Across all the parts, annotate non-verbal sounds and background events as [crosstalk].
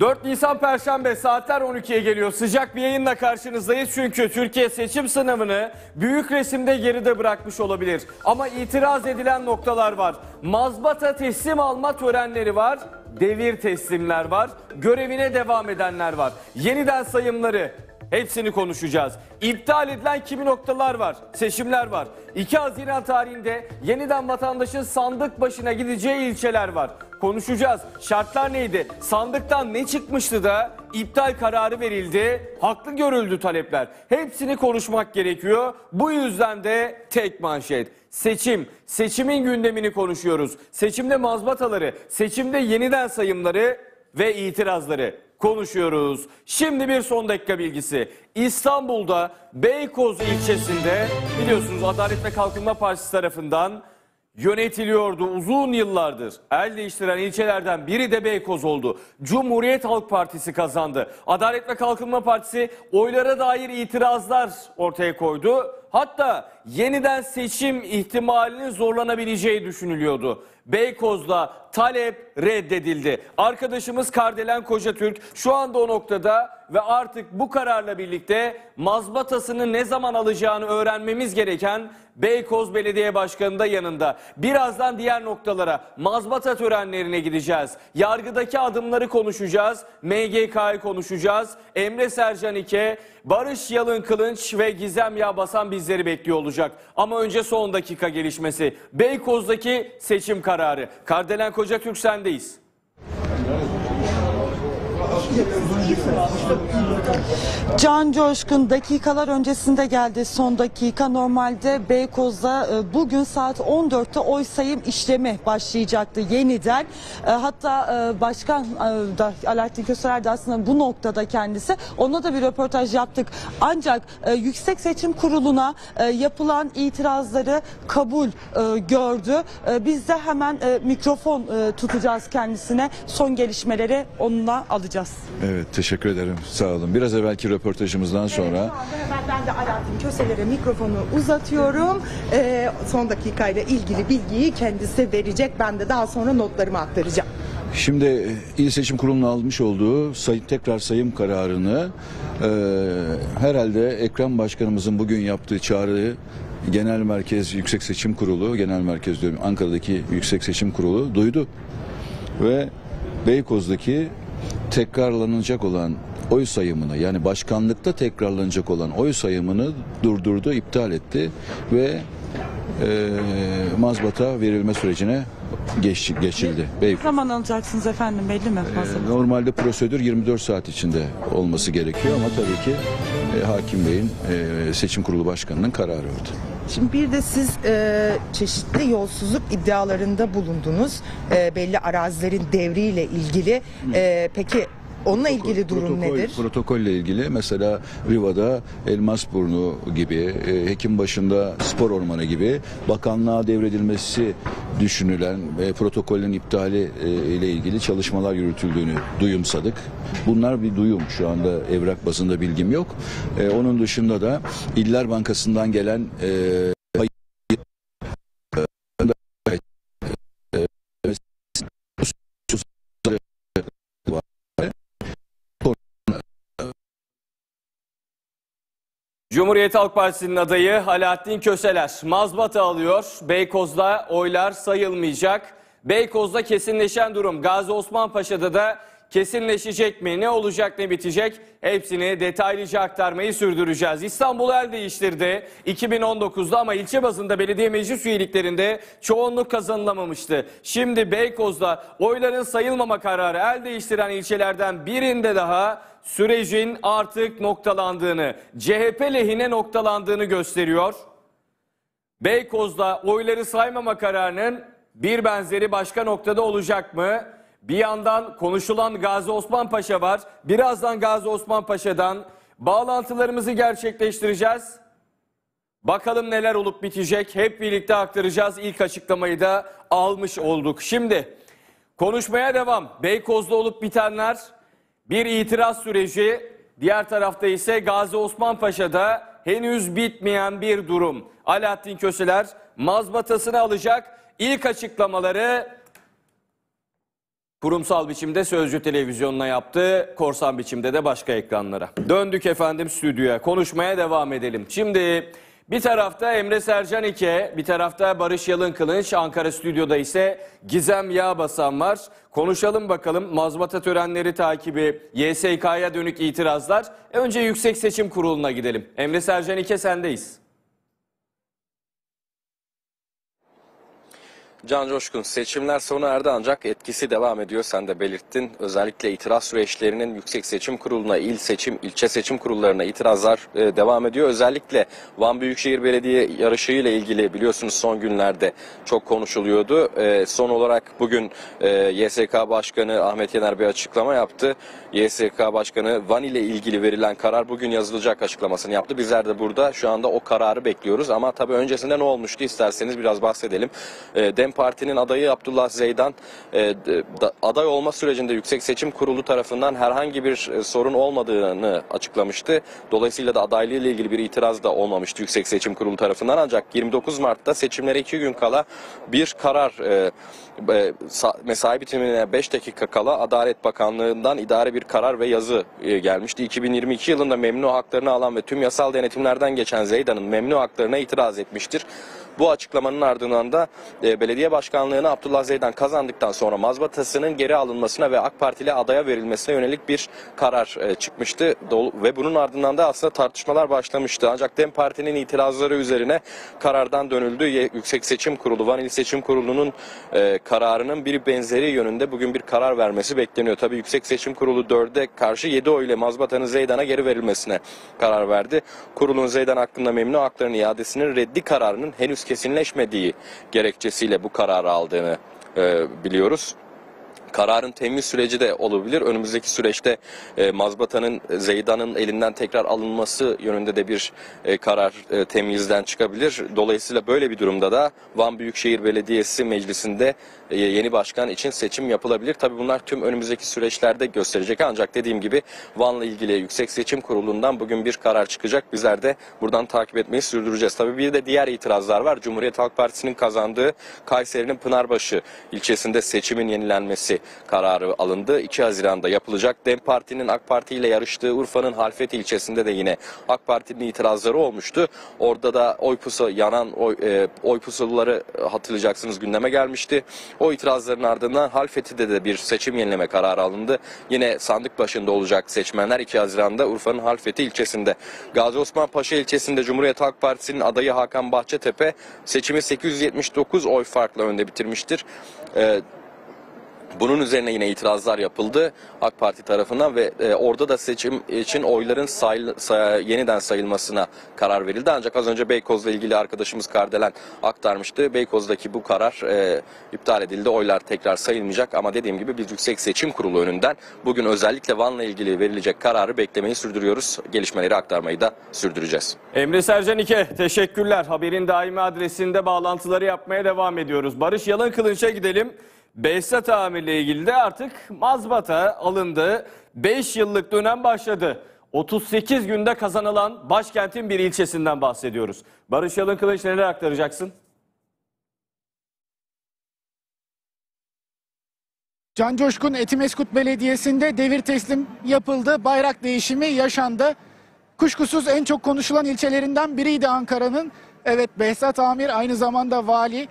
4 Nisan Perşembe saatler 12'ye geliyor. Sıcak bir yayınla karşınızdayız çünkü Türkiye seçim sınavını büyük resimde geride bırakmış olabilir. Ama itiraz edilen noktalar var. Mazbata teslim alma törenleri var. Devir teslimler var. Görevine devam edenler var. Yeniden sayımları, Hepsini konuşacağız. İptal edilen kimi noktalar var? Seçimler var. 2 Haziran tarihinde yeniden vatandaşın sandık başına gideceği ilçeler var. Konuşacağız. Şartlar neydi? Sandıktan ne çıkmıştı da iptal kararı verildi? Haklı görüldü talepler. Hepsini konuşmak gerekiyor. Bu yüzden de tek manşet. Seçim, seçimin gündemini konuşuyoruz. Seçimde mazbataları, seçimde yeniden sayımları ve itirazları konuşuyoruz. Şimdi bir son dakika bilgisi. İstanbul'da Beykoz ilçesinde biliyorsunuz Adalet ve Kalkınma Partisi tarafından yönetiliyordu uzun yıllardır. El değiştiren ilçelerden biri de Beykoz oldu. Cumhuriyet Halk Partisi kazandı. Adalet ve Kalkınma Partisi oylara dair itirazlar ortaya koydu. Hatta yeniden seçim ihtimalinin zorlanabileceği düşünülüyordu. Beykoz'da talep reddedildi. Arkadaşımız Kardelen Kocatürk şu anda o noktada ve artık bu kararla birlikte mazbatasını ne zaman alacağını öğrenmemiz gereken Beykoz Belediye Başkanı da yanında. Birazdan diğer noktalara mazbata törenlerine gideceğiz. Yargıdaki adımları konuşacağız. MGK'yı konuşacağız. Emre Sercan İke, Barış Yalın Kılınç ve Gizem Yağbasan bizleri bekliyor olacak. Ama önce son dakika gelişmesi. Beykoz'daki seçim kararı. Kardelen Kocatürk sendeyiz. Can Coşkun dakikalar öncesinde geldi son dakika. Normalde Beykoz'da e, bugün saat 14'te oy sayım işlemi başlayacaktı yeniden. E, Hatta e, başkan da Alaaddin Köseler de aslında bu noktada kendisi. Ona da bir röportaj yaptık. Ancak Yüksek Seçim Kurulu'na yapılan itirazları kabul gördü. Biz de hemen mikrofon tutacağız kendisine. Son gelişmeleri onunla alacağız. Evet teşekkür ederim sağ olun. Biraz evvelki röportajımızdan sonra hemen ben de Alaaddin Köseler'e mikrofonu uzatıyorum. Ee, son dakikayla ilgili bilgiyi kendisi verecek. Ben de daha sonra notlarımı aktaracağım. şimdi e, İl Seçim Kurulu'nun almış olduğu sayı, tekrar sayım kararını e, herhalde Ekrem Başkanımızın bugün yaptığı çağrı Genel Merkez Yüksek Seçim Kurulu, Genel Merkez diyorum Ankara'daki Yüksek Seçim Kurulu duydu. Ve Beykoz'daki tekrarlanacak olan oy sayımını yani başkanlıkta tekrarlanacak olan oy sayımını durdurdu, iptal etti ve e, mazbata verilme sürecine geç, geçildi. Beykoz. Zaman alacaksınız efendim belli mi? E, Normalde prosedür 24 saat içinde olması gerekiyor ama tabii ki e, Hakim Bey'in e, seçim kurulu başkanının kararı orada. Şimdi bir de siz e, çeşitli yolsuzluk iddialarında bulundunuz. E, belli arazilerin devriyle ilgili. E, peki onunla ilgili durum Protokol- nedir? Protokolle ilgili mesela Riva'da Elmasburnu gibi, e, Hekimbaşı'nda Spor Ormanı gibi bakanlığa devredilmesi düşünülen e, protokolün iptali e, ile ilgili çalışmalar yürütüldüğünü duyumsadık. Bunlar bir duyum. Şu anda evrak bazında bilgim yok. E, onun dışında da İller Bankası'ndan gelen Cumhuriyet Halk Partisi'nin adayı Alaaddin Köseler mazbata alıyor. Beykoz'da oylar sayılmayacak. Beykoz'da kesinleşen durum Gazi Osman Paşa'da da kesinleşecek mi? Ne olacak ne bitecek? Hepsini detaylıca aktarmayı sürdüreceğiz. İstanbul el değiştirdi 2019'da ama ilçe bazında belediye meclis üyeliklerinde çoğunluk kazanılamamıştı. Şimdi Beykoz'da oyların sayılmama kararı el değiştiren ilçelerden birinde daha sürecin artık noktalandığını, CHP lehine noktalandığını gösteriyor. Beykoz'da oyları saymama kararının bir benzeri başka noktada olacak mı? Bir yandan konuşulan Gazi Osman Paşa var. Birazdan Gazi Osman Paşa'dan bağlantılarımızı gerçekleştireceğiz. Bakalım neler olup bitecek. Hep birlikte aktaracağız. İlk açıklamayı da almış olduk. Şimdi konuşmaya devam. Beykoz'da olup bitenler bir itiraz süreci. Diğer tarafta ise Gazi Osman Paşa'da henüz bitmeyen bir durum. Alaaddin Köseler mazbatasını alacak. İlk açıklamaları Kurumsal biçimde Sözcü Televizyonu'na yaptı, korsan biçimde de başka ekranlara. Döndük efendim stüdyoya, konuşmaya devam edelim. Şimdi bir tarafta Emre Sercan İke, bir tarafta Barış Yalın Kılıç, Ankara stüdyoda ise Gizem Yağbasan var. Konuşalım bakalım mazbata törenleri takibi, YSK'ya dönük itirazlar. Önce Yüksek Seçim Kurulu'na gidelim. Emre Sercan İke sendeyiz. Can Coşkun seçimler sona erdi ancak etkisi devam ediyor. Sen de belirttin. Özellikle itiraz süreçlerinin Yüksek Seçim Kurulu'na, il seçim, ilçe seçim kurullarına itirazlar e, devam ediyor. Özellikle Van Büyükşehir Belediye yarışı ile ilgili biliyorsunuz son günlerde çok konuşuluyordu. E, son olarak bugün e, YSK Başkanı Ahmet Yener bir açıklama yaptı. YSK Başkanı Van ile ilgili verilen karar bugün yazılacak açıklamasını yaptı. Bizler de burada şu anda o kararı bekliyoruz. Ama tabii öncesinde ne olmuştu isterseniz biraz bahsedelim. E, Dem Parti'nin adayı Abdullah Zeydan e, da- aday olma sürecinde Yüksek Seçim Kurulu tarafından herhangi bir e, sorun olmadığını açıklamıştı. Dolayısıyla da adaylığı ile ilgili bir itiraz da olmamıştı Yüksek Seçim Kurulu tarafından. Ancak 29 Mart'ta seçimlere 2 gün kala bir karar e, e, sa- mesai bitimine 5 dakika kala Adalet Bakanlığı'ndan idare bir karar ve yazı e, gelmişti. 2022 yılında memnu haklarını alan ve tüm yasal denetimlerden geçen Zeydan'ın memnu haklarına itiraz etmiştir. Bu açıklamanın ardından da e, belediye başkanlığını Abdullah Zeydan kazandıktan sonra mazbatasının geri alınmasına ve AK Partili adaya verilmesine yönelik bir karar e, çıkmıştı. Dol- ve bunun ardından da aslında tartışmalar başlamıştı. Ancak DEM Parti'nin itirazları üzerine karardan dönüldü. Yüksek Seçim Kurulu, Van İl Seçim Kurulu'nun e, kararının bir benzeri yönünde bugün bir karar vermesi bekleniyor. Tabii Yüksek Seçim Kurulu 4'e karşı 7 oy ile mazbatanın Zeydan'a geri verilmesine karar verdi. Kurulun Zeydan hakkında memnu haklarının iadesinin reddi kararının henüz kesinleşmediği gerekçesiyle bu kararı aldığını e, biliyoruz. Kararın temiz süreci de olabilir. Önümüzdeki süreçte e, mazbatanın e, Zeydan'ın elinden tekrar alınması yönünde de bir e, karar e, temizden çıkabilir. Dolayısıyla böyle bir durumda da Van Büyükşehir Belediyesi Meclisi'nde e, yeni başkan için seçim yapılabilir. Tabii bunlar tüm önümüzdeki süreçlerde gösterecek. Ancak dediğim gibi Van'la ilgili Yüksek Seçim Kurulu'ndan bugün bir karar çıkacak. Bizler de buradan takip etmeyi sürdüreceğiz. Tabii bir de diğer itirazlar var. Cumhuriyet Halk Partisi'nin kazandığı Kayseri'nin Pınarbaşı ilçesinde seçimin yenilenmesi kararı alındı. 2 Haziran'da yapılacak. DEM Parti'nin AK Parti ile yarıştığı Urfa'nın Halfeti ilçesinde de yine AK Parti'nin itirazları olmuştu. Orada da oy pusu yanan oy, e, oy pusuluları hatırlayacaksınız gündeme gelmişti. O itirazların ardından Halfeti'de de bir seçim yenileme kararı alındı. Yine sandık başında olacak seçmenler 2 Haziran'da Urfa'nın Halfeti ilçesinde. Gazi Osman Paşa ilçesinde Cumhuriyet Halk Partisi'nin adayı Hakan Bahçetepe seçimi 879 oy farkla önde bitirmiştir. E, bunun üzerine yine itirazlar yapıldı AK Parti tarafından ve e, orada da seçim için oyların sayıl- say- yeniden sayılmasına karar verildi. Ancak az önce Beykoz'la ilgili arkadaşımız Kardelen aktarmıştı. Beykoz'daki bu karar e, iptal edildi. Oylar tekrar sayılmayacak ama dediğim gibi biz Yüksek Seçim Kurulu önünden bugün özellikle Van'la ilgili verilecek kararı beklemeyi sürdürüyoruz. Gelişmeleri aktarmayı da sürdüreceğiz. Emre Sercan İke teşekkürler. Haberin daimi adresinde bağlantıları yapmaya devam ediyoruz. Barış Yalın Kılınç'a gidelim. Behzat Amir'le ilgili de artık mazbata alındı. 5 yıllık dönem başladı. 38 günde kazanılan başkentin bir ilçesinden bahsediyoruz. Barış Yalın Kılıç neler aktaracaksın? Can Coşkun Etimeskut Belediyesi'nde devir teslim yapıldı. Bayrak değişimi yaşandı. Kuşkusuz en çok konuşulan ilçelerinden biriydi Ankara'nın. Evet Behzat Amir aynı zamanda vali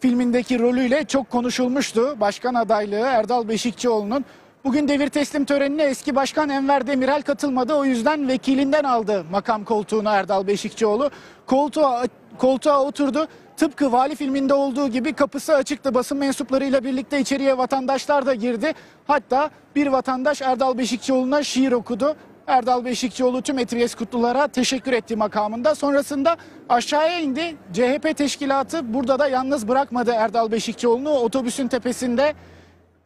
filmindeki rolüyle çok konuşulmuştu. Başkan adaylığı Erdal Beşikçioğlu'nun. Bugün devir teslim törenine eski başkan Enver Demirel katılmadı. O yüzden vekilinden aldı makam koltuğunu Erdal Beşikçioğlu. Koltuğa, koltuğa oturdu. Tıpkı Vali filminde olduğu gibi kapısı açıktı. Basın mensuplarıyla birlikte içeriye vatandaşlar da girdi. Hatta bir vatandaş Erdal Beşikçioğlu'na şiir okudu. Erdal Beşikçioğlu tüm Etriyeskutlulara teşekkür etti makamında. Sonrasında aşağıya indi. CHP teşkilatı burada da yalnız bırakmadı Erdal Beşikçioğlu'nu. Otobüsün tepesinde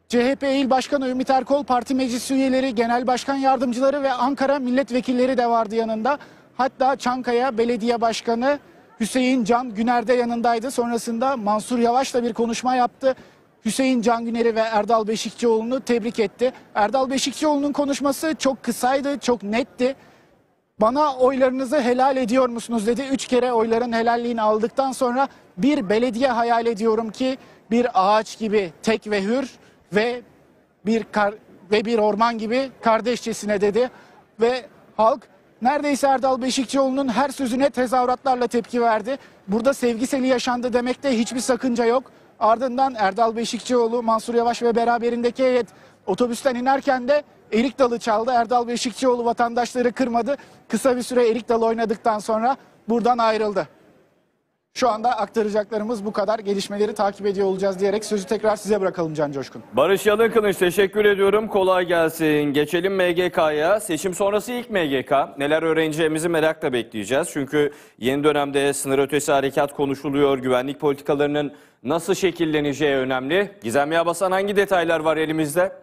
CHP İl Başkanı Ümit Erkol, parti meclis üyeleri, genel başkan yardımcıları ve Ankara milletvekilleri de vardı yanında. Hatta Çankaya Belediye Başkanı Hüseyin Can Güner de yanındaydı. Sonrasında Mansur Yavaş'la bir konuşma yaptı. Hüseyin Can Güner'i ve Erdal Beşikçioğlu'nu tebrik etti. Erdal Beşikçioğlu'nun konuşması çok kısaydı, çok netti. Bana oylarınızı helal ediyor musunuz dedi. Üç kere oyların helalliğini aldıktan sonra bir belediye hayal ediyorum ki bir ağaç gibi tek ve hür ve bir kar ve bir orman gibi kardeşçesine dedi ve halk neredeyse Erdal Beşikçioğlu'nun her sözüne tezahüratlarla tepki verdi. Burada sevgiseli yaşandı demekte hiçbir sakınca yok. Ardından Erdal Beşikçioğlu, Mansur Yavaş ve beraberindeki heyet otobüsten inerken de erik dalı çaldı. Erdal Beşikçioğlu vatandaşları kırmadı. Kısa bir süre erik dalı oynadıktan sonra buradan ayrıldı. Şu anda aktaracaklarımız bu kadar. Gelişmeleri takip ediyor olacağız diyerek sözü tekrar size bırakalım Can Coşkun. Barış Yalınkılıç teşekkür ediyorum. Kolay gelsin. Geçelim MGK'ya. Seçim sonrası ilk MGK. Neler öğreneceğimizi merakla bekleyeceğiz. Çünkü yeni dönemde sınır ötesi harekat konuşuluyor. Güvenlik politikalarının nasıl şekilleneceği önemli. Gizem Yabasan hangi detaylar var elimizde?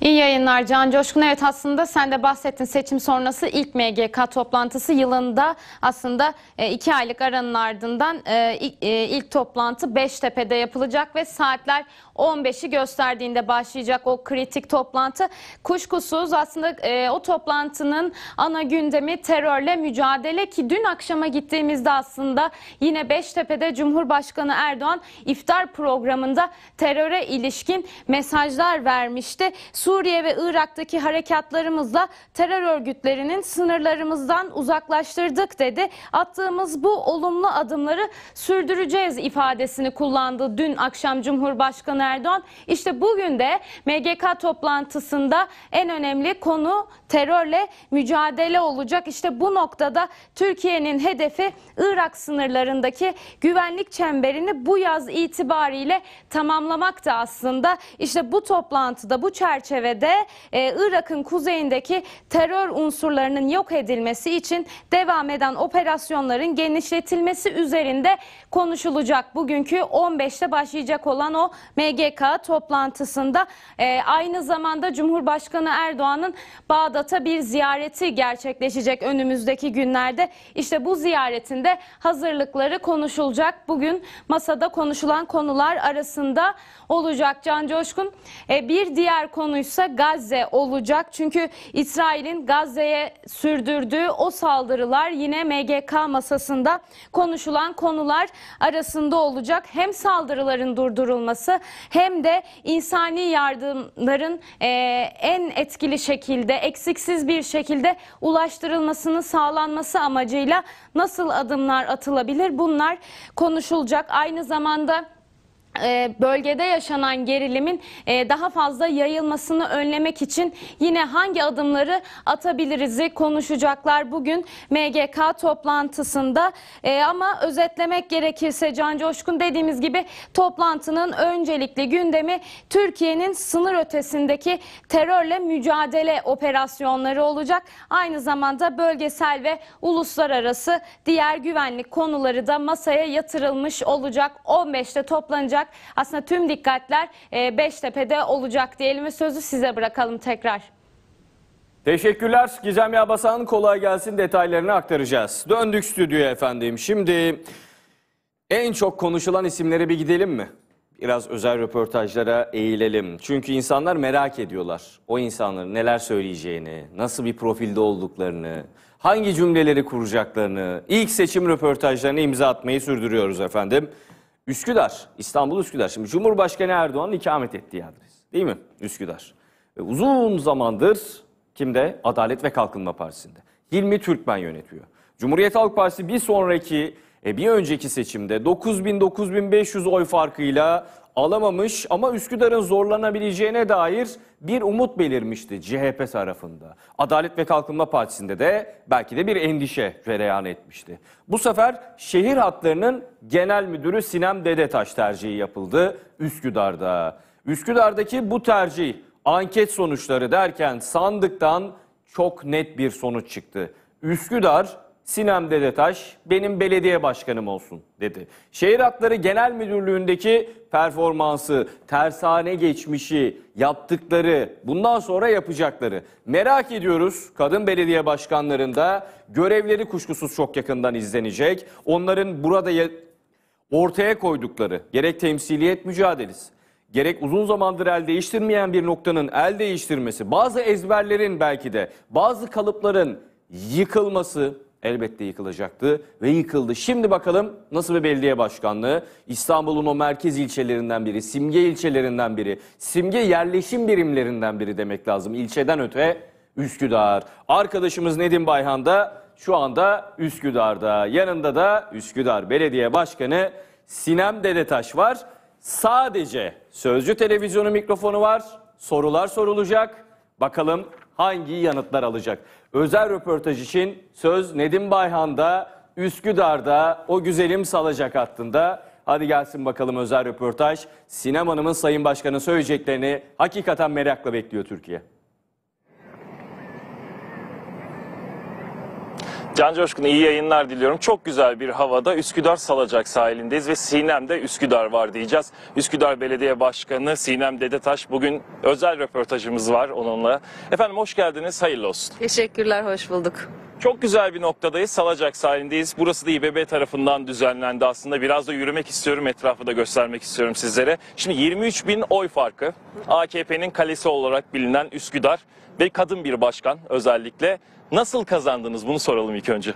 İyi yayınlar Can Coşkun. Evet aslında sen de bahsettin seçim sonrası ilk MGK toplantısı yılında aslında e, iki aylık aranın ardından e, ilk, e, ilk toplantı Beştepe'de yapılacak ve saatler 15'i gösterdiğinde başlayacak o kritik toplantı. Kuşkusuz aslında o toplantının ana gündemi terörle mücadele ki dün akşama gittiğimizde aslında yine Beştepe'de Cumhurbaşkanı Erdoğan iftar programında teröre ilişkin mesajlar vermişti. Suriye ve Irak'taki harekatlarımızla terör örgütlerinin sınırlarımızdan uzaklaştırdık dedi. Attığımız bu olumlu adımları sürdüreceğiz ifadesini kullandı dün akşam Cumhurbaşkanı Erdoğan. İşte bugün de MGK toplantısında en önemli konu terörle mücadele olacak. İşte bu noktada Türkiye'nin hedefi Irak sınırlarındaki güvenlik çemberini bu yaz itibariyle tamamlamak da aslında. İşte bu toplantıda bu çerçevede e, Irak'ın kuzeyindeki terör unsurlarının yok edilmesi için devam eden operasyonların genişletilmesi üzerinde konuşulacak. Bugünkü 15'te başlayacak olan o MGK toplantısında e, aynı zamanda Cumhurbaşkanı Erdoğan'ın Bağdat'a bir ziyareti gerçekleşecek önümüzdeki günlerde. İşte bu ziyaretinde hazırlıkları konuşulacak. Bugün masada konuşulan konular arasında olacak Can Coşkun. E, bir diğer konuysa Gazze olacak. Çünkü İsrail'in Gazze'ye sürdürdüğü o saldırılar yine MGK masasında konuşulan konular arasında olacak. Hem saldırıların durdurulması hem de insani yardımların e, en etkili şekilde, eksiksiz bir şekilde ulaştırılmasının sağlanması amacıyla nasıl adımlar atılabilir? Bunlar konuşulacak. Aynı zamanda bölgede yaşanan gerilimin e, daha fazla yayılmasını önlemek için yine hangi adımları atabiliriz'i konuşacaklar bugün MGK toplantısında. E, ama özetlemek gerekirse Can Coşkun dediğimiz gibi toplantının öncelikli gündemi Türkiye'nin sınır ötesindeki terörle mücadele operasyonları olacak. Aynı zamanda bölgesel ve uluslararası diğer güvenlik konuları da masaya yatırılmış olacak. 15'te toplanacak. Aslında tüm dikkatler e, Beştepe'de olacak diyelim ve sözü size bırakalım tekrar. Teşekkürler Gizem Yabasan. Kolay gelsin detaylarını aktaracağız. Döndük stüdyoya efendim. Şimdi en çok konuşulan isimlere bir gidelim mi? Biraz özel röportajlara eğilelim. Çünkü insanlar merak ediyorlar. O insanların neler söyleyeceğini, nasıl bir profilde olduklarını, hangi cümleleri kuracaklarını, ilk seçim röportajlarına imza atmayı sürdürüyoruz efendim. Üsküdar, İstanbul Üsküdar. Şimdi Cumhurbaşkanı Erdoğan ikamet ettiği adres. Değil mi? Üsküdar. Ve uzun zamandır kimde? Adalet ve Kalkınma Partisi'nde. Hilmi Türkmen yönetiyor. Cumhuriyet Halk Partisi bir sonraki, e, bir önceki seçimde 9000-9500 oy farkıyla alamamış ama Üsküdar'ın zorlanabileceğine dair bir umut belirmişti CHP tarafında. Adalet ve Kalkınma Partisi'nde de belki de bir endişe cereyan etmişti. Bu sefer şehir hatlarının genel müdürü Sinem Dedetaş tercihi yapıldı Üsküdar'da. Üsküdar'daki bu tercih anket sonuçları derken sandıktan çok net bir sonuç çıktı. Üsküdar Sinem Dedetaş benim belediye başkanım olsun dedi. Şehir Hatları Genel Müdürlüğü'ndeki performansı, tersane geçmişi, yaptıkları, bundan sonra yapacakları. Merak ediyoruz kadın belediye başkanlarında görevleri kuşkusuz çok yakından izlenecek. Onların burada ya- ortaya koydukları gerek temsiliyet mücadelesi, gerek uzun zamandır el değiştirmeyen bir noktanın el değiştirmesi, bazı ezberlerin belki de bazı kalıpların yıkılması, elbette yıkılacaktı ve yıkıldı. Şimdi bakalım nasıl bir belediye başkanlığı? İstanbul'un o merkez ilçelerinden biri, simge ilçelerinden biri, simge yerleşim birimlerinden biri demek lazım. İlçeden öte Üsküdar. Arkadaşımız Nedim Bayhan da şu anda Üsküdar'da. Yanında da Üsküdar Belediye Başkanı Sinem Dedetaş var. Sadece Sözcü Televizyonu mikrofonu var. Sorular sorulacak. Bakalım hangi yanıtlar alacak. Özel röportaj için söz Nedim Bayhan'da Üsküdar'da o güzelim salacak hattında. Hadi gelsin bakalım özel röportaj. Sinem Hanım'ın Sayın Başkan'ın söyleyeceklerini hakikaten merakla bekliyor Türkiye. Can Coşkun iyi yayınlar diliyorum. Çok güzel bir havada Üsküdar Salacak sahilindeyiz ve Sinem'de Üsküdar var diyeceğiz. Üsküdar Belediye Başkanı Sinem Dedetaş bugün özel röportajımız var onunla. Efendim hoş geldiniz, hayırlı olsun. Teşekkürler, hoş bulduk. Çok güzel bir noktadayız, Salacak sahilindeyiz. Burası da İBB tarafından düzenlendi aslında. Biraz da yürümek istiyorum, etrafı da göstermek istiyorum sizlere. Şimdi 23 bin oy farkı. AKP'nin kalesi olarak bilinen Üsküdar ve kadın bir başkan özellikle. Nasıl kazandınız bunu soralım ilk önce.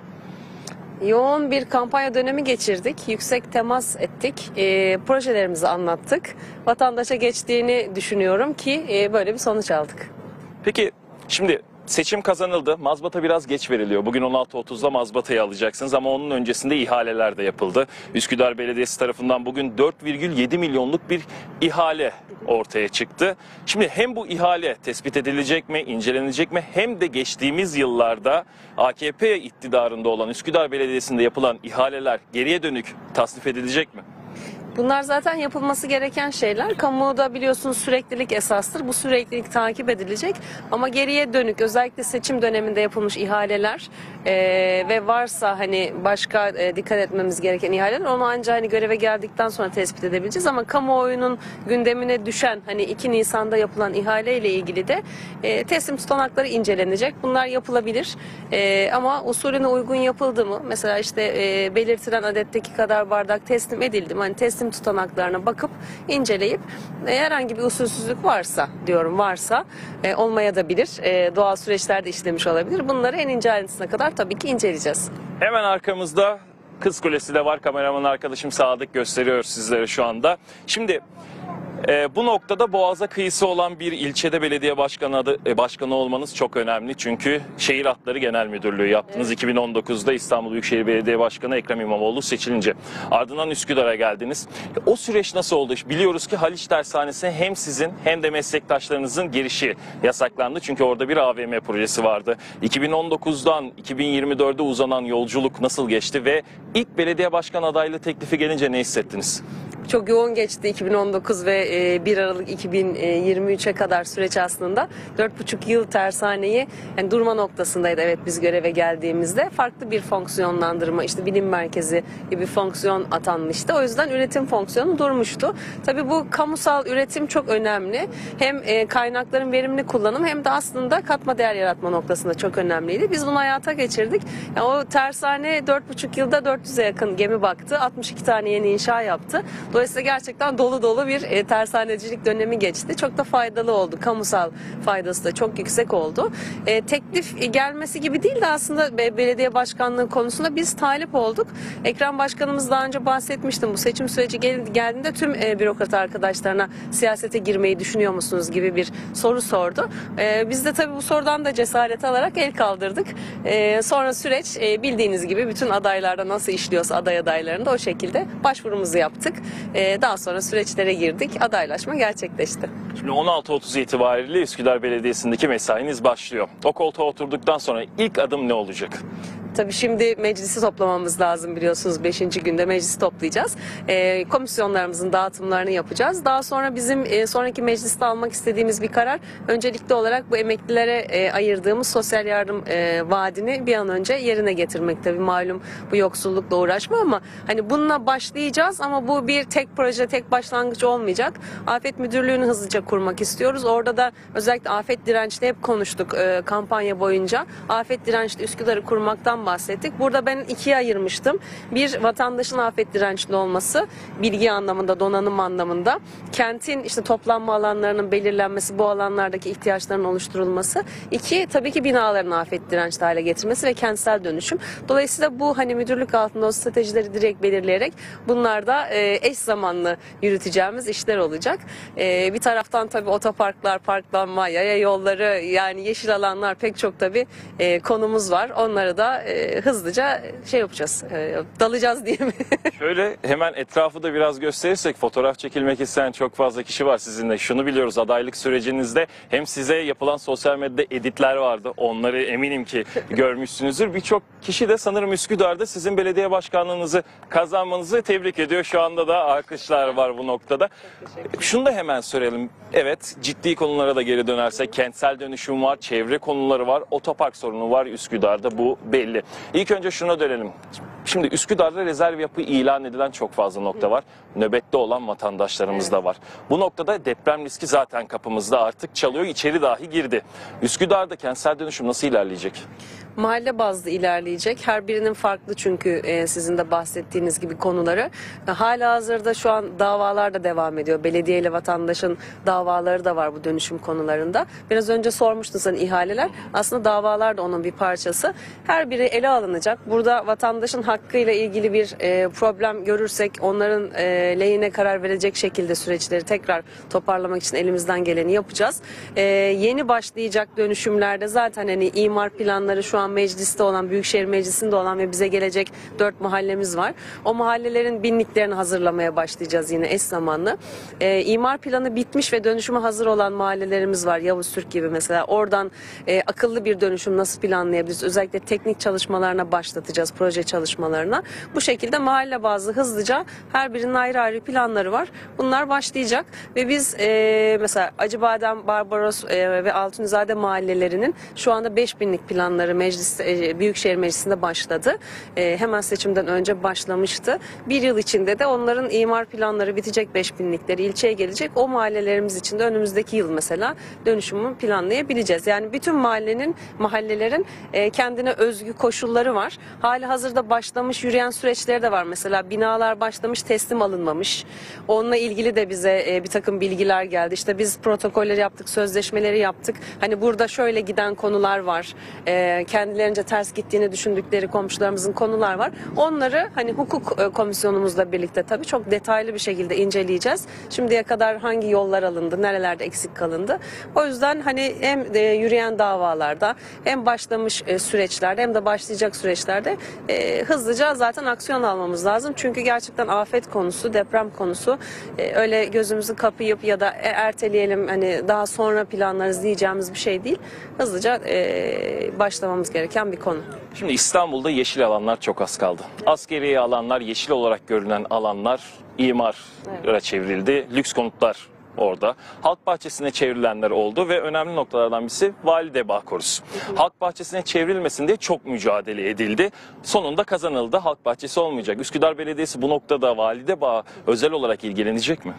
Yoğun bir kampanya dönemi geçirdik. Yüksek temas ettik. e, projelerimizi anlattık. Vatandaşa geçtiğini düşünüyorum ki e, böyle bir sonuç aldık. Peki şimdi seçim kazanıldı. Mazbata biraz geç veriliyor. Bugün 16.30'da mazbatayı alacaksınız ama onun öncesinde ihaleler de yapıldı. Üsküdar Belediyesi tarafından bugün 4,7 milyonluk bir ihale ortaya çıktı. Şimdi hem bu ihale tespit edilecek mi, incelenecek mi hem de geçtiğimiz yıllarda AKP iktidarında olan Üsküdar Belediyesi'nde yapılan ihaleler geriye dönük tasnif edilecek mi? Bunlar zaten yapılması gereken şeyler. Kamuda biliyorsunuz süreklilik esastır. Bu süreklilik takip edilecek. Ama geriye dönük özellikle seçim döneminde yapılmış ihaleler e, ve varsa hani başka e, dikkat etmemiz gereken ihaleler onu ancak hani göreve geldikten sonra tespit edebileceğiz. Ama kamuoyunun gündemine düşen hani 2 Nisan'da yapılan ihale ile ilgili de e, teslim tutanakları incelenecek. Bunlar yapılabilir. E, ama usulüne uygun yapıldı mı? Mesela işte e, belirtilen adetteki kadar bardak teslim edildi mi? Hani teslim tutanaklarına bakıp inceleyip e, herhangi bir usulsüzlük varsa diyorum varsa e, olmaya da bilir. E, doğal süreçlerde işlemiş olabilir. Bunları en ince ayrıntısına kadar tabii ki inceleyeceğiz. Şöyle arkamızda Kız Kulesi de var. Kameraman arkadaşım Sadık gösteriyor sizlere şu anda. Şimdi e, bu noktada Boğaz'a kıyısı olan bir ilçede belediye başkanı adı, e, başkanı olmanız çok önemli. Çünkü Şehir Hatları Genel Müdürlüğü yaptınız. 2019'da İstanbul Büyükşehir Belediye Başkanı Ekrem İmamoğlu seçilince. Ardından Üsküdar'a geldiniz. O süreç nasıl oldu? Biliyoruz ki Haliç Tersanesi'ne hem sizin hem de meslektaşlarınızın girişi yasaklandı. Çünkü orada bir AVM projesi vardı. 2019'dan 2024'e uzanan yolculuk nasıl geçti ve ilk belediye başkan adaylığı teklifi gelince ne hissettiniz? Çok yoğun geçti 2019 ve e, 1 Aralık 2023'e kadar süreç aslında. 4,5 yıl tersaneyi yani durma noktasındaydı evet biz göreve geldiğimizde. Farklı bir fonksiyonlandırma işte bilim merkezi gibi fonksiyon atanmıştı. O yüzden üretim fonksiyonu durmuştu. Tabii bu kamusal üretim çok önemli. Hem e, kaynakların verimli kullanım hem de aslında katma değer yaratma noktasında çok önemliydi. Biz bunu hayata geçirdik. Yani o tersane 4,5 yılda 400'e yakın gemi baktı. 62 tane yeni inşa yaptı. Dolayısıyla gerçekten dolu dolu bir e, tersanecilik dönemi geçti. Çok da faydalı oldu. Kamusal faydası da çok yüksek oldu. E, teklif gelmesi gibi değil de aslında be- belediye başkanlığı konusunda biz talip olduk. Ekrem Başkanımız daha önce bahsetmiştim. Bu seçim süreci gel- geldiğinde tüm e, bürokrat arkadaşlarına siyasete girmeyi düşünüyor musunuz gibi bir soru sordu. E, biz de tabii bu sorudan da cesaret alarak el kaldırdık. E, sonra süreç e, bildiğiniz gibi bütün adaylarda nasıl işliyorsa aday adaylarında o şekilde başvurumuzu yaptık. E, daha sonra süreçlere girdik. Adaylaşma gerçekleşti. Şimdi 16.30 itibariyle Üsküdar Belediyesi'ndeki mesainiz başlıyor. O koltuğa oturduktan sonra ilk adım ne olacak? Tabii şimdi meclisi toplamamız lazım biliyorsunuz 5. günde meclisi toplayacağız. Ee, komisyonlarımızın dağıtımlarını yapacağız. Daha sonra bizim e, sonraki mecliste almak istediğimiz bir karar öncelikli olarak bu emeklilere e, ayırdığımız sosyal yardım e, vaadini bir an önce yerine getirmek. Tabii malum bu yoksullukla uğraşma ama hani bununla başlayacağız ama bu bir tek proje tek başlangıç olmayacak. Afet Müdürlüğü'nü hızlıca kurmak istiyoruz. Orada da özellikle afet dirençli hep konuştuk e, kampanya boyunca. Afet dirençli Üsküdar'ı kurmaktan bahsettik. Burada ben ikiye ayırmıştım. Bir vatandaşın afet dirençli olması, bilgi anlamında, donanım anlamında. Kentin işte toplanma alanlarının belirlenmesi, bu alanlardaki ihtiyaçların oluşturulması. İki, tabii ki binaların afet dirençli hale getirmesi ve kentsel dönüşüm. Dolayısıyla bu hani müdürlük altında o stratejileri direkt belirleyerek bunlarda e, eş zamanlı yürüteceğimiz işler olacak. E, bir taraftan tabii otoparklar, parklanma, yaya yolları yani yeşil alanlar pek çok tabii e, konumuz var. Onları da e, hızlıca şey yapacağız, e, dalacağız diye mi? [laughs] Şöyle hemen etrafı da biraz gösterirsek fotoğraf çekilmek isteyen çok fazla kişi var sizinle. Şunu biliyoruz adaylık sürecinizde hem size yapılan sosyal medyada editler vardı. Onları eminim ki [laughs] görmüşsünüzdür. Birçok kişi de sanırım Üsküdar'da sizin belediye başkanlığınızı kazanmanızı tebrik ediyor. Şu anda da alkışlar var bu noktada. Şunu da hemen söyleyelim. Evet ciddi konulara da geri dönersek kentsel dönüşüm var, çevre konuları var, otopark sorunu var Üsküdar'da bu belli. İlk önce şuna dönelim. Şimdi Üsküdar'da rezerv yapı ilan edilen çok fazla nokta var. Nöbette olan vatandaşlarımız da var. Bu noktada deprem riski zaten kapımızda artık çalıyor. içeri dahi girdi. Üsküdar'da kentsel dönüşüm nasıl ilerleyecek? Mahalle bazlı ilerleyecek. Her birinin farklı çünkü e, sizin de bahsettiğiniz gibi konuları. E, hala hazırda şu an davalar da devam ediyor. Belediye ile vatandaşın davaları da var bu dönüşüm konularında. Biraz önce sormuştun sen ihaleler. Aslında davalar da onun bir parçası. Her biri ele alınacak. Burada vatandaşın hakkıyla ilgili bir e, problem görürsek onların e, lehine karar verecek şekilde süreçleri tekrar toparlamak için elimizden geleni yapacağız. Yeni başlayacak dönüşümlerde zaten hani imar planları şu an mecliste olan, Büyükşehir Meclisi'nde olan ve bize gelecek dört mahallemiz var. O mahallelerin binliklerini hazırlamaya başlayacağız yine eş zamanlı. E, imar planı bitmiş ve dönüşüme hazır olan mahallelerimiz var. Yavuz Türk gibi mesela. Oradan e, akıllı bir dönüşüm nasıl planlayabiliriz? Özellikle teknik çalışmalarına başlatacağız, proje çalışmalarına. Bu şekilde mahalle bazlı hızlıca her birinin ayrı ayrı planları var. Bunlar başlayacak ve biz e, mesela Acıbadem, Barbaros e, ve Altunizade mahallelerinin şu anda 5000'lik planları meclis e, Büyükşehir Meclisi'nde başladı. E, hemen seçimden önce başlamıştı. Bir yıl içinde de onların imar planları bitecek 5000'likleri ilçeye gelecek. O mahallelerimiz için de önümüzdeki yıl mesela dönüşümü planlayabileceğiz. Yani bütün mahallenin mahallelerin e, kendine özgü koşulları var. Hali hazırda başlamış yürüyen süreçleri de var. Mesela binalar başlamış teslim alınmamış. Onunla ilgili de bize e, bir takım bilgiler geldi. İşte biz protokolleri yaptık, sözleşmeleri yaptık. Hani burada şöyle giden konular var. E, kendilerince ters gittiğini düşündükleri komşularımızın konular var. Onları hani hukuk e, komisyonumuzla birlikte tabii çok detaylı bir şekilde inceleyeceğiz. Şimdiye kadar hangi yollar alındı, nerelerde eksik kalındı. O yüzden hani hem e, yürüyen davalarda hem başlamış e, süreçlerde hem de başlayacak süreçlerde hızlıca zaten aksiyon almamız lazım. Çünkü gerçekten afet konusu, deprem konusu öyle gözümüzü kapayıp ya da erteleyelim hani daha sonra planlarız diyeceğimiz bir şey değil. Hızlıca e, başlamamız gereken bir konu. Şimdi İstanbul'da yeşil alanlar çok az kaldı. Askeri alanlar, yeşil olarak görünen alanlar imara çevrildi. Lüks konutlar orada. Halk bahçesine çevrilenler oldu ve önemli noktalardan birisi Valide Bağ Korusu. Halk bahçesine çevrilmesin diye çok mücadele edildi. Sonunda kazanıldı. Halk bahçesi olmayacak. Üsküdar Belediyesi bu noktada Valide Bağ özel olarak ilgilenecek mi?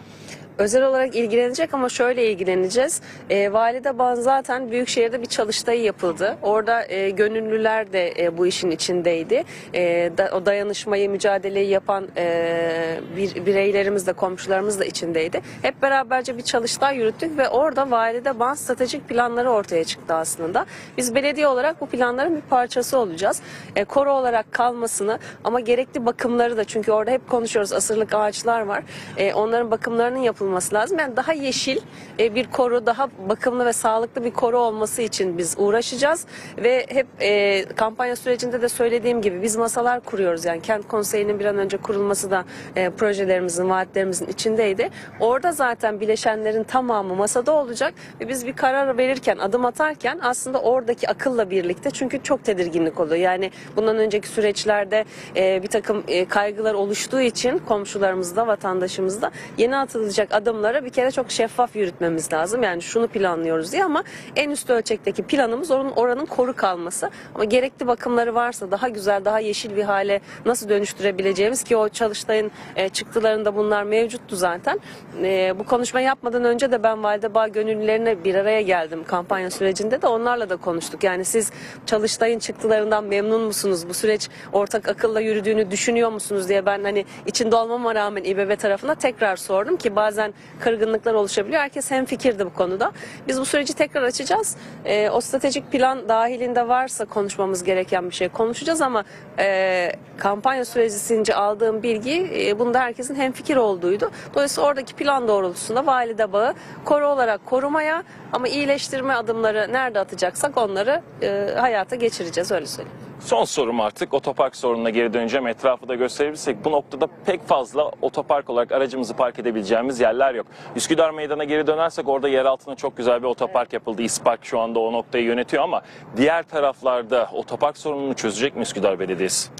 Özel olarak ilgilenecek ama şöyle ilgileneceğiz. E, Valide Bağ zaten Büyükşehir'de bir çalıştay yapıldı. Orada e, gönüllüler de e, bu işin içindeydi. E, da, o dayanışmayı, mücadeleyi yapan e, bir, bireylerimiz de komşularımız da içindeydi. Hep beraberce bir çalıştay yürüttük ve orada Valide Bağ stratejik planları ortaya çıktı aslında. Biz belediye olarak bu planların bir parçası olacağız. E, koro olarak kalmasını ama gerekli bakımları da çünkü orada hep konuşuyoruz asırlık ağaçlar var. E, onların bakımlarının yapılması lazım. Yani daha yeşil e, bir koru, daha bakımlı ve sağlıklı bir koru olması için biz uğraşacağız ve hep e, kampanya sürecinde de söylediğim gibi biz masalar kuruyoruz. Yani kent konseyinin bir an önce kurulması da e, projelerimizin, vaatlerimizin içindeydi. Orada zaten bileşenlerin tamamı masada olacak ve biz bir karar verirken, adım atarken aslında oradaki akılla birlikte çünkü çok tedirginlik oluyor. Yani bundan önceki süreçlerde e, bir takım e, kaygılar oluştuğu için komşularımızda, vatandaşımızda yeni atılacak adımları bir kere çok şeffaf yürütmemiz lazım. Yani şunu planlıyoruz diye ama en üst ölçekteki planımız onun oranın koru kalması. Ama gerekli bakımları varsa daha güzel, daha yeşil bir hale nasıl dönüştürebileceğimiz ki o çalıştayın e, çıktılarında bunlar mevcuttu zaten. E, bu konuşma yapmadan önce de ben Validebağ gönüllülerine bir araya geldim kampanya sürecinde de onlarla da konuştuk. Yani siz çalıştayın çıktılarından memnun musunuz? Bu süreç ortak akılla yürüdüğünü düşünüyor musunuz diye ben hani içinde olmama rağmen İBB tarafına tekrar sordum ki bazen kırgınlıklar oluşabiliyor. Herkes hem fikirdi bu konuda. Biz bu süreci tekrar açacağız. E, o stratejik plan dahilinde varsa konuşmamız gereken bir şey konuşacağız ama e, kampanya sürecince aldığım bilgi e, bunda herkesin hem fikir olduğuydu. Dolayısıyla oradaki plan doğrultusunda valide bağı koru olarak korumaya ama iyileştirme adımları nerede atacaksak onları e, hayata geçireceğiz öyle söyleyeyim. Son sorum artık otopark sorununa geri döneceğim. Etrafı da gösterebilirsek bu noktada pek fazla otopark olarak aracımızı park edebileceğimiz yerler yok. Üsküdar Meydan'a geri dönersek orada yer altına çok güzel bir otopark yapıldı. İspark şu anda o noktayı yönetiyor ama diğer taraflarda otopark sorununu çözecek mi Üsküdar Belediyesi?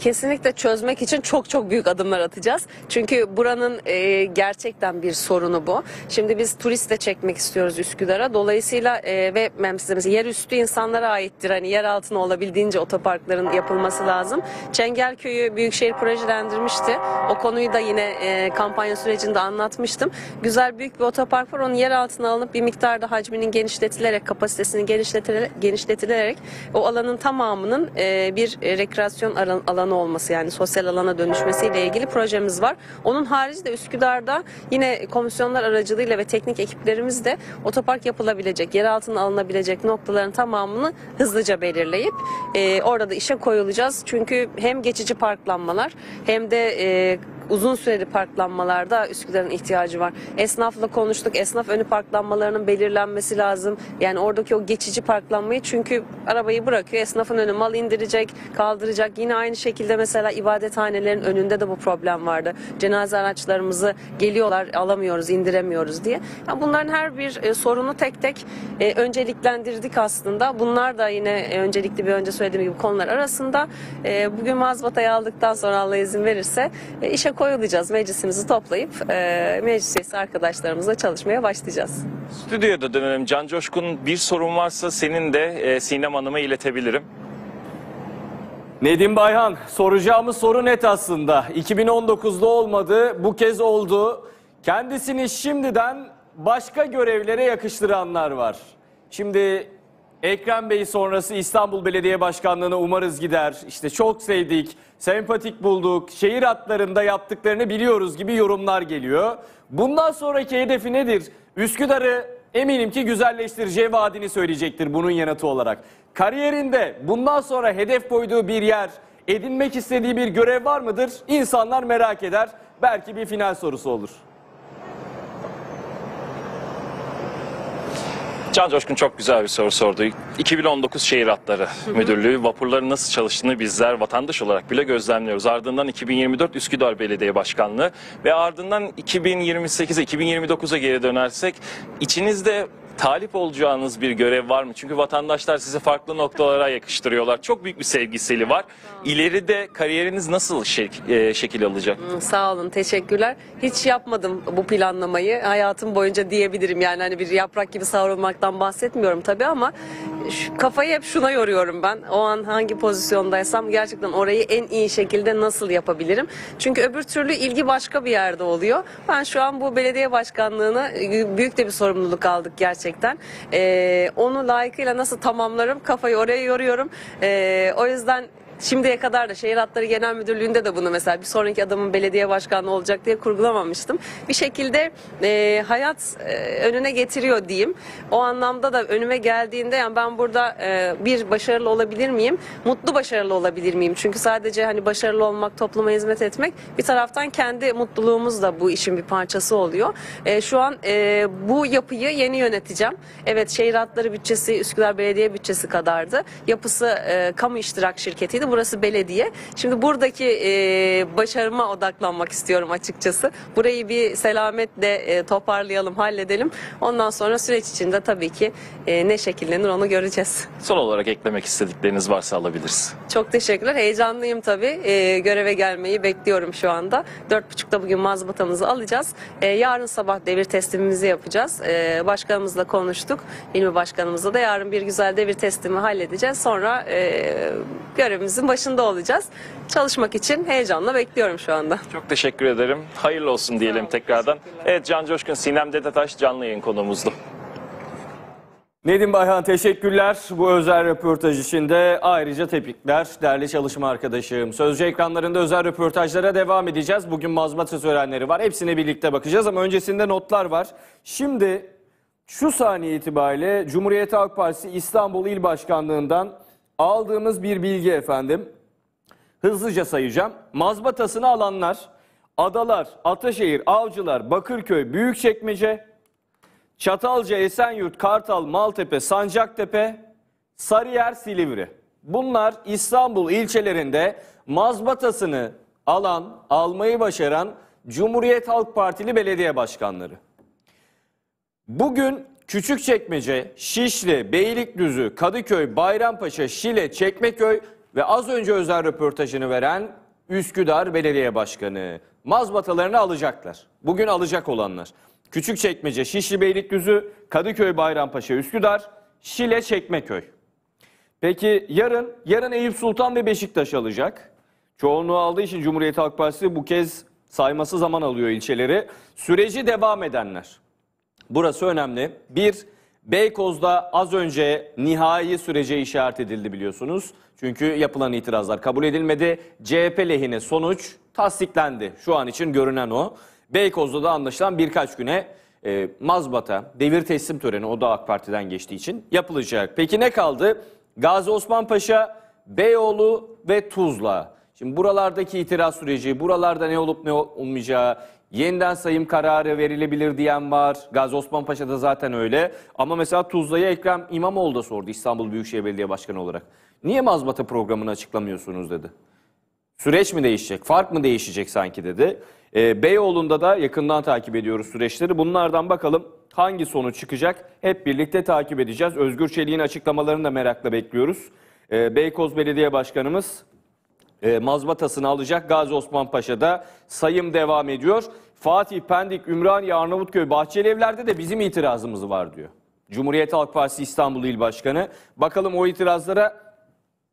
Kesinlikle çözmek için çok çok büyük adımlar atacağız. Çünkü buranın e, gerçekten bir sorunu bu. Şimdi biz turist de çekmek istiyoruz Üsküdar'a. Dolayısıyla e, ve mesela yer üstü insanlara aittir. Hani yer altına olabildiğince otoparkların yapılması lazım. Çengelköy'ü Büyükşehir projelendirmişti. O konuyu da yine e, kampanya sürecinde anlatmıştım. Güzel büyük bir otopark var. Onun yer altına alınıp bir miktarda hacminin genişletilerek, kapasitesinin genişletilerek, genişletilerek o alanın tamamının e, bir e, rekreasyon alan- alanı olması yani sosyal alana dönüşmesiyle ilgili projemiz var. Onun harici de Üsküdar'da yine komisyonlar aracılığıyla ve teknik ekiplerimiz de otopark yapılabilecek, yer altına alınabilecek noktaların tamamını hızlıca belirleyip e, orada da işe koyulacağız. Çünkü hem geçici parklanmalar hem de e, uzun süreli parklanmalarda Üsküdar'ın ihtiyacı var. Esnafla konuştuk. Esnaf önü parklanmalarının belirlenmesi lazım. Yani oradaki o geçici parklanmayı çünkü arabayı bırakıyor. Esnafın önü mal indirecek, kaldıracak. Yine aynı şekilde mesela ibadethanelerin önünde de bu problem vardı. Cenaze araçlarımızı geliyorlar alamıyoruz, indiremiyoruz diye. Yani bunların her bir e, sorunu tek tek e, önceliklendirdik aslında. Bunlar da yine e, öncelikli bir önce söylediğim gibi konular arasında. E, bugün mazbatayı aldıktan sonra Allah izin verirse e, işe koyulacağız. Meclisimizi toplayıp e, meclis üyesi arkadaşlarımızla çalışmaya başlayacağız. Stüdyoya da dönelim. Can Coşkun bir sorun varsa senin de e, Sinem Hanım'a iletebilirim. Nedim Bayhan soracağımız soru net aslında. 2019'da olmadı bu kez oldu. Kendisini şimdiden başka görevlere yakıştıranlar var. Şimdi Ekrem Bey sonrası İstanbul Belediye Başkanlığı'na umarız gider. İşte çok sevdik, sempatik bulduk, şehir hatlarında yaptıklarını biliyoruz gibi yorumlar geliyor. Bundan sonraki hedefi nedir? Üsküdar'ı eminim ki güzelleştireceği vaadini söyleyecektir bunun yanıtı olarak. Kariyerinde bundan sonra hedef koyduğu bir yer, edinmek istediği bir görev var mıdır? İnsanlar merak eder. Belki bir final sorusu olur. Can Coşkun çok güzel bir soru sordu. 2019 Şehir Hatları Müdürlüğü vapurların nasıl çalıştığını bizler vatandaş olarak bile gözlemliyoruz. Ardından 2024 Üsküdar Belediye Başkanlığı ve ardından 2028'e 2029'a geri dönersek içinizde talip olacağınız bir görev var mı? Çünkü vatandaşlar sizi farklı noktalara yakıştırıyorlar. Çok büyük bir sevgiseli var. İleride kariyeriniz nasıl şek- e, şekil alacak? Hı, Sağ olun, teşekkürler. Hiç yapmadım bu planlamayı hayatım boyunca diyebilirim. Yani hani bir yaprak gibi savrulmaktan bahsetmiyorum tabii ama şu, kafayı hep şuna yoruyorum ben. O an hangi pozisyondaysam gerçekten orayı en iyi şekilde nasıl yapabilirim? Çünkü öbür türlü ilgi başka bir yerde oluyor. Ben şu an bu belediye başkanlığına e, büyük de bir sorumluluk aldık gerçekten. Ee, onu layıkıyla nasıl tamamlarım kafayı oraya yoruyorum. Ee, o yüzden Şimdiye kadar da Şehir Hatları Genel Müdürlüğü'nde de bunu mesela bir sonraki adamın belediye başkanı olacak diye kurgulamamıştım. Bir şekilde e, hayat e, önüne getiriyor diyeyim. O anlamda da önüme geldiğinde yani ben burada e, bir başarılı olabilir miyim? Mutlu başarılı olabilir miyim? Çünkü sadece hani başarılı olmak, topluma hizmet etmek bir taraftan kendi mutluluğumuz da bu işin bir parçası oluyor. E, şu an e, bu yapıyı yeni yöneteceğim. Evet Şehir Hatları bütçesi Üsküdar Belediye bütçesi kadardı. Yapısı e, kamu iştirak şirketiydi. Burası belediye. Şimdi buradaki e, başarıma odaklanmak istiyorum açıkçası. Burayı bir selametle e, toparlayalım, halledelim. Ondan sonra süreç içinde tabii ki e, ne şekillenir onu göreceğiz. Son olarak eklemek istedikleriniz varsa alabiliriz. Çok teşekkürler. Heyecanlıyım tabii. Ee, göreve gelmeyi bekliyorum şu anda. Dört buçukta bugün mazbatamızı alacağız. Ee, yarın sabah devir teslimimizi yapacağız. Ee, başkanımızla konuştuk. İlmi başkanımızla da yarın bir güzel devir teslimi halledeceğiz. Sonra e, görevimizin başında olacağız. Çalışmak için heyecanla bekliyorum şu anda. Çok teşekkür ederim. Hayırlı olsun diyelim tekrardan. Evet Can Coşkun, Sinem Dedetaş canlı yayın konuğumuzdu. Nedim Bayhan teşekkürler. Bu özel röportaj için de ayrıca tebrikler değerli çalışma arkadaşım. Sözcü ekranlarında özel röportajlara devam edeceğiz. Bugün mazbata törenleri var. Hepsine birlikte bakacağız ama öncesinde notlar var. Şimdi şu saniye itibariyle Cumhuriyet Halk Partisi İstanbul İl Başkanlığı'ndan aldığımız bir bilgi efendim. Hızlıca sayacağım. Mazbatasını alanlar Adalar, Ataşehir, Avcılar, Bakırköy, Büyükçekmece, Çatalca, Esenyurt, Kartal, Maltepe, Sancaktepe, Sarıyer, Silivri. Bunlar İstanbul ilçelerinde mazbatasını alan, almayı başaran Cumhuriyet Halk Partili belediye başkanları. Bugün Küçükçekmece, Şişli, Beylikdüzü, Kadıköy, Bayrampaşa, Şile, Çekmeköy ve az önce özel röportajını veren Üsküdar Belediye Başkanı mazbatalarını alacaklar. Bugün alacak olanlar. Küçükçekmece, Şişli, Beylikdüzü, Kadıköy, Bayrampaşa, Üsküdar, Şile, Çekmeköy. Peki yarın, yarın Eyüp Sultan ve Beşiktaş alacak. Çoğunluğu aldığı için Cumhuriyet Halk Partisi bu kez sayması zaman alıyor ilçeleri. Süreci devam edenler. Burası önemli. Bir, Beykoz'da az önce nihai sürece işaret edildi biliyorsunuz. Çünkü yapılan itirazlar kabul edilmedi. CHP lehine sonuç tasdiklendi. Şu an için görünen o. Beykoz'da da anlaşılan birkaç güne e, mazbata, devir teslim töreni o da AK Parti'den geçtiği için yapılacak. Peki ne kaldı? Gazi Osman Paşa, Beyoğlu ve Tuzla. Şimdi buralardaki itiraz süreci, buralarda ne olup ne olmayacağı, yeniden sayım kararı verilebilir diyen var. Gazi Osman Paşa'da zaten öyle. Ama mesela Tuzla'ya Ekrem İmamoğlu da sordu İstanbul Büyükşehir Belediye Başkanı olarak. Niye mazbata programını açıklamıyorsunuz dedi. Süreç mi değişecek, fark mı değişecek sanki dedi. Ee, Beyoğlu'nda da yakından takip ediyoruz süreçleri. Bunlardan bakalım hangi sonuç çıkacak hep birlikte takip edeceğiz. Özgür Çelik'in açıklamalarını da merakla bekliyoruz. Ee, Beykoz Belediye Başkanımız e, mazbatasını alacak. Gazi Osman Paşa'da sayım devam ediyor. Fatih, Pendik, Ümraniye, Arnavutköy, Bahçelievler'de de bizim itirazımız var diyor. Cumhuriyet Halk Partisi İstanbul İl Başkanı. Bakalım o itirazlara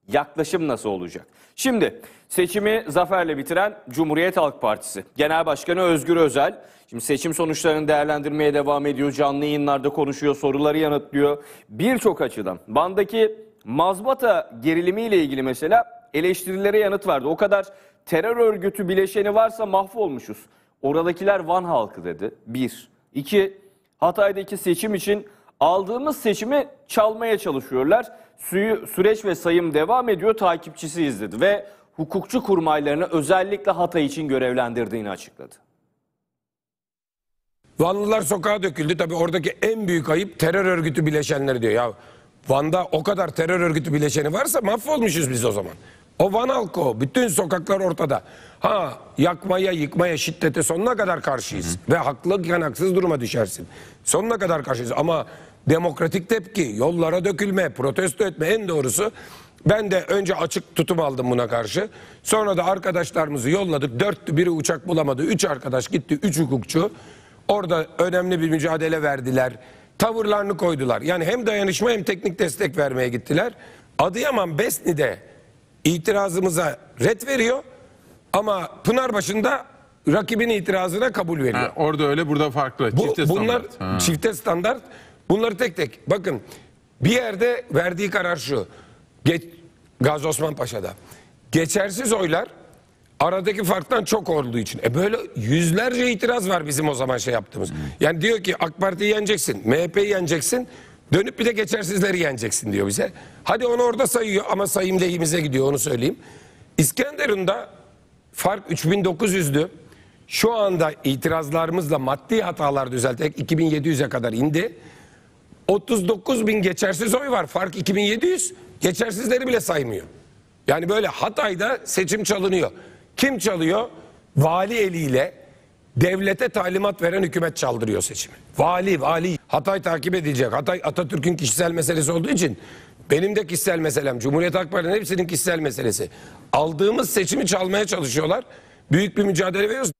yaklaşım nasıl olacak? Şimdi seçimi zaferle bitiren Cumhuriyet Halk Partisi. Genel Başkanı Özgür Özel. Şimdi seçim sonuçlarını değerlendirmeye devam ediyor. Canlı yayınlarda konuşuyor, soruları yanıtlıyor. Birçok açıdan. Van'daki mazbata gerilimiyle ilgili mesela eleştirilere yanıt verdi. O kadar terör örgütü bileşeni varsa mahvolmuşuz. Oradakiler Van halkı dedi. Bir. İki, Hatay'daki seçim için aldığımız seçimi çalmaya çalışıyorlar. Suyu, süreç ve sayım devam ediyor takipçisiyiz dedi ve hukukçu kurmaylarını özellikle Hatay için görevlendirdiğini açıkladı. Vanlılar sokağa döküldü. Tabii oradaki en büyük ayıp terör örgütü bileşenleri diyor. Ya Van'da o kadar terör örgütü bileşeni varsa mahvolmuşuz biz o zaman. O Van halkı o. Bütün sokaklar ortada. Ha yakmaya, yıkmaya, şiddete sonuna kadar karşıyız. Ve haklıyken haksız duruma düşersin. Sonuna kadar karşıyız. Ama demokratik tepki, yollara dökülme, protesto etme en doğrusu. Ben de önce açık tutum aldım buna karşı. Sonra da arkadaşlarımızı yolladık. Dörttü biri uçak bulamadı. Üç arkadaş gitti, üç hukukçu. Orada önemli bir mücadele verdiler. Tavırlarını koydular. Yani hem dayanışma hem teknik destek vermeye gittiler. Adıyaman Besni'de itirazımıza red veriyor. Ama Pınarbaşı'nda rakibin itirazına kabul veriyor. Ha, orada öyle burada farklı. Bu, Çifte bunlar standart. Ha. çifte standart. Bunları tek tek. Bakın bir yerde verdiği karar şu. Geç, Gazi Osman Paşa'da. Geçersiz oylar aradaki farktan çok olduğu için. E böyle yüzlerce itiraz var bizim o zaman şey yaptığımız. Yani diyor ki AK Parti'yi yeneceksin, MHP'yi yeneceksin. Dönüp bir de geçersizleri yeneceksin diyor bize. Hadi onu orada sayıyor ama sayım lehimize gidiyor onu söyleyeyim. İskenderun'da fark 3900'dü. Şu anda itirazlarımızla maddi hatalar düzelterek 2700'e kadar indi. 39 bin geçersiz oy var. Fark 2700. Geçersizleri bile saymıyor. Yani böyle Hatay'da seçim çalınıyor. Kim çalıyor? Vali eliyle devlete talimat veren hükümet çaldırıyor seçimi. Vali, vali. Hatay takip edilecek. Hatay Atatürk'ün kişisel meselesi olduğu için benim de kişisel meselem. Cumhuriyet Halk Partisi'nin hepsinin kişisel meselesi. Aldığımız seçimi çalmaya çalışıyorlar. Büyük bir mücadele veriyoruz.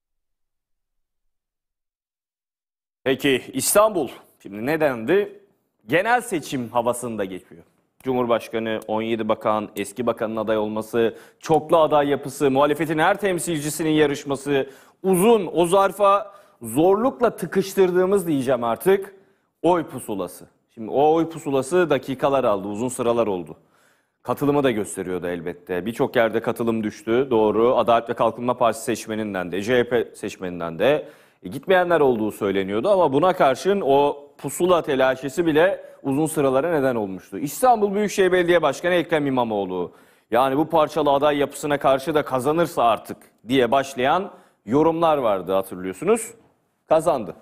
Peki İstanbul şimdi ne dendi? Genel seçim havasında geçiyor. Cumhurbaşkanı, 17 bakan, eski bakanın aday olması, çoklu aday yapısı, muhalefetin her temsilcisinin yarışması, uzun o zarfa zorlukla tıkıştırdığımız diyeceğim artık oy pusulası. Şimdi o oy pusulası dakikalar aldı, uzun sıralar oldu. Katılımı da gösteriyordu elbette. Birçok yerde katılım düştü. Doğru. Adalet ve Kalkınma Partisi seçmeninden de, CHP seçmeninden de e, gitmeyenler olduğu söyleniyordu ama buna karşın o pusula telaşesi bile uzun sıralara neden olmuştu. İstanbul Büyükşehir Belediye Başkanı Ekrem İmamoğlu. Yani bu parçalı aday yapısına karşı da kazanırsa artık diye başlayan yorumlar vardı hatırlıyorsunuz. Kazandı.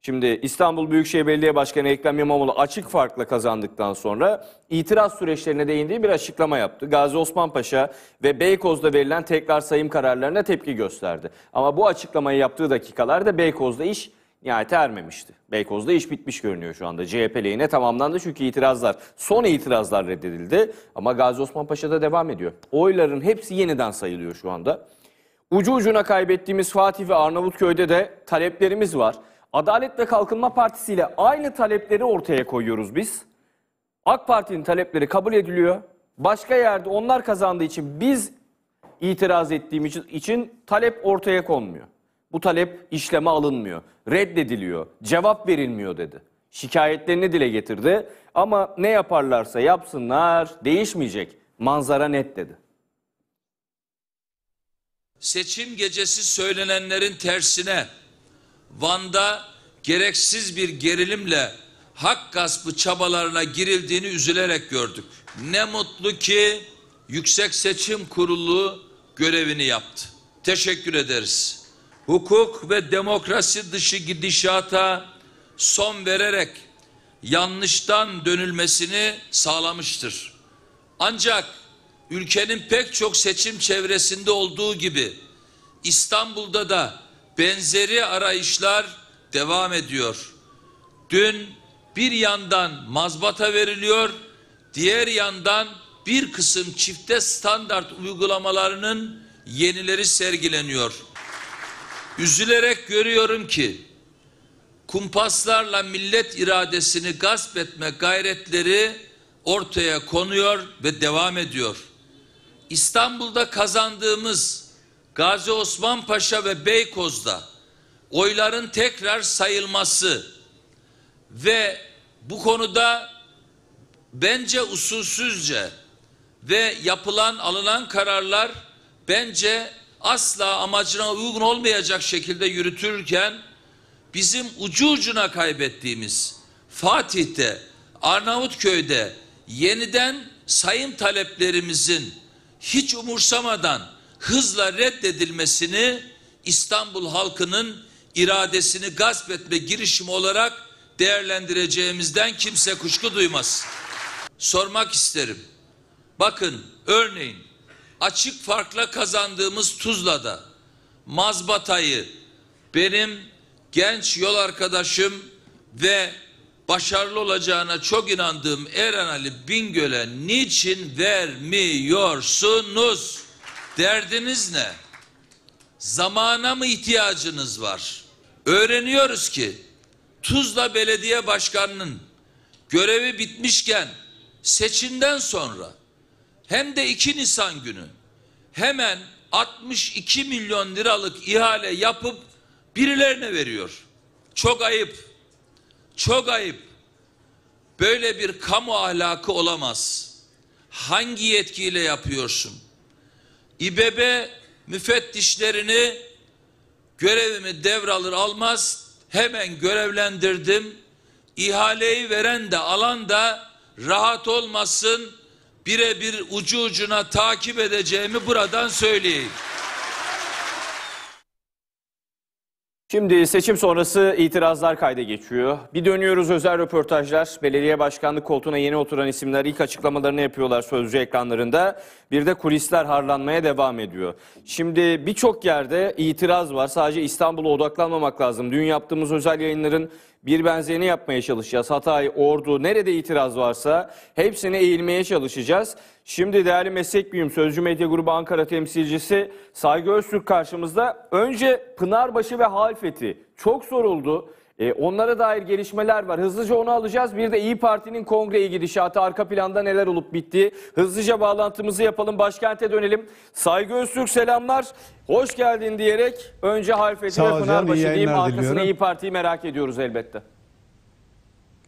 Şimdi İstanbul Büyükşehir Belediye Başkanı Ekrem İmamoğlu açık farkla kazandıktan sonra itiraz süreçlerine değindiği bir açıklama yaptı. Gazi Osman Paşa ve Beykoz'da verilen tekrar sayım kararlarına tepki gösterdi. Ama bu açıklamayı yaptığı dakikalarda Beykoz'da iş nihayete ermemişti. Beykoz'da iş bitmiş görünüyor şu anda. CHP lehine tamamlandı çünkü itirazlar, son itirazlar reddedildi. Ama Gazi Osman Paşa'da devam ediyor. Oyların hepsi yeniden sayılıyor şu anda. Ucu ucuna kaybettiğimiz Fatih ve Arnavutköy'de de taleplerimiz var. Adalet ve Kalkınma Partisi ile aynı talepleri ortaya koyuyoruz biz. AK Parti'nin talepleri kabul ediliyor. Başka yerde onlar kazandığı için biz itiraz ettiğimiz için talep ortaya konmuyor. Bu talep işleme alınmıyor, reddediliyor, cevap verilmiyor dedi. Şikayetlerini dile getirdi ama ne yaparlarsa yapsınlar değişmeyecek. Manzara net dedi. Seçim gecesi söylenenlerin tersine Van'da gereksiz bir gerilimle hak gaspı çabalarına girildiğini üzülerek gördük. Ne mutlu ki Yüksek Seçim Kurulu görevini yaptı. Teşekkür ederiz. Hukuk ve demokrasi dışı gidişata son vererek yanlıştan dönülmesini sağlamıştır. Ancak ülkenin pek çok seçim çevresinde olduğu gibi İstanbul'da da benzeri arayışlar devam ediyor. Dün bir yandan mazbata veriliyor, diğer yandan bir kısım çifte standart uygulamalarının yenileri sergileniyor. Üzülerek görüyorum ki kumpaslarla millet iradesini gasp etme gayretleri ortaya konuyor ve devam ediyor. İstanbul'da kazandığımız Gazi Osman Paşa ve Beykoz'da oyların tekrar sayılması ve bu konuda bence usulsüzce ve yapılan alınan kararlar bence asla amacına uygun olmayacak şekilde yürütülürken bizim ucu ucuna kaybettiğimiz Fatih'te, Arnavutköy'de yeniden sayım taleplerimizin hiç umursamadan hızla reddedilmesini İstanbul halkının iradesini gasp etme girişimi olarak değerlendireceğimizden kimse kuşku duymaz. Sormak isterim. Bakın örneğin açık farkla kazandığımız Tuzla'da mazbatayı benim genç yol arkadaşım ve başarılı olacağına çok inandığım Eren Ali Bingöl'e niçin vermiyorsunuz? Derdiniz ne? Zamana mı ihtiyacınız var? Öğreniyoruz ki Tuzla Belediye Başkanı'nın görevi bitmişken seçimden sonra hem de 2 Nisan günü hemen 62 milyon liralık ihale yapıp birilerine veriyor. Çok ayıp. Çok ayıp. Böyle bir kamu ahlakı olamaz. Hangi yetkiyle yapıyorsun? İBB müfettişlerini görevimi devralır almaz hemen görevlendirdim. İhaleyi veren de alan da rahat olmasın birebir ucu ucuna takip edeceğimi buradan söyleyeyim. Şimdi seçim sonrası itirazlar kayda geçiyor. Bir dönüyoruz özel röportajlar. Belediye başkanlık koltuğuna yeni oturan isimler ilk açıklamalarını yapıyorlar sözcü ekranlarında. Bir de kulisler harlanmaya devam ediyor. Şimdi birçok yerde itiraz var. Sadece İstanbul'a odaklanmamak lazım. Dün yaptığımız özel yayınların bir benzerini yapmaya çalışacağız. Hatay, Ordu, nerede itiraz varsa hepsine eğilmeye çalışacağız. Şimdi değerli meslek büyüğüm Sözcü Medya Grubu Ankara temsilcisi Saygı Öztürk karşımızda. Önce Pınarbaşı ve Halfeti çok soruldu. E, onlara dair gelişmeler var. Hızlıca onu alacağız. Bir de İyi Parti'nin kongreye gidişatı, arka planda neler olup bitti. Hızlıca bağlantımızı yapalım, başkente dönelim. Saygı Öztürk selamlar. Hoş geldin diyerek önce Halfeti ve Pınarbaşı diyeyim. Arkasına diliyorum. İyi Parti'yi merak ediyoruz elbette.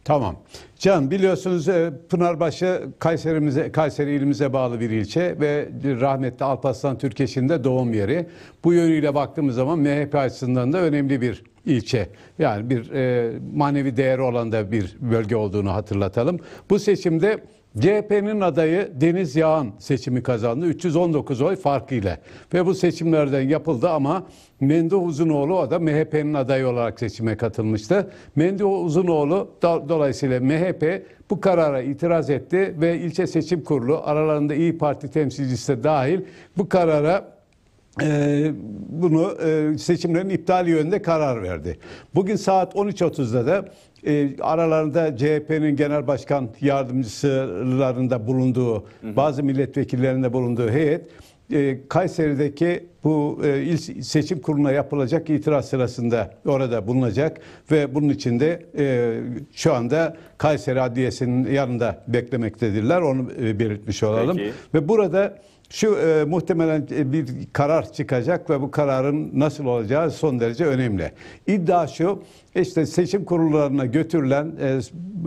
Tamam. Can biliyorsunuz e, Pınarbaşı Kayserimize, Kayseri ilimize bağlı bir ilçe ve rahmetli Alparslan Türkeş'in de doğum yeri. Bu yönüyle baktığımız zaman MHP açısından da önemli bir ilçe. Yani bir e, manevi değeri olan da bir bölge olduğunu hatırlatalım. Bu seçimde CHP'nin adayı Deniz Yağan seçimi kazandı. 319 oy farkıyla. Ve bu seçimlerden yapıldı ama Menduh Uzunoğlu o da MHP'nin adayı olarak seçime katılmıştı. Menduh Uzunoğlu do- dolayısıyla MHP bu karara itiraz etti ve ilçe seçim kurulu aralarında İyi Parti temsilcisi de dahil bu karara e, bunu e, seçimlerin iptali yönünde karar verdi. Bugün saat 13.30'da da e, aralarında CHP'nin genel başkan yardımcılarında bulunduğu, bazı milletvekillerinde bulunduğu heyet e, Kayseri'deki bu e, il seçim kuruluna yapılacak itiraz sırasında orada bulunacak ve bunun için de e, şu anda Kayseri Adliyesi'nin yanında beklemektedirler. Onu e, belirtmiş olalım. Peki. Ve burada şu e, muhtemelen e, bir karar çıkacak ve bu kararın nasıl olacağı son derece önemli. İddia şu, işte seçim kurullarına götürülen e,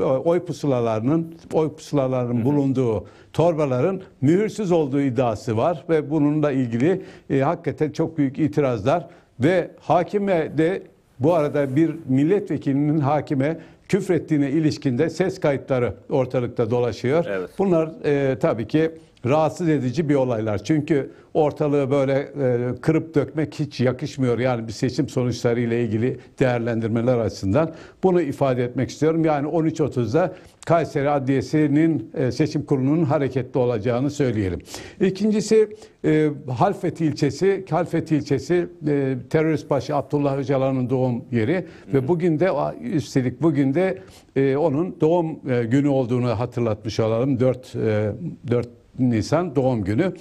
oy pusulalarının, oy pusulalarının bulunduğu torbaların mühürsüz olduğu iddiası var ve bununla ilgili e, hakikaten çok büyük itirazlar ve hakime de bu arada bir milletvekilinin hakime küfrettiğine ilişkinde ses kayıtları ortalıkta dolaşıyor. Evet. Bunlar e, tabii ki rahatsız edici bir olaylar. Çünkü ortalığı böyle e, kırıp dökmek hiç yakışmıyor. Yani bir seçim sonuçları ile ilgili değerlendirmeler açısından bunu ifade etmek istiyorum. Yani 13.30'da Kayseri Adliyesi'nin e, seçim kurulunun hareketli olacağını söyleyelim. İkincisi e, Halfeti ilçesi. Halfeti ilçesi e, terörist başı Abdullah Öcalan'ın doğum yeri ve bugün de üstelik bugün de e, onun doğum e, günü olduğunu hatırlatmış olalım. 4 e, 4 Nisan doğum günü.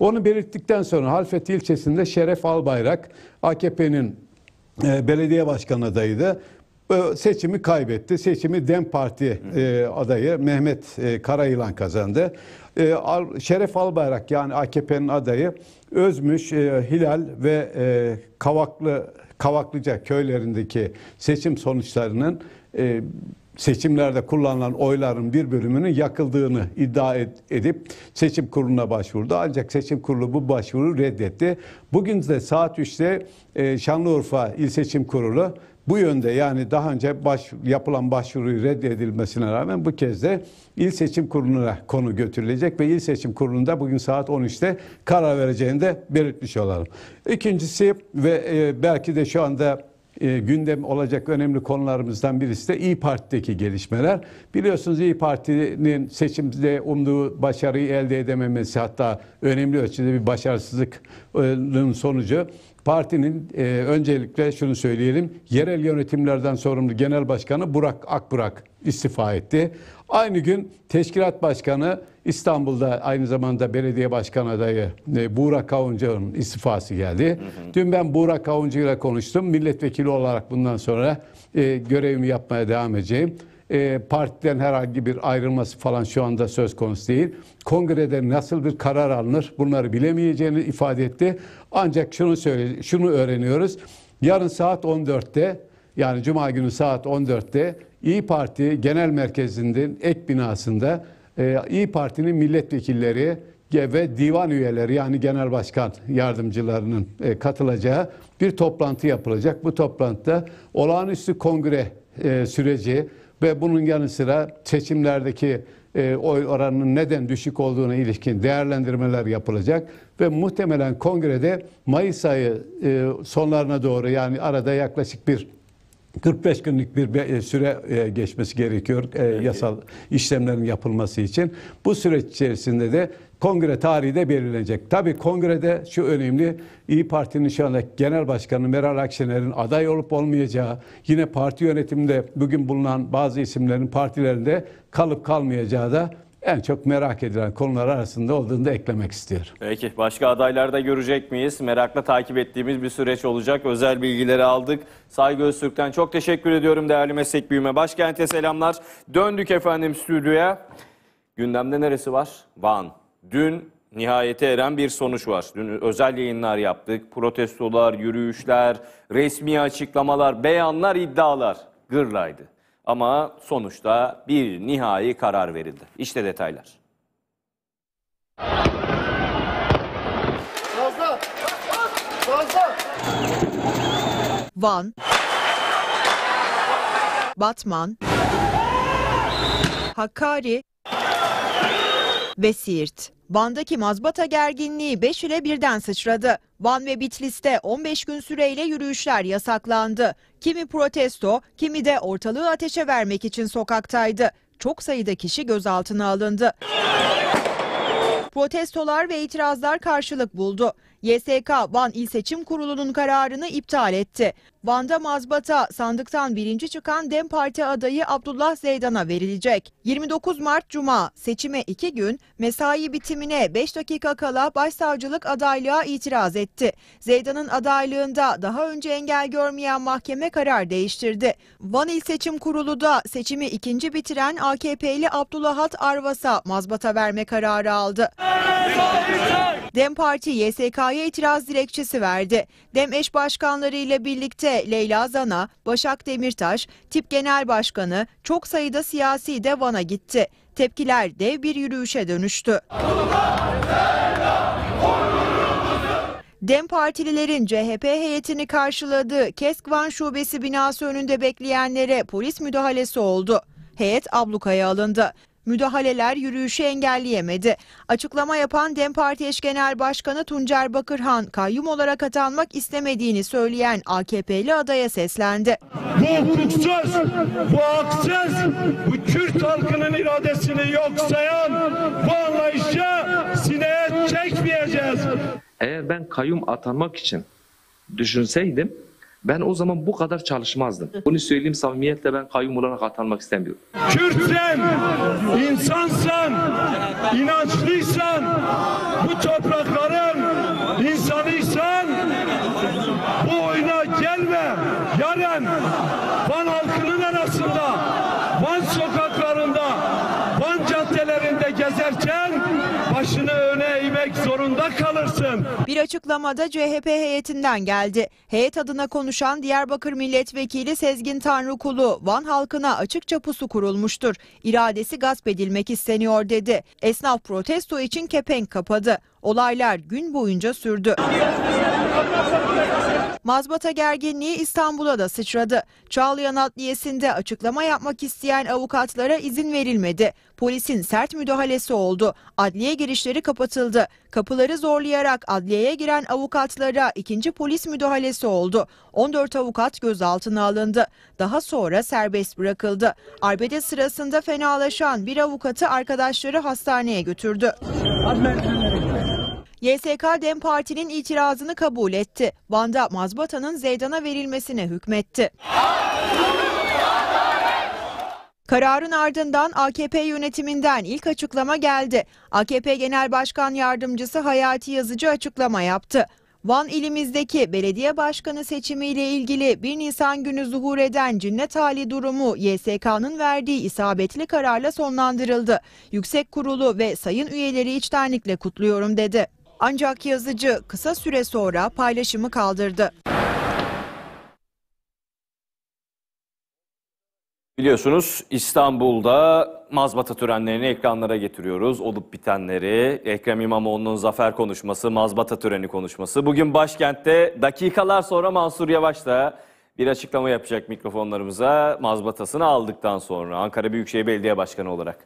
Onu belirttikten sonra Halfeti ilçesinde Şeref Albayrak AKP'nin e, belediye başkan adayıydı. Seçimi kaybetti. Seçimi Dem Parti e, adayı Mehmet e, Karayılan kazandı. E, Şeref Albayrak yani AKP'nin adayı Özmüş, e, Hilal ve e, Kavaklı Kavaklıca köylerindeki seçim sonuçlarının e, seçimlerde kullanılan oyların bir bölümünün yakıldığını iddia ed- edip seçim kuruluna başvurdu. Ancak seçim kurulu bu başvuru reddetti. Bugün de saat 3'te e, Şanlıurfa İl Seçim Kurulu bu yönde yani daha önce baş, yapılan başvuruyu reddedilmesine rağmen bu kez de İl Seçim Kurulu'na konu götürülecek ve İl Seçim Kurulu'nda bugün saat 13'te karar vereceğini de belirtmiş olalım. İkincisi ve e, belki de şu anda e, gündem olacak önemli konularımızdan birisi de İyi Parti'deki gelişmeler. Biliyorsunuz İyi Parti'nin seçimde umduğu başarıyı elde edememesi hatta önemli ölçüde bir başarısızlıkın sonucu partinin e, öncelikle şunu söyleyelim yerel yönetimlerden sorumlu genel başkanı Burak Akburak istifa etti. Aynı gün teşkilat başkanı İstanbul'da aynı zamanda belediye başkan adayı e, Buğra Kavuncu'nun istifası geldi. Dün ben Buğra Kavuncu ile konuştum. Milletvekili olarak bundan sonra e, görevimi yapmaya devam edeceğim. E, partiden herhangi bir ayrılması falan şu anda söz konusu değil. Kongrede nasıl bir karar alınır bunları bilemeyeceğini ifade etti. Ancak şunu söyle, şunu öğreniyoruz. Yarın saat 14'te yani Cuma günü saat 14'te İyi Parti Genel Merkezi'nin ek binasında İyi Parti'nin milletvekilleri ve divan üyeleri yani genel başkan yardımcılarının e, katılacağı bir toplantı yapılacak. Bu toplantıda olağanüstü kongre e, süreci ve bunun yanı sıra seçimlerdeki e, oy oranının neden düşük olduğuna ilişkin değerlendirmeler yapılacak ve muhtemelen kongrede Mayıs ayı sonlarına doğru yani arada yaklaşık bir 45 günlük bir e, süre e, geçmesi gerekiyor e, yasal işlemlerin yapılması için. Bu süreç içerisinde de kongre tarihi de belirlenecek. Tabii kongrede şu önemli İyi Parti'nin şu anda genel başkanı Meral Akşener'in aday olup olmayacağı, yine parti yönetiminde bugün bulunan bazı isimlerin partilerinde kalıp kalmayacağı da en çok merak edilen konular arasında olduğunu da eklemek istiyorum. Peki başka adaylarda görecek miyiz? Merakla takip ettiğimiz bir süreç olacak. Özel bilgileri aldık. Saygı Öztürk'ten çok teşekkür ediyorum değerli meslek büyüme. Başkente selamlar. Döndük efendim stüdyoya. Gündemde neresi var? Van. Dün nihayete eren bir sonuç var. Dün özel yayınlar yaptık. Protestolar, yürüyüşler, resmi açıklamalar, beyanlar, iddialar gırlaydı. Ama sonuçta bir nihai karar verildi. İşte detaylar. Van, Batman, Hakkari ve Siirt. Van'daki mazbata gerginliği 5 ile birden sıçradı. Van ve Bitlis'te 15 gün süreyle yürüyüşler yasaklandı. Kimi protesto, kimi de ortalığı ateşe vermek için sokaktaydı. Çok sayıda kişi gözaltına alındı. Protestolar ve itirazlar karşılık buldu. YSK Van İl Seçim Kurulu'nun kararını iptal etti. Van'da mazbata sandıktan birinci çıkan DEM Parti adayı Abdullah Zeydan'a verilecek. 29 Mart Cuma seçime 2 gün mesai bitimine 5 dakika kala başsavcılık adaylığa itiraz etti. Zeydan'ın adaylığında daha önce engel görmeyen mahkeme karar değiştirdi. Van İl Seçim Kurulu da seçimi ikinci bitiren AKP'li Abdullahat Arvas'a mazbata verme kararı aldı. DEM Parti YSK'ya itiraz dilekçesi verdi. DEM eş başkanları ile birlikte Leyla Zana, Başak Demirtaş, Tip Genel Başkanı çok sayıda siyasi de Van'a gitti. Tepkiler dev bir yürüyüşe dönüştü. DEM partililerin CHP heyetini karşıladığı Keskvan Şubesi binası önünde bekleyenlere polis müdahalesi oldu. Heyet ablukaya alındı. Müdahaleler yürüyüşü engelleyemedi. Açıklama yapan DEM Parti eş genel başkanı Tuncer Bakırhan, kayyum olarak atanmak istemediğini söyleyen AKP'li adaya seslendi. Bu hukuksuz, bu haksız, bu Kürt halkının iradesini yok sayan bu anlayışa sineye çekmeyeceğiz. Eğer ben kayyum atanmak için düşünseydim ben o zaman bu kadar çalışmazdım. Bunu söyleyeyim samimiyetle ben kayyum olarak atanmak istemiyorum. Kürtsen, insansan, inançlıysan, bu toprakların insanıysan bu oyuna gelme. Yarın Van halkının arasında, Van sokaklarında, başını öne eğmek zorunda kalırsın. Bir açıklamada CHP heyetinden geldi. Heyet adına konuşan Diyarbakır Milletvekili Sezgin Tanrıkulu, Van halkına açıkça pusu kurulmuştur. İradesi gasp edilmek isteniyor dedi. Esnaf protesto için kepenk kapadı. Olaylar gün boyunca sürdü. Mazbata gerginliği İstanbul'a da sıçradı. Çağlayan Adliyesi'nde açıklama yapmak isteyen avukatlara izin verilmedi. Polisin sert müdahalesi oldu. Adliye girişleri kapatıldı. Kapıları zorlayarak adliyeye giren avukatlara ikinci polis müdahalesi oldu. 14 avukat gözaltına alındı. Daha sonra serbest bırakıldı. Arbede sırasında fenalaşan bir avukatı arkadaşları hastaneye götürdü. YSK DEM Parti'nin itirazını kabul etti. Van'da mazbatanın Zeydan'a verilmesine hükmetti. Kararın ardından AKP yönetiminden ilk açıklama geldi. AKP Genel Başkan Yardımcısı Hayati Yazıcı açıklama yaptı. Van ilimizdeki belediye başkanı seçimiyle ilgili 1 Nisan günü zuhur eden cinnet hali durumu YSK'nın verdiği isabetli kararla sonlandırıldı. Yüksek Kurulu ve sayın üyeleri içtenlikle kutluyorum dedi. Ancak yazıcı kısa süre sonra paylaşımı kaldırdı. Biliyorsunuz İstanbul'da mazbata törenlerini ekranlara getiriyoruz. Olup bitenleri, Ekrem İmamoğlu'nun zafer konuşması, mazbata töreni konuşması. Bugün başkentte dakikalar sonra Mansur Yavaş da bir açıklama yapacak mikrofonlarımıza mazbatasını aldıktan sonra Ankara Büyükşehir Belediye Başkanı olarak.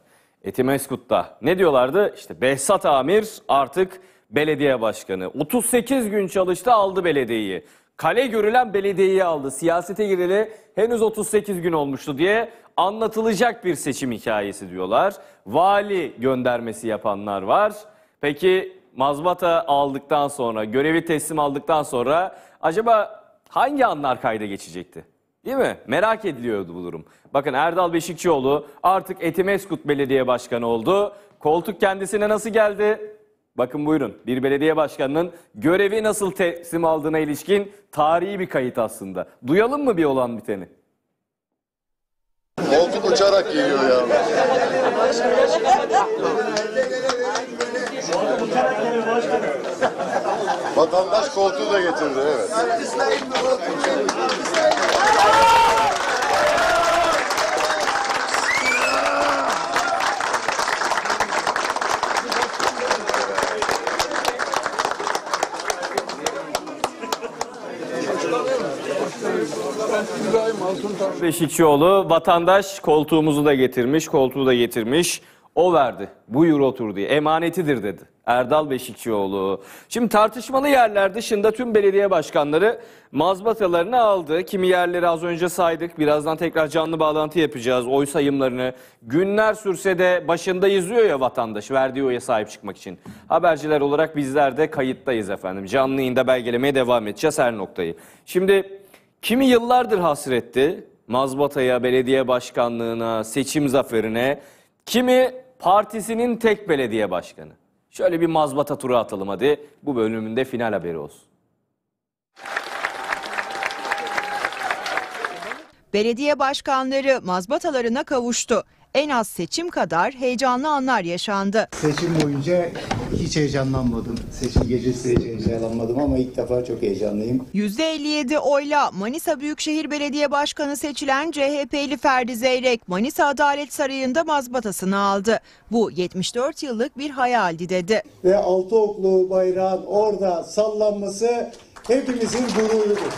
Etimeskut'ta ne diyorlardı? İşte Behzat Amir artık belediye başkanı. 38 gün çalıştı aldı belediyeyi. Kale görülen belediyeyi aldı. Siyasete gireli henüz 38 gün olmuştu diye anlatılacak bir seçim hikayesi diyorlar. Vali göndermesi yapanlar var. Peki mazbata aldıktan sonra, görevi teslim aldıktan sonra acaba hangi anlar kayda geçecekti? Değil mi? Merak ediliyordu bu durum. Bakın Erdal Beşikçioğlu artık Etimeskut Belediye Başkanı oldu. Koltuk kendisine nasıl geldi? Bakın buyurun bir belediye başkanının görevi nasıl teslim aldığına ilişkin tarihi bir kayıt aslında. Duyalım mı bir olan biteni? Koltuk uçarak geliyor ya. Vatandaş koltuğu da getirdi evet. Beşikçioğlu vatandaş koltuğumuzu da getirmiş, koltuğu da getirmiş. O verdi. Buyur otur diye. Emanetidir dedi. Erdal Beşikçioğlu. Şimdi tartışmalı yerler dışında tüm belediye başkanları mazbatalarını aldı. Kimi yerleri az önce saydık. Birazdan tekrar canlı bağlantı yapacağız. Oy sayımlarını. Günler sürse de başında izliyor ya vatandaş verdiği oya sahip çıkmak için. Haberciler olarak bizler de kayıttayız efendim. Canlı yayında belgelemeye devam edeceğiz her noktayı. Şimdi kimi yıllardır hasretti mazbataya, belediye başkanlığına, seçim zaferine. Kimi partisinin tek belediye başkanı. Şöyle bir mazbata turu atalım hadi. Bu bölümünde final haberi olsun. Belediye başkanları mazbatalarına kavuştu. En az seçim kadar heyecanlı anlar yaşandı. Seçim boyunca hiç heyecanlanmadım. Seçim gecesi heyecanlanmadım ama ilk defa çok heyecanlıyım. %57 oyla Manisa Büyükşehir Belediye Başkanı seçilen CHP'li Ferdi Zeyrek Manisa Adalet Sarayı'nda mazbatasını aldı. Bu 74 yıllık bir hayaldi dedi. Ve altı oklu bayrağın orada sallanması hepimizin gururudur.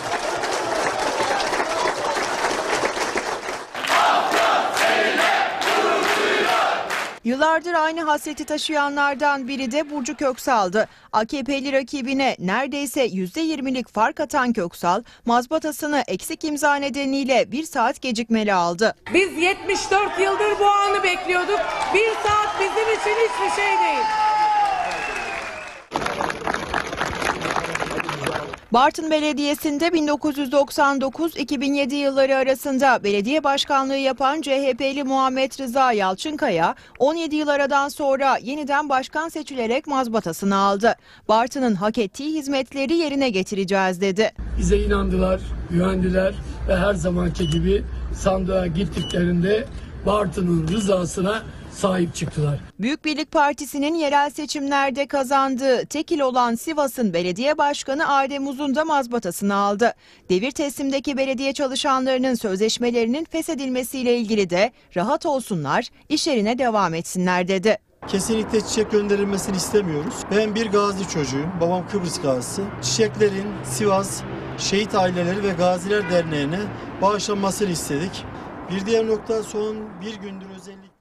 Yıllardır aynı hasreti taşıyanlardan biri de Burcu Köksal'dı. AKP'li rakibine neredeyse %20'lik fark atan Köksal, mazbatasını eksik imza nedeniyle bir saat gecikmeli aldı. Biz 74 yıldır bu anı bekliyorduk. Bir saat bizim için hiçbir şey değil. Bartın Belediyesi'nde 1999-2007 yılları arasında belediye başkanlığı yapan CHP'li Muhammed Rıza Yalçınkaya 17 yıl aradan sonra yeniden başkan seçilerek mazbatasını aldı. Bartın'ın hak ettiği hizmetleri yerine getireceğiz dedi. Bize inandılar, güvendiler ve her zamanki gibi sandığa gittiklerinde Bartın'ın rızasına sahip çıktılar. Büyük Birlik Partisi'nin yerel seçimlerde kazandığı tekil olan Sivas'ın belediye başkanı Adem Uzun da mazbatasını aldı. Devir teslimdeki belediye çalışanlarının sözleşmelerinin feshedilmesiyle ilgili de rahat olsunlar, iş yerine devam etsinler dedi. Kesinlikle çiçek gönderilmesini istemiyoruz. Ben bir gazi çocuğuyum. Babam Kıbrıs gazisi. Çiçeklerin Sivas Şehit Aileleri ve Gaziler Derneği'ne bağışlanmasını istedik. Bir diğer nokta son bir gündür özellikle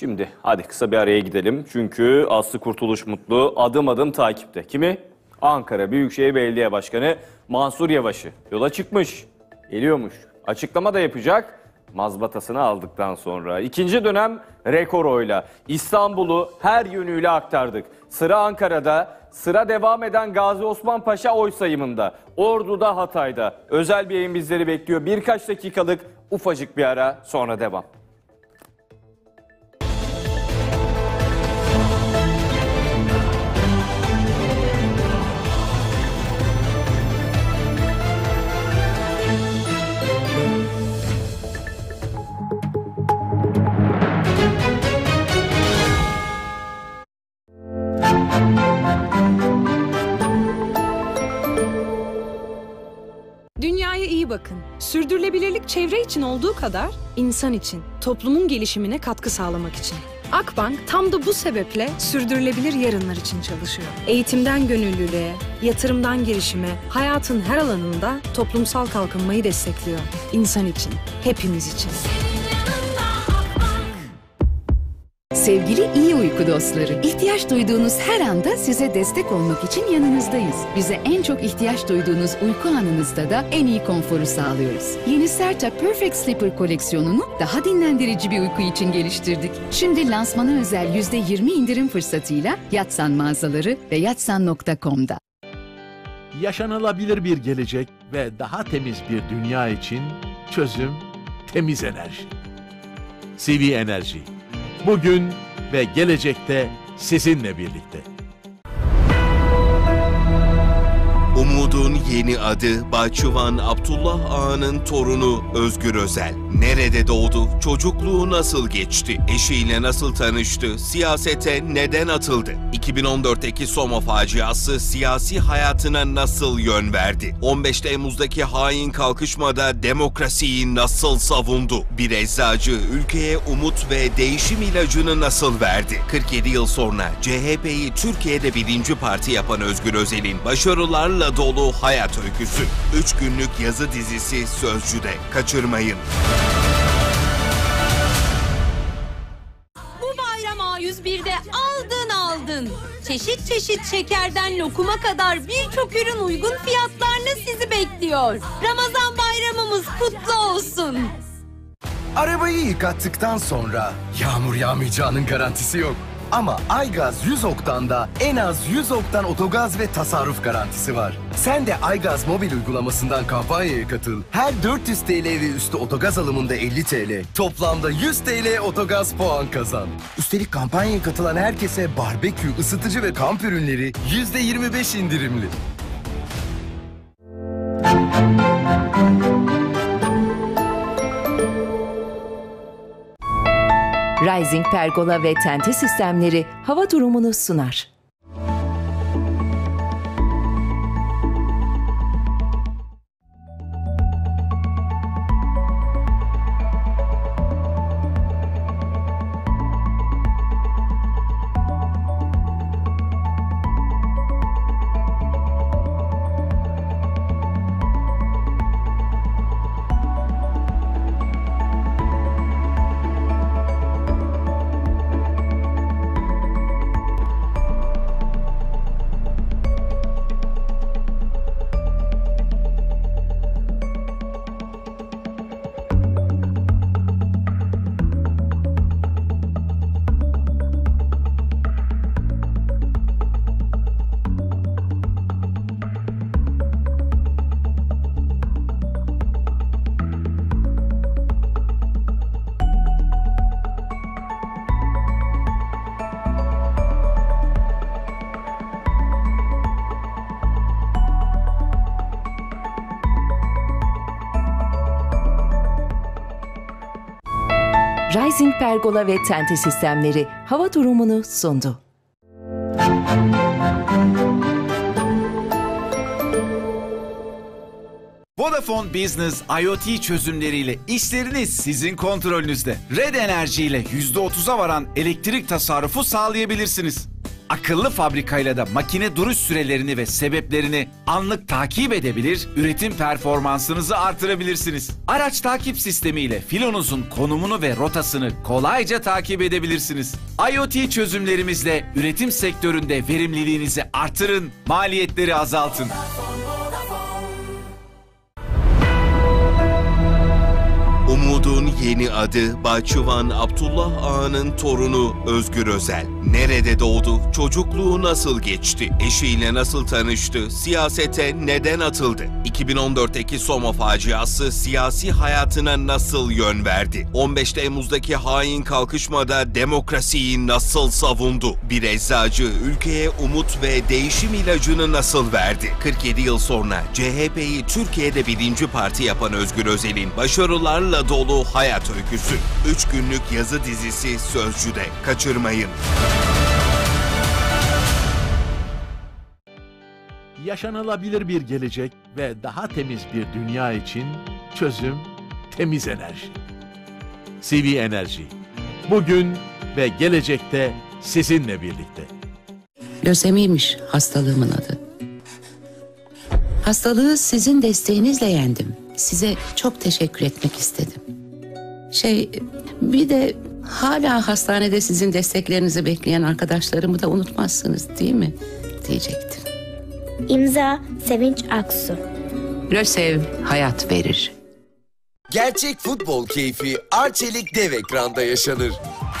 Şimdi hadi kısa bir araya gidelim. Çünkü Aslı Kurtuluş Mutlu adım adım takipte. Kimi? Ankara Büyükşehir Belediye Başkanı Mansur Yavaş'ı. Yola çıkmış. Geliyormuş. Açıklama da yapacak. Mazbatasını aldıktan sonra. ikinci dönem rekor oyla. İstanbul'u her yönüyle aktardık. Sıra Ankara'da, sıra devam eden Gazi Osman Paşa oy sayımında. Ordu'da, Hatay'da. Özel bir yayın bizleri bekliyor. Birkaç dakikalık ufacık bir ara sonra devam. Bakın. Sürdürülebilirlik çevre için olduğu kadar insan için, toplumun gelişimine katkı sağlamak için. Akbank tam da bu sebeple sürdürülebilir yarınlar için çalışıyor. Eğitimden gönüllülüğe, yatırımdan girişime, hayatın her alanında toplumsal kalkınmayı destekliyor. İnsan için, hepimiz için. Sevgili iyi uyku dostları, ihtiyaç duyduğunuz her anda size destek olmak için yanınızdayız. Bize en çok ihtiyaç duyduğunuz uyku anınızda da en iyi konforu sağlıyoruz. Yeni Serta Perfect Sleeper koleksiyonunu daha dinlendirici bir uyku için geliştirdik. Şimdi lansmana özel %20 indirim fırsatıyla Yatsan mağazaları ve yatsan.com'da. Yaşanılabilir bir gelecek ve daha temiz bir dünya için çözüm temiz enerji. CV Enerji. Bugün ve gelecekte sizinle birlikte. Umudun yeni adı Bahçıvan Abdullah Ağa'nın torunu Özgür Özel. Nerede doğdu? Çocukluğu nasıl geçti? Eşiyle nasıl tanıştı? Siyasete neden atıldı? 2014'teki Soma faciası siyasi hayatına nasıl yön verdi? 15 Temmuz'daki hain kalkışmada demokrasiyi nasıl savundu? Bir eczacı ülkeye umut ve değişim ilacını nasıl verdi? 47 yıl sonra CHP'yi Türkiye'de birinci parti yapan Özgür Özel'in başarılarla dolu hayat öyküsü. 3 günlük yazı dizisi Sözcü'de. Kaçırmayın. Çeşit çeşit şekerden lokuma kadar birçok ürün uygun fiyatlarla sizi bekliyor. Ramazan bayramımız kutlu olsun. Arabayı yıkattıktan sonra yağmur yağmayacağının garantisi yok. Ama Aygaz 100 Oktan'da en az 100 Oktan otogaz ve tasarruf garantisi var. Sen de Aygaz mobil uygulamasından kampanyaya katıl. Her 400 TL ve üstü otogaz alımında 50 TL. Toplamda 100 TL otogaz puan kazan. Üstelik kampanyaya katılan herkese barbekü, ısıtıcı ve kamp ürünleri %25 indirimli. Rising Pergola ve Tente Sistemleri hava durumunu sunar. Rising Pergola ve Tente Sistemleri hava durumunu sundu. Vodafone Business IoT çözümleriyle işleriniz sizin kontrolünüzde. Red Enerji ile %30'a varan elektrik tasarrufu sağlayabilirsiniz. Akıllı fabrikayla da makine duruş sürelerini ve sebeplerini anlık takip edebilir, üretim performansınızı artırabilirsiniz. Araç takip sistemi ile filonuzun konumunu ve rotasını kolayca takip edebilirsiniz. IoT çözümlerimizle üretim sektöründe verimliliğinizi artırın, maliyetleri azaltın. Umudun yeni adı Bahçıvan Abdullah Ağa'nın torunu Özgür Özel. Nerede doğdu? Çocukluğu nasıl geçti? Eşiyle nasıl tanıştı? Siyasete neden atıldı? 2014'teki Soma faciası siyasi hayatına nasıl yön verdi? 15 Temmuz'daki hain kalkışmada demokrasiyi nasıl savundu? Bir eczacı ülkeye umut ve değişim ilacını nasıl verdi? 47 yıl sonra CHP'yi Türkiye'de birinci parti yapan Özgür Özel'in başarılarla dolu hayat öyküsü. 3 günlük yazı dizisi Sözcü'de. Kaçırmayın. Yaşanılabilir bir gelecek ve daha temiz bir dünya için çözüm temiz enerji. CV Enerji. Bugün ve gelecekte sizinle birlikte. Lösemiymiş hastalığımın adı. Hastalığı sizin desteğinizle yendim. Size çok teşekkür etmek istedim. Şey bir de hala hastanede sizin desteklerinizi bekleyen arkadaşlarımı da unutmazsınız değil mi? Diyecektim. İmza Sevinç Aksu. Lösev hayat verir. Gerçek futbol keyfi Arçelik dev ekranda yaşanır.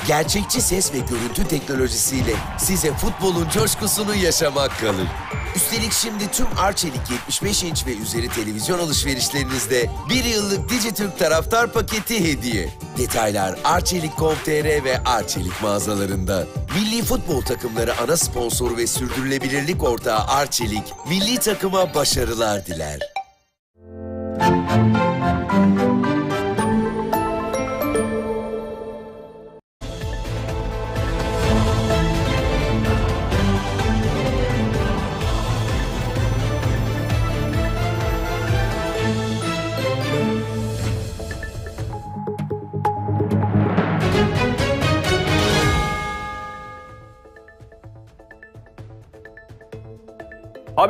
Gerçekçi ses ve görüntü teknolojisiyle size futbolun coşkusunu yaşamak kalır. Üstelik şimdi tüm Arçelik 75 inç ve üzeri televizyon alışverişlerinizde bir yıllık Dijitürk taraftar paketi hediye. Detaylar Arçelik.com.tr ve Arçelik mağazalarında. Milli futbol takımları ana sponsor ve sürdürülebilirlik ortağı Arçelik, milli takıma başarılar diler.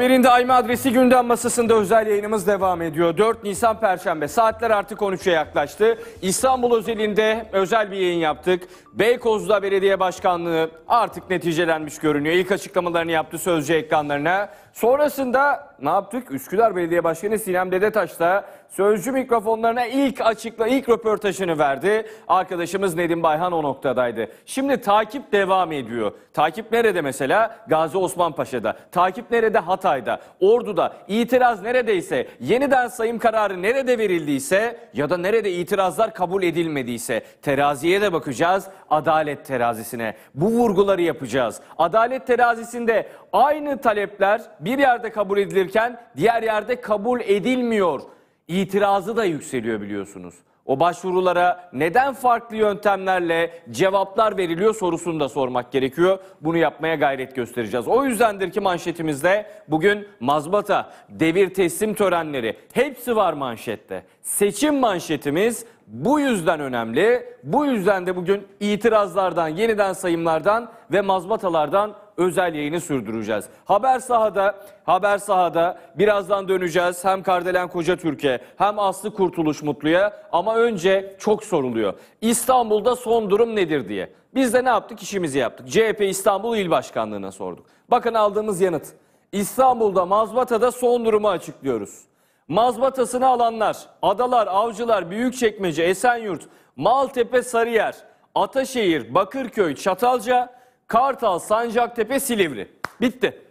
Haberin daimi adresi gündem masasında özel yayınımız devam ediyor. 4 Nisan Perşembe saatler artık 13'e yaklaştı. İstanbul özelinde özel bir yayın yaptık. Beykoz'da belediye başkanlığı artık neticelenmiş görünüyor. İlk açıklamalarını yaptı sözcü ekranlarına. Sonrasında ne yaptık? Üsküdar Belediye Başkanı Sinem Dedetaş da sözcü mikrofonlarına ilk açıkla ilk röportajını verdi. Arkadaşımız Nedim Bayhan o noktadaydı. Şimdi takip devam ediyor. Takip nerede mesela? Gazi Osman Paşa'da. Takip nerede? Hatay'da. Ordu'da. İtiraz neredeyse, yeniden sayım kararı nerede verildiyse ya da nerede itirazlar kabul edilmediyse teraziye de bakacağız. Adalet terazisine. Bu vurguları yapacağız. Adalet terazisinde aynı talepler bir yerde kabul edilirken diğer yerde kabul edilmiyor. İtirazı da yükseliyor biliyorsunuz. O başvurulara neden farklı yöntemlerle cevaplar veriliyor sorusunu da sormak gerekiyor. Bunu yapmaya gayret göstereceğiz. O yüzdendir ki manşetimizde bugün mazbata, devir teslim törenleri hepsi var manşette. Seçim manşetimiz bu yüzden önemli. Bu yüzden de bugün itirazlardan, yeniden sayımlardan ve mazbatalardan özel yayını sürdüreceğiz. Haber sahada, haber sahada birazdan döneceğiz. Hem Kardelen Koca Türkiye hem Aslı Kurtuluş Mutlu'ya ama önce çok soruluyor. İstanbul'da son durum nedir diye. Biz de ne yaptık? İşimizi yaptık. CHP İstanbul İl Başkanlığı'na sorduk. Bakın aldığımız yanıt. İstanbul'da mazbatada son durumu açıklıyoruz. Mazbatasını alanlar, Adalar, Avcılar, Büyükçekmece, Esenyurt, Maltepe, Sarıyer, Ataşehir, Bakırköy, Çatalca, Kartal, Sancaktepe, Silivri. Bitti.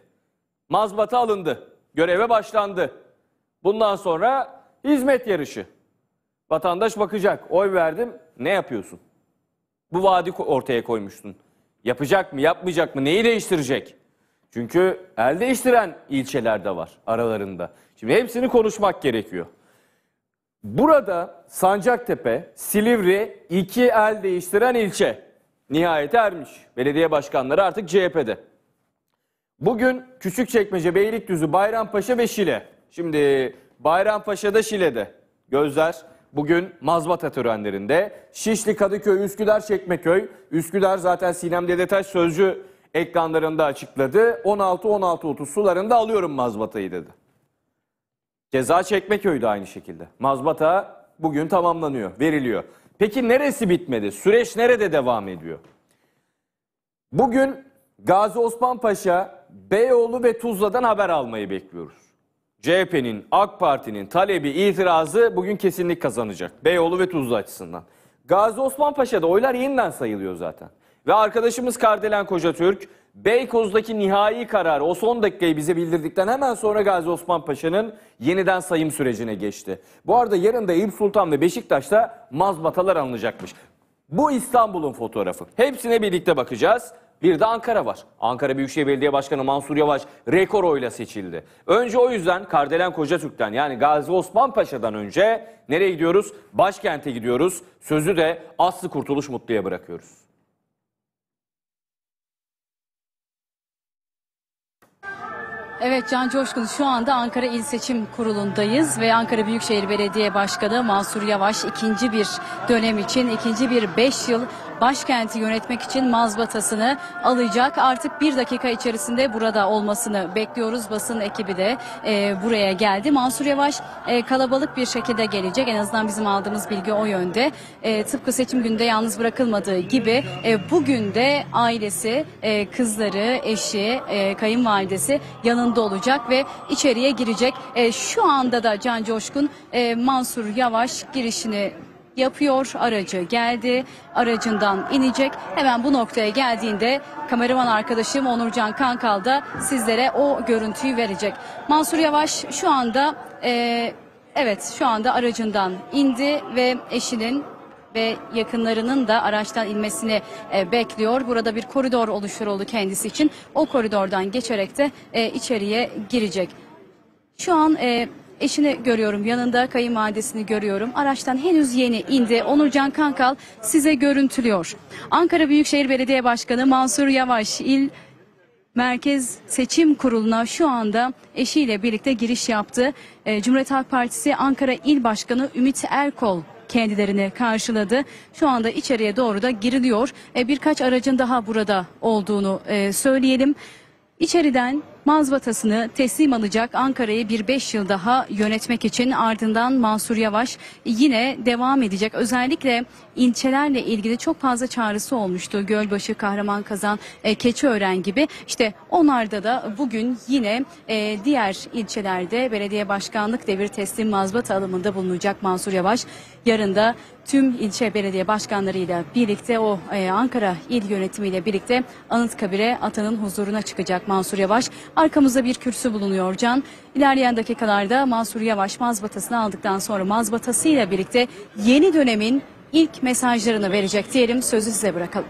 Mazbata alındı. Göreve başlandı. Bundan sonra hizmet yarışı. Vatandaş bakacak. Oy verdim. Ne yapıyorsun? Bu vaadi ortaya koymuştun. Yapacak mı, yapmayacak mı? Neyi değiştirecek? Çünkü el değiştiren ilçeler de var aralarında. Şimdi hepsini konuşmak gerekiyor. Burada Sancaktepe, Silivri iki el değiştiren ilçe. Nihayete ermiş. Belediye başkanları artık CHP'de. Bugün Küçükçekmece, Beylikdüzü, Bayrampaşa ve Şile. Şimdi Bayrampaşa'da Şile'de gözler bugün mazbata törenlerinde. Şişli, Kadıköy, Üsküdar, Çekmeköy. Üsküdar zaten Sinem Dedetaş sözcü ekranlarında açıkladı. 16-16-30 sularında alıyorum mazbatayı dedi. Ceza Çekmeköy'de aynı şekilde. Mazbata bugün tamamlanıyor, veriliyor. Peki neresi bitmedi? Süreç nerede devam ediyor? Bugün Gazi Osman Paşa, Beyoğlu ve Tuzla'dan haber almayı bekliyoruz. CHP'nin, AK Parti'nin talebi, itirazı bugün kesinlik kazanacak. Beyoğlu ve Tuzla açısından. Gazi Osman Paşa'da oylar yeniden sayılıyor zaten. Ve arkadaşımız Kardelen Kocatürk, Beykoz'daki nihai kararı o son dakikayı bize bildirdikten hemen sonra Gazi Osman Paşa'nın yeniden sayım sürecine geçti. Bu arada yarın da Eyüp Sultan ve Beşiktaş'ta mazbatalar alınacakmış. Bu İstanbul'un fotoğrafı. Hepsine birlikte bakacağız. Bir de Ankara var. Ankara Büyükşehir Belediye Başkanı Mansur Yavaş rekor oyla seçildi. Önce o yüzden Kardelen Kocatürk'ten yani Gazi Osman Paşa'dan önce nereye gidiyoruz? Başkente gidiyoruz. Sözü de Aslı Kurtuluş Mutlu'ya bırakıyoruz. Evet Can Coşkun şu anda Ankara İl Seçim Kurulu'ndayız ve Ankara Büyükşehir Belediye Başkanı Mansur Yavaş ikinci bir dönem için ikinci bir beş yıl başkenti yönetmek için mazbatasını alacak. Artık bir dakika içerisinde burada olmasını bekliyoruz. Basın ekibi de e, buraya geldi. Mansur Yavaş e, kalabalık bir şekilde gelecek. En azından bizim aldığımız bilgi o yönde. E, tıpkı seçim günde yalnız bırakılmadığı gibi e, bugün de ailesi, e, kızları, eşi, e, kayınvalidesi yanında olacak ve içeriye girecek. E, şu anda da Can Coşkun e, Mansur Yavaş girişini yapıyor. Aracı geldi. Aracından inecek. Hemen bu noktaya geldiğinde kameraman arkadaşım Onurcan Kankal da sizlere o görüntüyü verecek. Mansur Yavaş şu anda e, evet şu anda aracından indi ve eşinin ve yakınlarının da araçtan inmesini e, bekliyor. Burada bir koridor oluşturuldu kendisi için. O koridordan geçerek de e, içeriye girecek. Şu an e, eşini görüyorum yanında kayınvalidesini görüyorum. Araçtan henüz yeni indi. Onurcan Kankal size görüntülüyor. Ankara Büyükşehir Belediye Başkanı Mansur Yavaş il Merkez Seçim Kurulu'na şu anda eşiyle birlikte giriş yaptı. E, Cumhuriyet Halk Partisi Ankara İl Başkanı Ümit Erkol kendilerini karşıladı. Şu anda içeriye doğru da giriliyor. E, birkaç aracın daha burada olduğunu e, söyleyelim. İçeriden mazbatasını teslim alacak Ankara'yı bir 5 yıl daha yönetmek için ardından Mansur Yavaş yine devam edecek. Özellikle ilçelerle ilgili çok fazla çağrısı olmuştu. Gölbaşı, Kahramankazan, e, Keçiören gibi. İşte onlarda da bugün yine e, diğer ilçelerde belediye başkanlık devir teslim mazbata alımında bulunacak Mansur Yavaş. Yarın da tüm ilçe belediye başkanlarıyla birlikte o e, Ankara il yönetimiyle birlikte Anıtkabir'e atanın huzuruna çıkacak Mansur Yavaş. Arkamızda bir kürsü bulunuyor Can. İlerleyen dakikalarda Mansur Yavaş mazbatasını aldıktan sonra mazbatasıyla birlikte yeni dönemin ilk mesajlarını verecek diyelim. Sözü size bırakalım.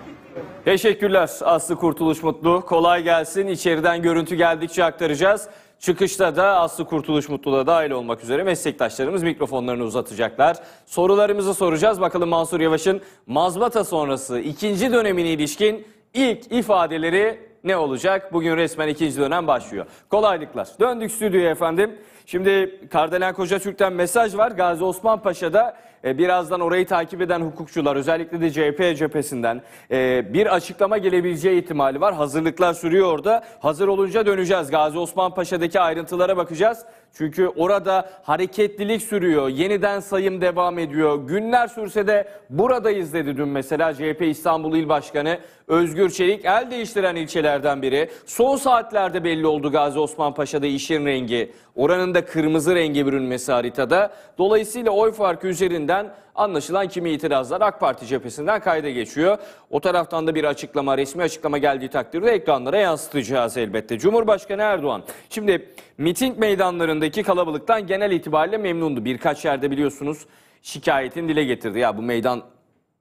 Teşekkürler Aslı Kurtuluş Mutlu. Kolay gelsin. İçeriden görüntü geldikçe aktaracağız. Çıkışta da Aslı Kurtuluş Mutlu'da dahil olmak üzere meslektaşlarımız mikrofonlarını uzatacaklar. Sorularımızı soracağız. Bakalım Mansur Yavaş'ın mazbata sonrası ikinci dönemine ilişkin ilk ifadeleri ne olacak? Bugün resmen ikinci dönem başlıyor. Kolaylıklar. Döndük stüdyoya efendim. Şimdi Kardinal Koca Türk'ten mesaj var. Gazi Osman Paşa'da e, birazdan orayı takip eden hukukçular özellikle de CHP cephesinden e, bir açıklama gelebileceği ihtimali var. Hazırlıklar sürüyor orada. Hazır olunca döneceğiz. Gazi Osman Paşa'daki ayrıntılara bakacağız. Çünkü orada hareketlilik sürüyor. Yeniden sayım devam ediyor. Günler sürse de buradayız dedi dün mesela CHP İstanbul İl Başkanı Özgür Çelik. El değiştiren ilçelerden biri. Son saatlerde belli oldu Gazi Osman Paşa'da işin rengi. Oranın da kırmızı rengi bürünmesi haritada. Dolayısıyla oy farkı üzerinden anlaşılan kimi itirazlar AK Parti cephesinden kayda geçiyor. O taraftan da bir açıklama, resmi açıklama geldiği takdirde ekranlara yansıtacağız elbette. Cumhurbaşkanı Erdoğan, şimdi miting meydanlarındaki kalabalıktan genel itibariyle memnundu. Birkaç yerde biliyorsunuz şikayetin dile getirdi. Ya bu meydan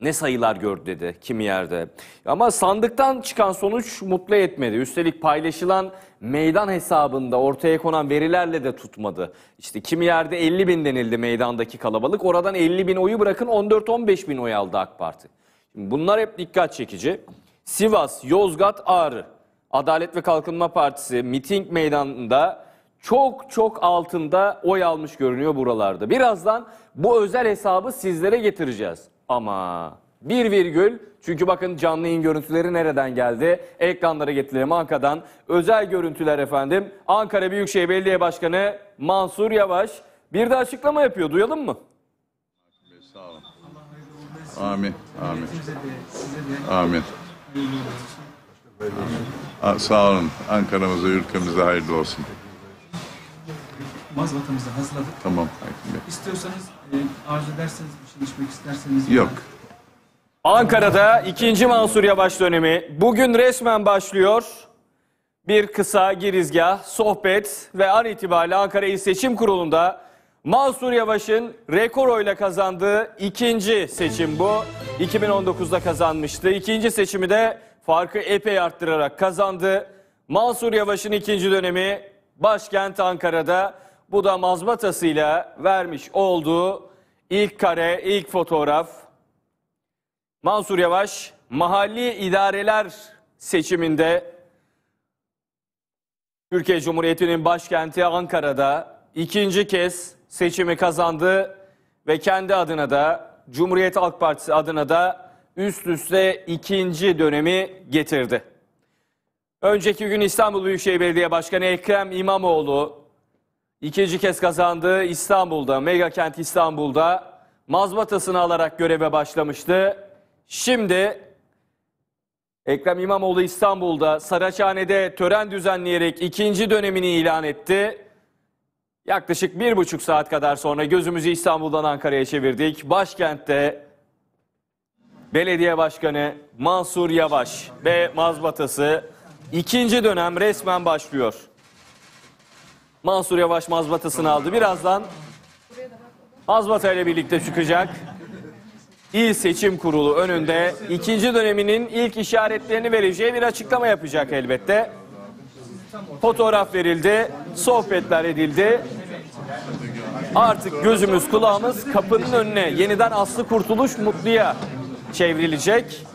ne sayılar gördü dedi kimi yerde. Ama sandıktan çıkan sonuç mutlu etmedi. Üstelik paylaşılan meydan hesabında ortaya konan verilerle de tutmadı. İşte kimi yerde 50 bin denildi meydandaki kalabalık. Oradan 50 bin oyu bırakın 14-15 bin oy aldı AK Parti. Şimdi bunlar hep dikkat çekici. Sivas, Yozgat, Ağrı. Adalet ve Kalkınma Partisi miting meydanında çok çok altında oy almış görünüyor buralarda. Birazdan bu özel hesabı sizlere getireceğiz. Ama bir virgül çünkü bakın canlı yayın görüntüleri nereden geldi? Ekranlara getirelim Ankara'dan. Özel görüntüler efendim. Ankara Büyükşehir Belediye Başkanı Mansur Yavaş bir de açıklama yapıyor. Duyalım mı? Amin. Amin. Amin. Amin. Sağ olun. Ankara'mıza, ülkemize hayırlı olsun. Mazbatamızı hazırladık. Tamam Hakim Bey. İstiyorsanız e, arzu ederseniz bir şey içmek isterseniz. Yok. Ankara'da ikinci Mansur Yavaş dönemi bugün resmen başlıyor. Bir kısa girizgah, sohbet ve an itibariyle Ankara İl Seçim Kurulu'nda Mansur Yavaş'ın rekor oyla kazandığı ikinci seçim bu. 2019'da kazanmıştı. İkinci seçimi de farkı epey arttırarak kazandı. Mansur Yavaş'ın ikinci dönemi başkent Ankara'da. Bu da mazbatasıyla vermiş olduğu ilk kare, ilk fotoğraf. Mansur Yavaş mahalli idareler seçiminde Türkiye Cumhuriyeti'nin başkenti Ankara'da ikinci kez seçimi kazandı ve kendi adına da Cumhuriyet Halk Partisi adına da üst üste ikinci dönemi getirdi. Önceki gün İstanbul Büyükşehir Belediye Başkanı Ekrem İmamoğlu ikinci kez kazandığı İstanbul'da, mega kent İstanbul'da mazbatasını alarak göreve başlamıştı. Şimdi Ekrem İmamoğlu İstanbul'da Saraçhane'de tören düzenleyerek ikinci dönemini ilan etti. Yaklaşık bir buçuk saat kadar sonra gözümüzü İstanbul'dan Ankara'ya çevirdik. Başkentte Belediye Başkanı Mansur Yavaş ve mazbatası ikinci dönem resmen başlıyor. Mansur Yavaş mazbatasını aldı. Birazdan mazbata ile birlikte çıkacak. İl Seçim Kurulu önünde ikinci döneminin ilk işaretlerini vereceği bir açıklama yapacak elbette. Fotoğraf verildi, sohbetler edildi. Artık gözümüz kulağımız kapının önüne yeniden Aslı Kurtuluş Mutlu'ya çevrilecek.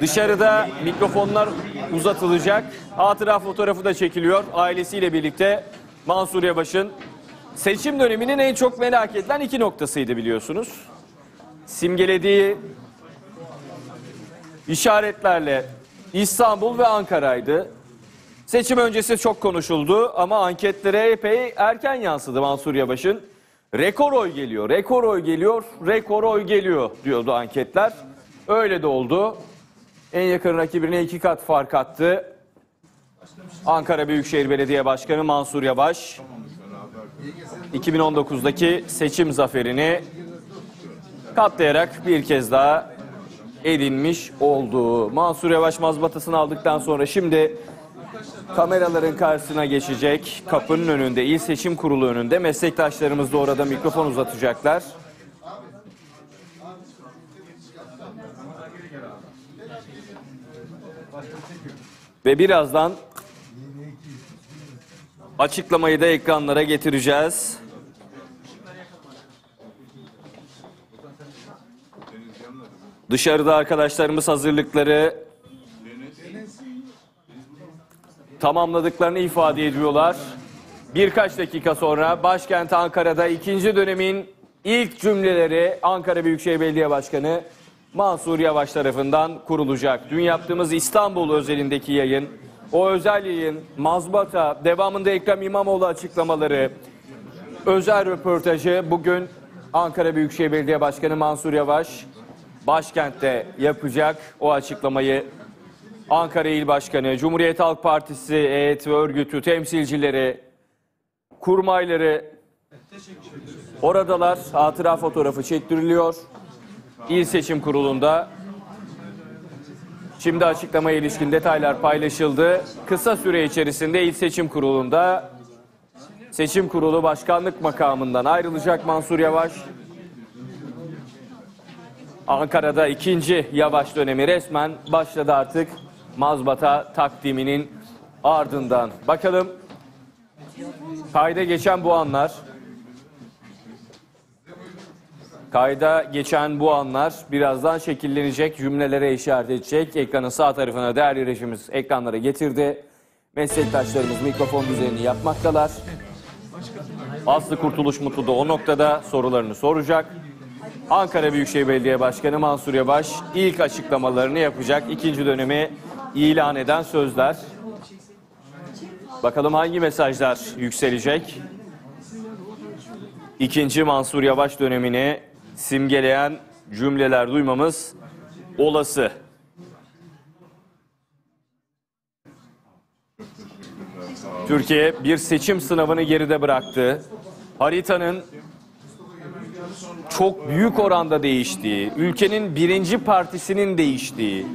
Dışarıda mikrofonlar uzatılacak. Hatıra fotoğrafı da çekiliyor ailesiyle birlikte Mansur Yavaş'ın seçim döneminin en çok merak edilen iki noktasıydı biliyorsunuz. Simgelediği işaretlerle İstanbul ve Ankara'ydı. Seçim öncesi çok konuşuldu ama anketlere epey erken yansıdı Mansur Yavaş'ın. Rekor oy geliyor, rekor oy geliyor, rekor oy geliyor diyordu anketler. Öyle de oldu. En yakın rakibine iki kat fark attı. Ankara Büyükşehir Belediye Başkanı Mansur Yavaş 2019'daki seçim zaferini katlayarak bir kez daha edinmiş oldu. Mansur Yavaş mazbatasını aldıktan sonra şimdi kameraların karşısına geçecek. Kapının önünde, il seçim kurulu önünde meslektaşlarımız da orada mikrofon uzatacaklar. Ve birazdan açıklamayı da ekranlara getireceğiz. Dışarıda arkadaşlarımız hazırlıkları tamamladıklarını ifade ediyorlar. Birkaç dakika sonra başkent Ankara'da ikinci dönemin ilk cümleleri Ankara Büyükşehir Belediye Başkanı Mansur Yavaş tarafından kurulacak. Dün yaptığımız İstanbul özelindeki yayın, o özel yayın, mazbata, devamında Ekrem İmamoğlu açıklamaları, özel röportajı bugün Ankara Büyükşehir Belediye Başkanı Mansur Yavaş başkentte yapacak. O açıklamayı Ankara İl Başkanı, Cumhuriyet Halk Partisi ve örgütü temsilcileri, kurmayları oradalar. Hatıra fotoğrafı çektiriliyor. İl Seçim Kurulu'nda şimdi açıklamaya ilişkin detaylar paylaşıldı. Kısa süre içerisinde İl Seçim Kurulu'nda Seçim Kurulu Başkanlık makamından ayrılacak Mansur Yavaş. Ankara'da ikinci Yavaş dönemi resmen başladı artık mazbata takdiminin ardından. Bakalım kayda geçen bu anlar. Kayda geçen bu anlar birazdan şekillenecek, cümlelere işaret edecek. Ekranın sağ tarafına değerli rejimiz ekranlara getirdi. Meslektaşlarımız mikrofon düzenini yapmaktalar. Aslı Kurtuluş Mutlu da o noktada sorularını soracak. Ankara Büyükşehir Belediye Başkanı Mansur Yavaş ilk açıklamalarını yapacak. İkinci dönemi ilan eden sözler. Bakalım hangi mesajlar yükselecek? İkinci Mansur Yavaş dönemini simgeleyen cümleler duymamız olası. Türkiye bir seçim sınavını geride bıraktı. Haritanın çok büyük oranda değiştiği, ülkenin birinci partisinin değiştiği,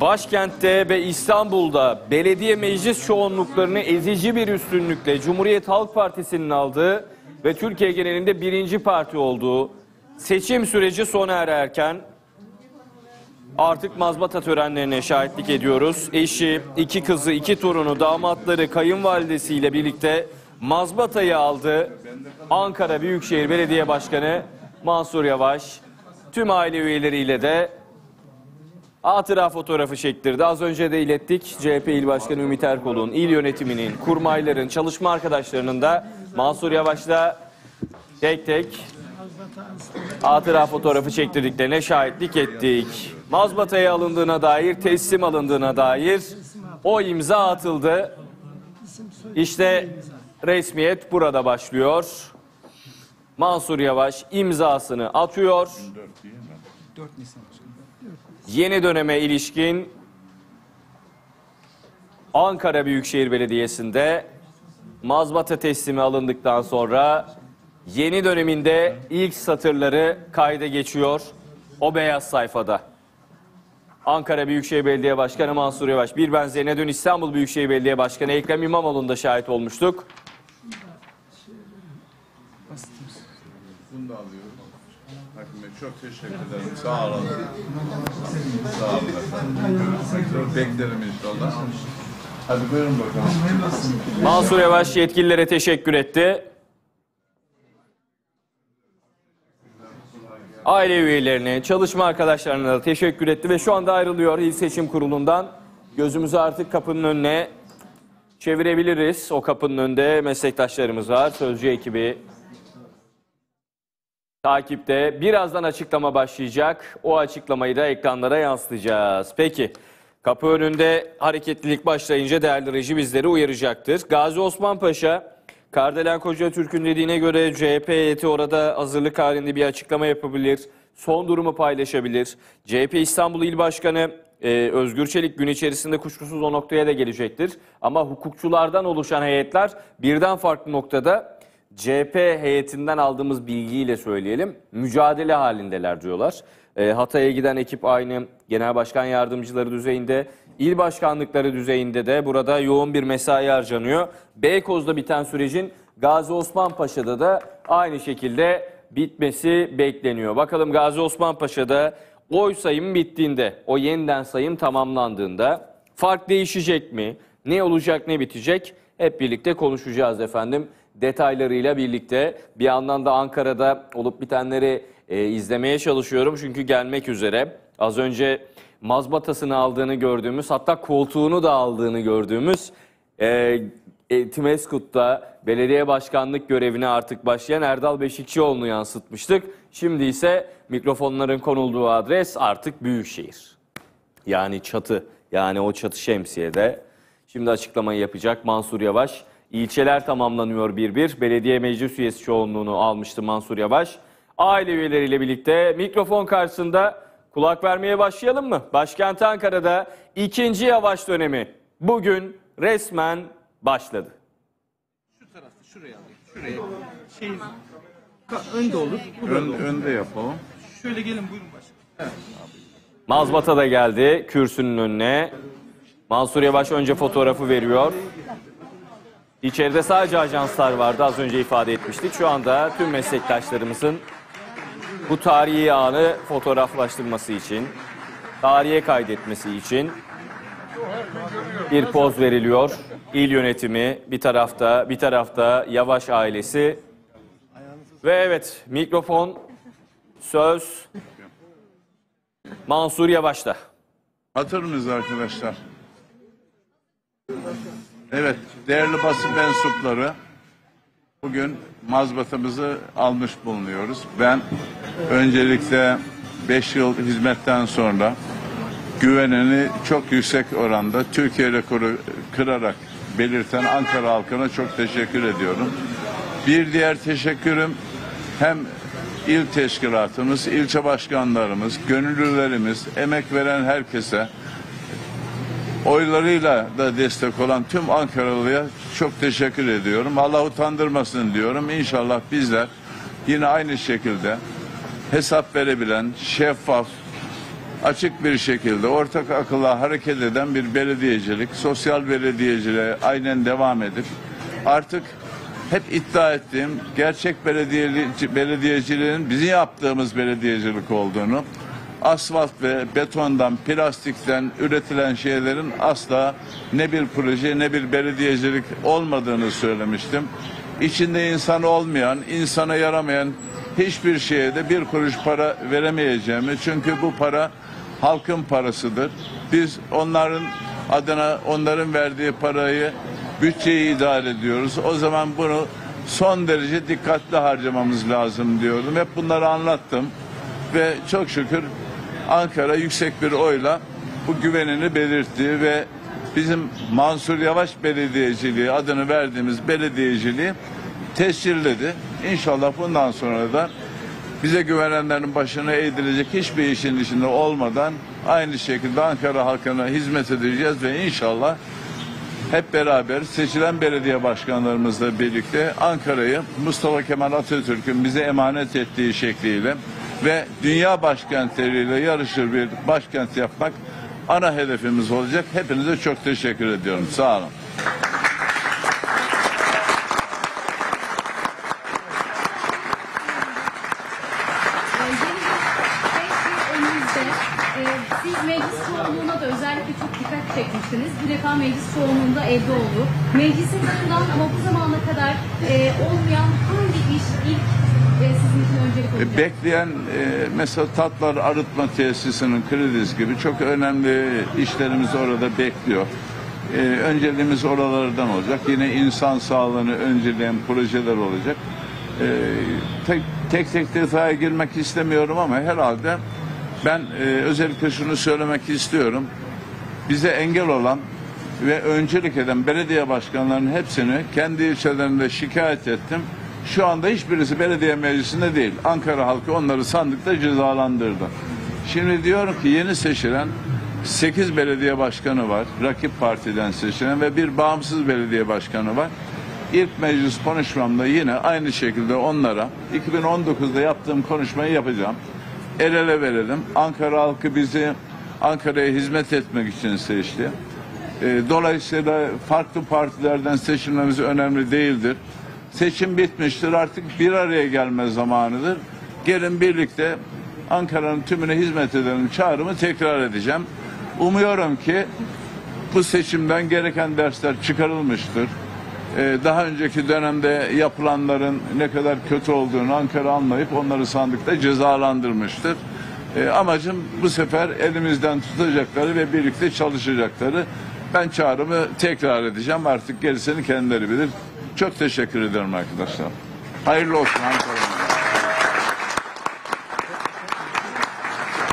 başkentte ve İstanbul'da belediye meclis çoğunluklarını ezici bir üstünlükle Cumhuriyet Halk Partisi'nin aldığı ve Türkiye genelinde birinci parti olduğu seçim süreci sona ererken artık mazbata törenlerine şahitlik ediyoruz. Eşi, iki kızı, iki torunu, damatları, kayınvalidesiyle birlikte mazbatayı aldı. Ankara Büyükşehir Belediye Başkanı Mansur Yavaş tüm aile üyeleriyle de hatıra fotoğrafı çektirdi. Az önce de ilettik. CHP İl Başkanı Ümit Erkol'un, il yönetiminin, kurmayların, çalışma arkadaşlarının da Mansur Yavaş'la tek tek Hatıra fotoğrafı çektirdiklerine şahitlik ettik. Mazbata'ya alındığına dair, teslim alındığına dair o imza atıldı. İşte resmiyet burada başlıyor. Mansur Yavaş imzasını atıyor. 4 Nisan. Yeni döneme ilişkin Ankara Büyükşehir Belediyesi'nde mazbata teslimi alındıktan sonra yeni döneminde ilk satırları kayda geçiyor o beyaz sayfada. Ankara Büyükşehir Belediye Başkanı Mansur Yavaş, bir benzerine dün İstanbul Büyükşehir Belediye Başkanı Ekrem İmamoğlu'nda şahit olmuştuk. Bunu da alıyorum. Hakim Bey çok teşekkür ederim. Sağ olun. Sağ olun efendim. Beklerim inşallah. Hadi buyurun bakalım. Mansur Yavaş yetkililere teşekkür etti. Aile üyelerine, çalışma arkadaşlarına da teşekkür etti ve şu anda ayrılıyor İl Seçim Kurulu'ndan. Gözümüzü artık kapının önüne çevirebiliriz. O kapının önünde meslektaşlarımız var, sözcü ekibi takipte. Birazdan açıklama başlayacak. O açıklamayı da ekranlara yansıtacağız. Peki. Kapı önünde hareketlilik başlayınca değerli reji bizleri uyaracaktır. Gazi Osman Paşa, Kardelen Koca Türk'ün dediğine göre CHP heyeti orada hazırlık halinde bir açıklama yapabilir. Son durumu paylaşabilir. CHP İstanbul İl Başkanı e, Özgür Çelik gün içerisinde kuşkusuz o noktaya da gelecektir. Ama hukukçulardan oluşan heyetler birden farklı noktada CHP heyetinden aldığımız bilgiyle söyleyelim mücadele halindeler diyorlar. E, Hatay'a giden ekip aynı genel başkan yardımcıları düzeyinde, il başkanlıkları düzeyinde de burada yoğun bir mesai harcanıyor. Beykoz'da biten sürecin Gazi Osman Paşa'da da aynı şekilde bitmesi bekleniyor. Bakalım Gazi Osman Paşa'da oy sayım bittiğinde, o yeniden sayım tamamlandığında fark değişecek mi? Ne olacak, ne bitecek? Hep birlikte konuşacağız efendim detaylarıyla birlikte. Bir yandan da Ankara'da olup bitenleri e, izlemeye çalışıyorum çünkü gelmek üzere. Az önce mazbatasını aldığını gördüğümüz hatta koltuğunu da aldığını gördüğümüz e, e, Timeskut'ta belediye başkanlık görevine artık başlayan Erdal Beşikçioğlu'nu yansıtmıştık. Şimdi ise mikrofonların konulduğu adres artık Büyükşehir. Yani çatı yani o çatı şemsiyede. Şimdi açıklamayı yapacak Mansur Yavaş. İlçeler tamamlanıyor bir bir. Belediye meclis üyesi çoğunluğunu almıştı Mansur Yavaş. Aile üyeleriyle birlikte mikrofon karşısında kulak vermeye başlayalım mı? Başkent Ankara'da ikinci Yavaş dönemi bugün resmen başladı. Şu tarafta şuraya alayım. Şuraya. Şey, önde olur. burada Ön, olur. önde yapalım. Şöyle gelin buyurun başkanım. Evet. Mazbata da geldi kürsünün önüne. Mansur Yavaş önce fotoğrafı veriyor. İçeride sadece ajanslar vardı az önce ifade etmiştik. Şu anda tüm meslektaşlarımızın bu tarihi anı fotoğraflaştırması için, tarihe kaydetmesi için bir poz veriliyor. İl yönetimi bir tarafta, bir tarafta Yavaş ailesi. Ve evet mikrofon, söz Mansur Yavaş'ta. Hatırınız arkadaşlar. Evet, değerli basın mensupları, bugün mazbatamızı almış bulunuyoruz. Ben öncelikle 5 yıl hizmetten sonra güvenini çok yüksek oranda Türkiye rekoru kırarak belirten Ankara halkına çok teşekkür ediyorum. Bir diğer teşekkürüm hem il teşkilatımız, ilçe başkanlarımız, gönüllülerimiz, emek veren herkese, oylarıyla da destek olan tüm Ankaralıya çok teşekkür ediyorum. Allah utandırmasın diyorum. İnşallah bizler yine aynı şekilde hesap verebilen, şeffaf, açık bir şekilde ortak akılla hareket eden bir belediyecilik, sosyal belediyeciliğe aynen devam edip artık hep iddia ettiğim gerçek belediyeciliğin bizim yaptığımız belediyecilik olduğunu, asfalt ve betondan, plastikten üretilen şeylerin asla ne bir proje ne bir belediyecilik olmadığını söylemiştim. İçinde insan olmayan, insana yaramayan hiçbir şeye de bir kuruş para veremeyeceğimi çünkü bu para halkın parasıdır. Biz onların adına onların verdiği parayı bütçeyi idare ediyoruz. O zaman bunu son derece dikkatli harcamamız lazım diyordum. Hep bunları anlattım ve çok şükür Ankara yüksek bir oyla bu güvenini belirtti ve bizim Mansur Yavaş Belediyeciliği adını verdiğimiz belediyeciliği tescilledi. İnşallah bundan sonra da bize güvenenlerin başına eğdilecek hiçbir işin içinde olmadan aynı şekilde Ankara halkına hizmet edeceğiz ve inşallah hep beraber seçilen belediye başkanlarımızla birlikte Ankara'yı Mustafa Kemal Atatürk'ün bize emanet ettiği şekliyle ve dünya başkentleriyle yarışır bir başkent yapmak ana hedefimiz olacak. Hepinize çok teşekkür ediyorum. Sağ olun. önümüzde e, meclis çoğunluğuna da özellikle çok dikkat çekmiştiniz. Bu defa meclis çoğunluğunda evde oldu. Meclisin dışından ama bu zamana kadar e, olmayan hangi iş ilk sizin için öncelik olacak? E, Bekleyen e, mesela Tatlar Arıtma Tesisi'nin Krediz gibi çok önemli işlerimiz orada bekliyor. E, önceliğimiz oralardan olacak. Yine insan sağlığını önceleyen projeler olacak. E, tek, tek tek detaya girmek istemiyorum ama herhalde ben e, özellikle şunu söylemek istiyorum. Bize engel olan ve öncelik eden belediye başkanlarının hepsini kendi ilçelerinde şikayet ettim. Şu anda hiçbirisi belediye meclisinde değil. Ankara halkı onları sandıkta cezalandırdı. Şimdi diyorum ki yeni seçilen 8 belediye başkanı var. Rakip partiden seçilen ve bir bağımsız belediye başkanı var. İlk meclis konuşmamda yine aynı şekilde onlara 2019'da yaptığım konuşmayı yapacağım. El ele verelim. Ankara halkı bizi Ankara'ya hizmet etmek için seçti. E, dolayısıyla farklı partilerden seçilmemiz önemli değildir. Seçim bitmiştir artık bir araya gelme zamanıdır. Gelin birlikte Ankara'nın tümüne hizmet edelim çağrımı tekrar edeceğim. Umuyorum ki bu seçimden gereken dersler çıkarılmıştır. Ee, daha önceki dönemde yapılanların ne kadar kötü olduğunu Ankara anlayıp onları sandıkta cezalandırmıştır. Ee, amacım bu sefer elimizden tutacakları ve birlikte çalışacakları. Ben çağrımı tekrar edeceğim. Artık gerisini kendileri bilir. Çok teşekkür ederim arkadaşlar. Hayırlı olsun Ankara.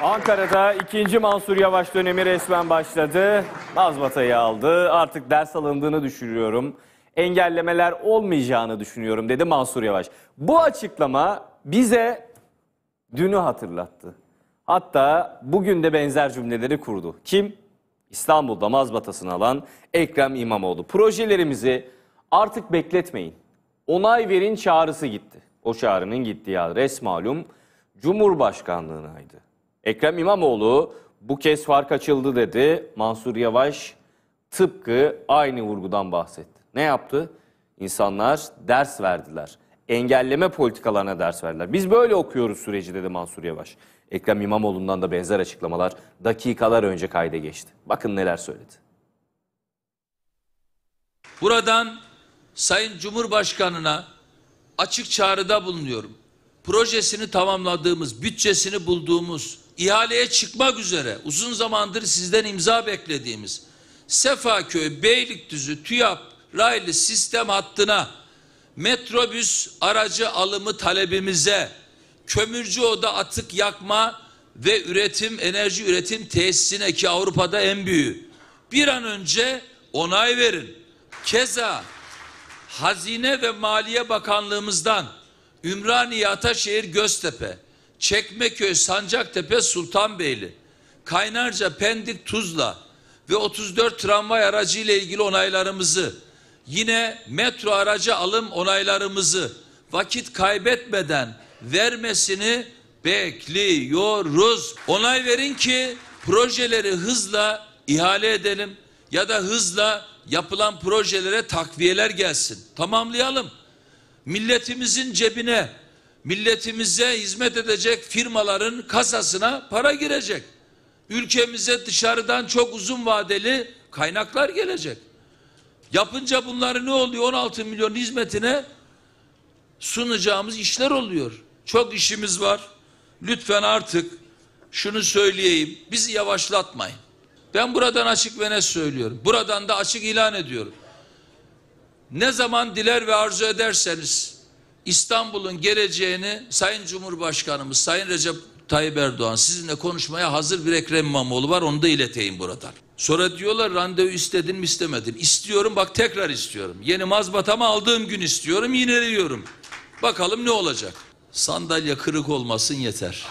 Ankara'da ikinci Mansur Yavaş dönemi resmen başladı. Mazbatayı aldı. Artık ders alındığını düşünüyorum. Engellemeler olmayacağını düşünüyorum dedi Mansur Yavaş. Bu açıklama bize dünü hatırlattı. Hatta bugün de benzer cümleleri kurdu. Kim? İstanbul'da mazbatasını alan Ekrem İmamoğlu. Projelerimizi artık bekletmeyin. Onay verin çağrısı gitti. O çağrının gittiği adres malum Cumhurbaşkanlığınaydı. Ekrem İmamoğlu bu kez fark açıldı dedi. Mansur Yavaş tıpkı aynı vurgudan bahsetti. Ne yaptı? İnsanlar ders verdiler. Engelleme politikalarına ders verdiler. Biz böyle okuyoruz süreci dedi Mansur Yavaş. Ekrem İmamoğlu'ndan da benzer açıklamalar dakikalar önce kayda geçti. Bakın neler söyledi. Buradan Sayın Cumhurbaşkanına açık çağrıda bulunuyorum. Projesini tamamladığımız, bütçesini bulduğumuz, ihaleye çıkmak üzere uzun zamandır sizden imza beklediğimiz Sefaköy, Beylikdüzü, TÜYAP raylı sistem hattına metrobüs aracı alımı talebimize kömürcü oda atık yakma ve üretim enerji üretim tesisine ki Avrupa'da en büyüğü bir an önce onay verin. Keza Hazine ve Maliye Bakanlığımızdan Ümraniye, Ataşehir, Göztepe, Çekmeköy, Sancaktepe, Sultanbeyli, Kaynarca, Pendik, Tuzla ve 34 tramvay aracı ile ilgili onaylarımızı, yine metro aracı alım onaylarımızı vakit kaybetmeden vermesini bekliyoruz. Onay verin ki projeleri hızla ihale edelim ya da hızla yapılan projelere takviyeler gelsin. Tamamlayalım. Milletimizin cebine, milletimize hizmet edecek firmaların kasasına para girecek. Ülkemize dışarıdan çok uzun vadeli kaynaklar gelecek. Yapınca bunları ne oluyor? 16 milyon hizmetine sunacağımız işler oluyor. Çok işimiz var. Lütfen artık şunu söyleyeyim. Bizi yavaşlatmayın. Ben buradan açık ve net söylüyorum. Buradan da açık ilan ediyorum. Ne zaman diler ve arzu ederseniz İstanbul'un geleceğini Sayın Cumhurbaşkanımız Sayın Recep Tayyip Erdoğan sizinle konuşmaya hazır bir Ekrem İmamoğlu var onu da ileteyim buradan. Sonra diyorlar randevu istedin mi istemedin. İstiyorum bak tekrar istiyorum. Yeni mazbatamı aldığım gün istiyorum yineliyorum. Bakalım ne olacak. Sandalye kırık olmasın yeter.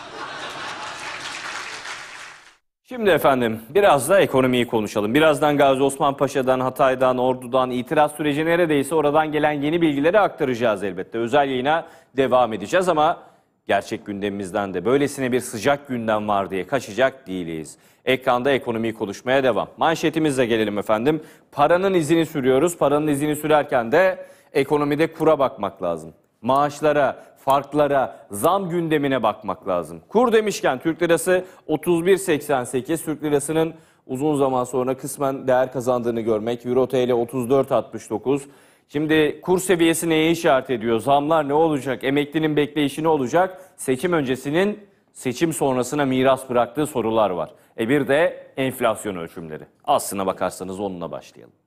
Şimdi efendim biraz da ekonomiyi konuşalım. Birazdan Gazi Osman Paşa'dan, Hatay'dan, Ordu'dan itiraz süreci neredeyse oradan gelen yeni bilgileri aktaracağız elbette. Özel yayına devam edeceğiz ama gerçek gündemimizden de böylesine bir sıcak gündem var diye kaçacak değiliz. Ekranda ekonomiyi konuşmaya devam. Manşetimizle gelelim efendim. Paranın izini sürüyoruz. Paranın izini sürerken de ekonomide kura bakmak lazım. Maaşlara, farklara, zam gündemine bakmak lazım. Kur demişken Türk lirası 31.88, Türk lirasının uzun zaman sonra kısmen değer kazandığını görmek. Euro TL 34.69. Şimdi kur seviyesi neye işaret ediyor? Zamlar ne olacak? Emeklinin bekleyişi ne olacak? Seçim öncesinin seçim sonrasına miras bıraktığı sorular var. E bir de enflasyon ölçümleri. Aslına bakarsanız onunla başlayalım.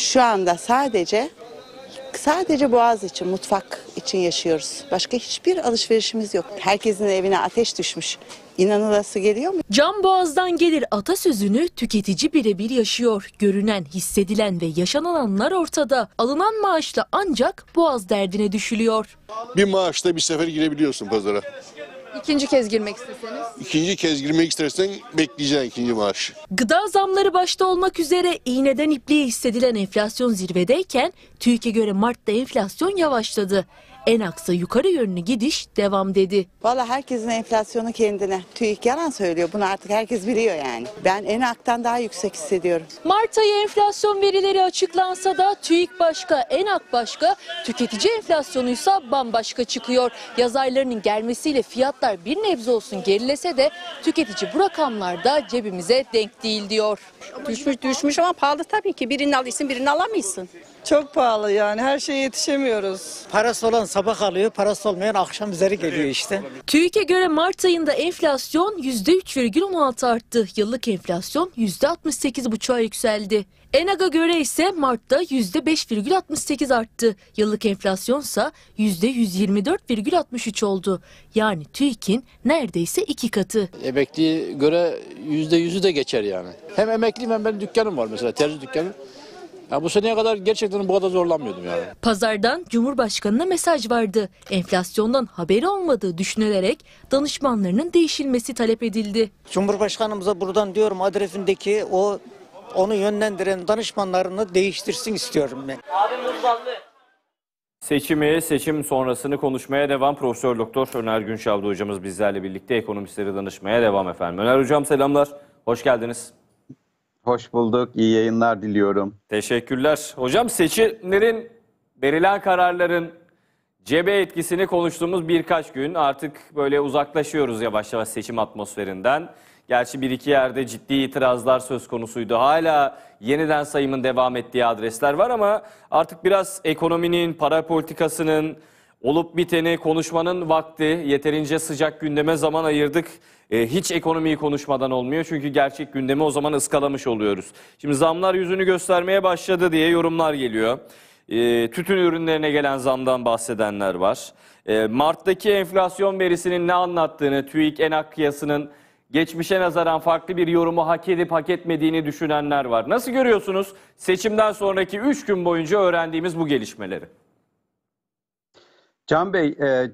Şu anda sadece sadece boğaz için, mutfak için yaşıyoruz. Başka hiçbir alışverişimiz yok. Herkesin evine ateş düşmüş. İnanılası geliyor mu? Cam boğazdan gelir atasözünü tüketici birebir yaşıyor. Görünen, hissedilen ve yaşanan anlar ortada. Alınan maaşla ancak boğaz derdine düşülüyor. Bir maaşla bir sefer girebiliyorsun pazara. İkinci kez girmek isteseniz? İkinci kez girmek istersen bekleyeceksin ikinci maaş. Gıda zamları başta olmak üzere iğneden ipliğe hissedilen enflasyon zirvedeyken TÜİK'e göre Mart'ta enflasyon yavaşladı. En aksa yukarı yönlü gidiş devam dedi. Valla herkesin enflasyonu kendine. TÜİK yalan söylüyor. Bunu artık herkes biliyor yani. Ben ENAK'tan daha yüksek hissediyorum. Mart ayı enflasyon verileri açıklansa da TÜİK başka, ENAK başka, tüketici enflasyonuysa bambaşka çıkıyor. Yaz aylarının gelmesiyle fiyatlar bir nebze olsun gerilese de tüketici bu rakamlarda cebimize denk değil diyor. Düşmüş düşmüş ama pahalı tabii ki. Birini alıyorsun birini alamıyorsun. Çok pahalı yani her şeye yetişemiyoruz. Parası olan sabah alıyor, parası olmayan akşam üzeri geliyor işte. TÜİK'e göre Mart ayında enflasyon %3,16 arttı. Yıllık enflasyon %68,5'a yükseldi. ENAG'a göre ise Mart'ta %5,68 arttı. Yıllık enflasyonsa %124,63 oldu. Yani TÜİK'in neredeyse iki katı. Emekliye göre yüzde yüzü de geçer yani. Hem emekliyim hem benim dükkanım var mesela terzi dükkanım. Ya bu seneye kadar gerçekten bu kadar zorlanmıyordum yani. Pazardan Cumhurbaşkanı'na mesaj vardı. Enflasyondan haberi olmadığı düşünülerek danışmanlarının değişilmesi talep edildi. Cumhurbaşkanımıza buradan diyorum adresindeki o onu yönlendiren danışmanlarını değiştirsin istiyorum ben. Seçimi, seçim sonrasını konuşmaya devam. Profesör Doktor Öner Günşavlı hocamız bizlerle birlikte ekonomistleri danışmaya devam efendim. Öner hocam selamlar. Hoş geldiniz. Hoş bulduk. İyi yayınlar diliyorum. Teşekkürler. Hocam seçimlerin verilen kararların cebe etkisini konuştuğumuz birkaç gün artık böyle uzaklaşıyoruz yavaş yavaş seçim atmosferinden. Gerçi bir iki yerde ciddi itirazlar söz konusuydu. Hala yeniden sayımın devam ettiği adresler var ama artık biraz ekonominin, para politikasının, olup biteni konuşmanın vakti. Yeterince sıcak gündeme zaman ayırdık. Ee, hiç ekonomiyi konuşmadan olmuyor çünkü gerçek gündemi o zaman ıskalamış oluyoruz. Şimdi zamlar yüzünü göstermeye başladı diye yorumlar geliyor. Ee, tütün ürünlerine gelen zamdan bahsedenler var. Ee, Mart'taki enflasyon verisinin ne anlattığını, TÜİK enak kıyasının geçmişe nazaran farklı bir yorumu hak edip hak etmediğini düşünenler var. Nasıl görüyorsunuz seçimden sonraki 3 gün boyunca öğrendiğimiz bu gelişmeleri? Can Bey, e,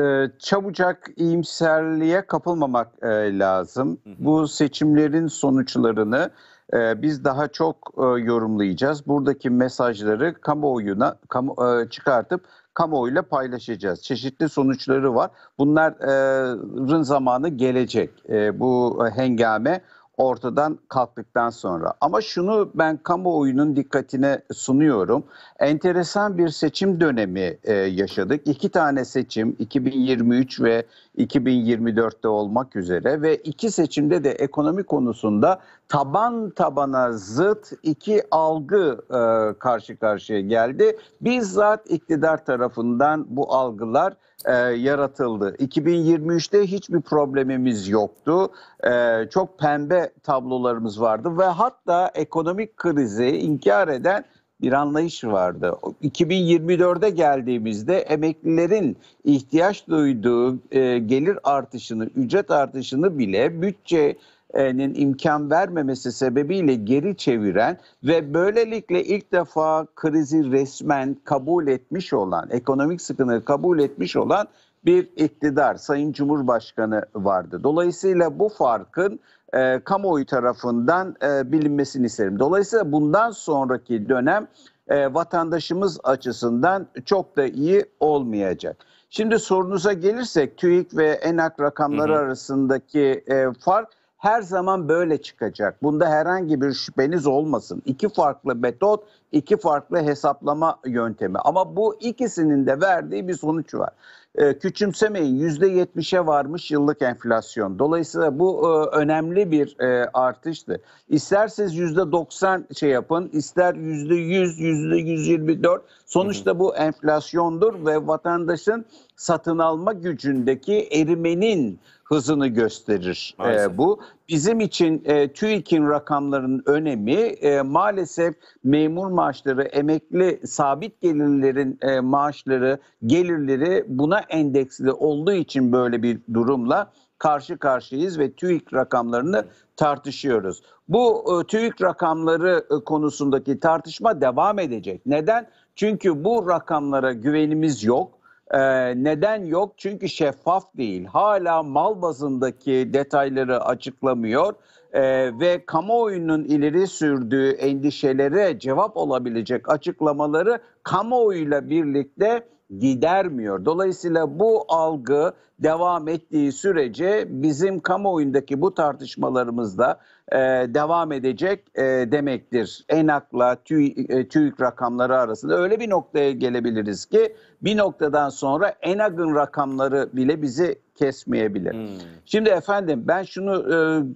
e, çabucak iyimserliğe kapılmamak e, lazım. Bu seçimlerin sonuçlarını e, biz daha çok e, yorumlayacağız. Buradaki mesajları kamuoyuna kamu, e, çıkartıp kamuoyuyla paylaşacağız. Çeşitli sonuçları var. Bunların zamanı gelecek. E, bu hengame ortadan kalktıktan sonra. Ama şunu ben kamuoyunun dikkatine sunuyorum. Enteresan bir seçim dönemi e, yaşadık. İki tane seçim 2023 ve 2024'te olmak üzere ve iki seçimde de ekonomi konusunda taban tabana zıt iki algı e, karşı karşıya geldi. Bizzat iktidar tarafından bu algılar e, yaratıldı. 2023'te hiçbir problemimiz yoktu. E, çok pembe tablolarımız vardı ve hatta ekonomik krizi inkar eden bir anlayış vardı. 2024'e geldiğimizde emeklilerin ihtiyaç duyduğu e, gelir artışını, ücret artışını bile bütçenin imkan vermemesi sebebiyle geri çeviren ve böylelikle ilk defa krizi resmen kabul etmiş olan, ekonomik sıkıntıyı kabul etmiş olan bir iktidar, Sayın Cumhurbaşkanı vardı. Dolayısıyla bu farkın e, kamuoyu tarafından e, bilinmesini isterim. Dolayısıyla bundan sonraki dönem e, vatandaşımız açısından çok da iyi olmayacak. Şimdi sorunuza gelirsek TÜİK ve ENAK rakamları arasındaki e, fark her zaman böyle çıkacak. Bunda herhangi bir şüpheniz olmasın. İki farklı metot, iki farklı hesaplama yöntemi. Ama bu ikisinin de verdiği bir sonuç var. E, küçümsemeyin %70'e varmış yıllık enflasyon. Dolayısıyla bu e, önemli bir e, artıştı. İsterseniz %90 şey yapın, ister %100, %124. Sonuçta bu enflasyondur ve vatandaşın satın alma gücündeki erimenin hızını gösterir e, bu. Bizim için e, TÜİK'in rakamlarının önemi e, maalesef memur maaşları, emekli sabit gelirlerin e, maaşları, gelirleri buna endeksli olduğu için böyle bir durumla karşı karşıyayız ve TÜİK rakamlarını tartışıyoruz. Bu e, TÜİK rakamları e, konusundaki tartışma devam edecek. Neden? Çünkü bu rakamlara güvenimiz yok. Ee, neden yok? Çünkü şeffaf değil. Hala mal bazındaki detayları açıklamıyor Ee, ve kamuoyunun ileri sürdüğü endişelere cevap olabilecek açıklamaları kamuoyuyla birlikte gidermiyor. Dolayısıyla bu algı devam ettiği sürece bizim kamuoyundaki bu tartışmalarımızda e, devam edecek e, demektir. ENAK'la TÜİ, e, TÜİK rakamları arasında öyle bir noktaya gelebiliriz ki bir noktadan sonra ENAK'ın rakamları bile bizi kesmeyebilir. Şimdi efendim ben şunu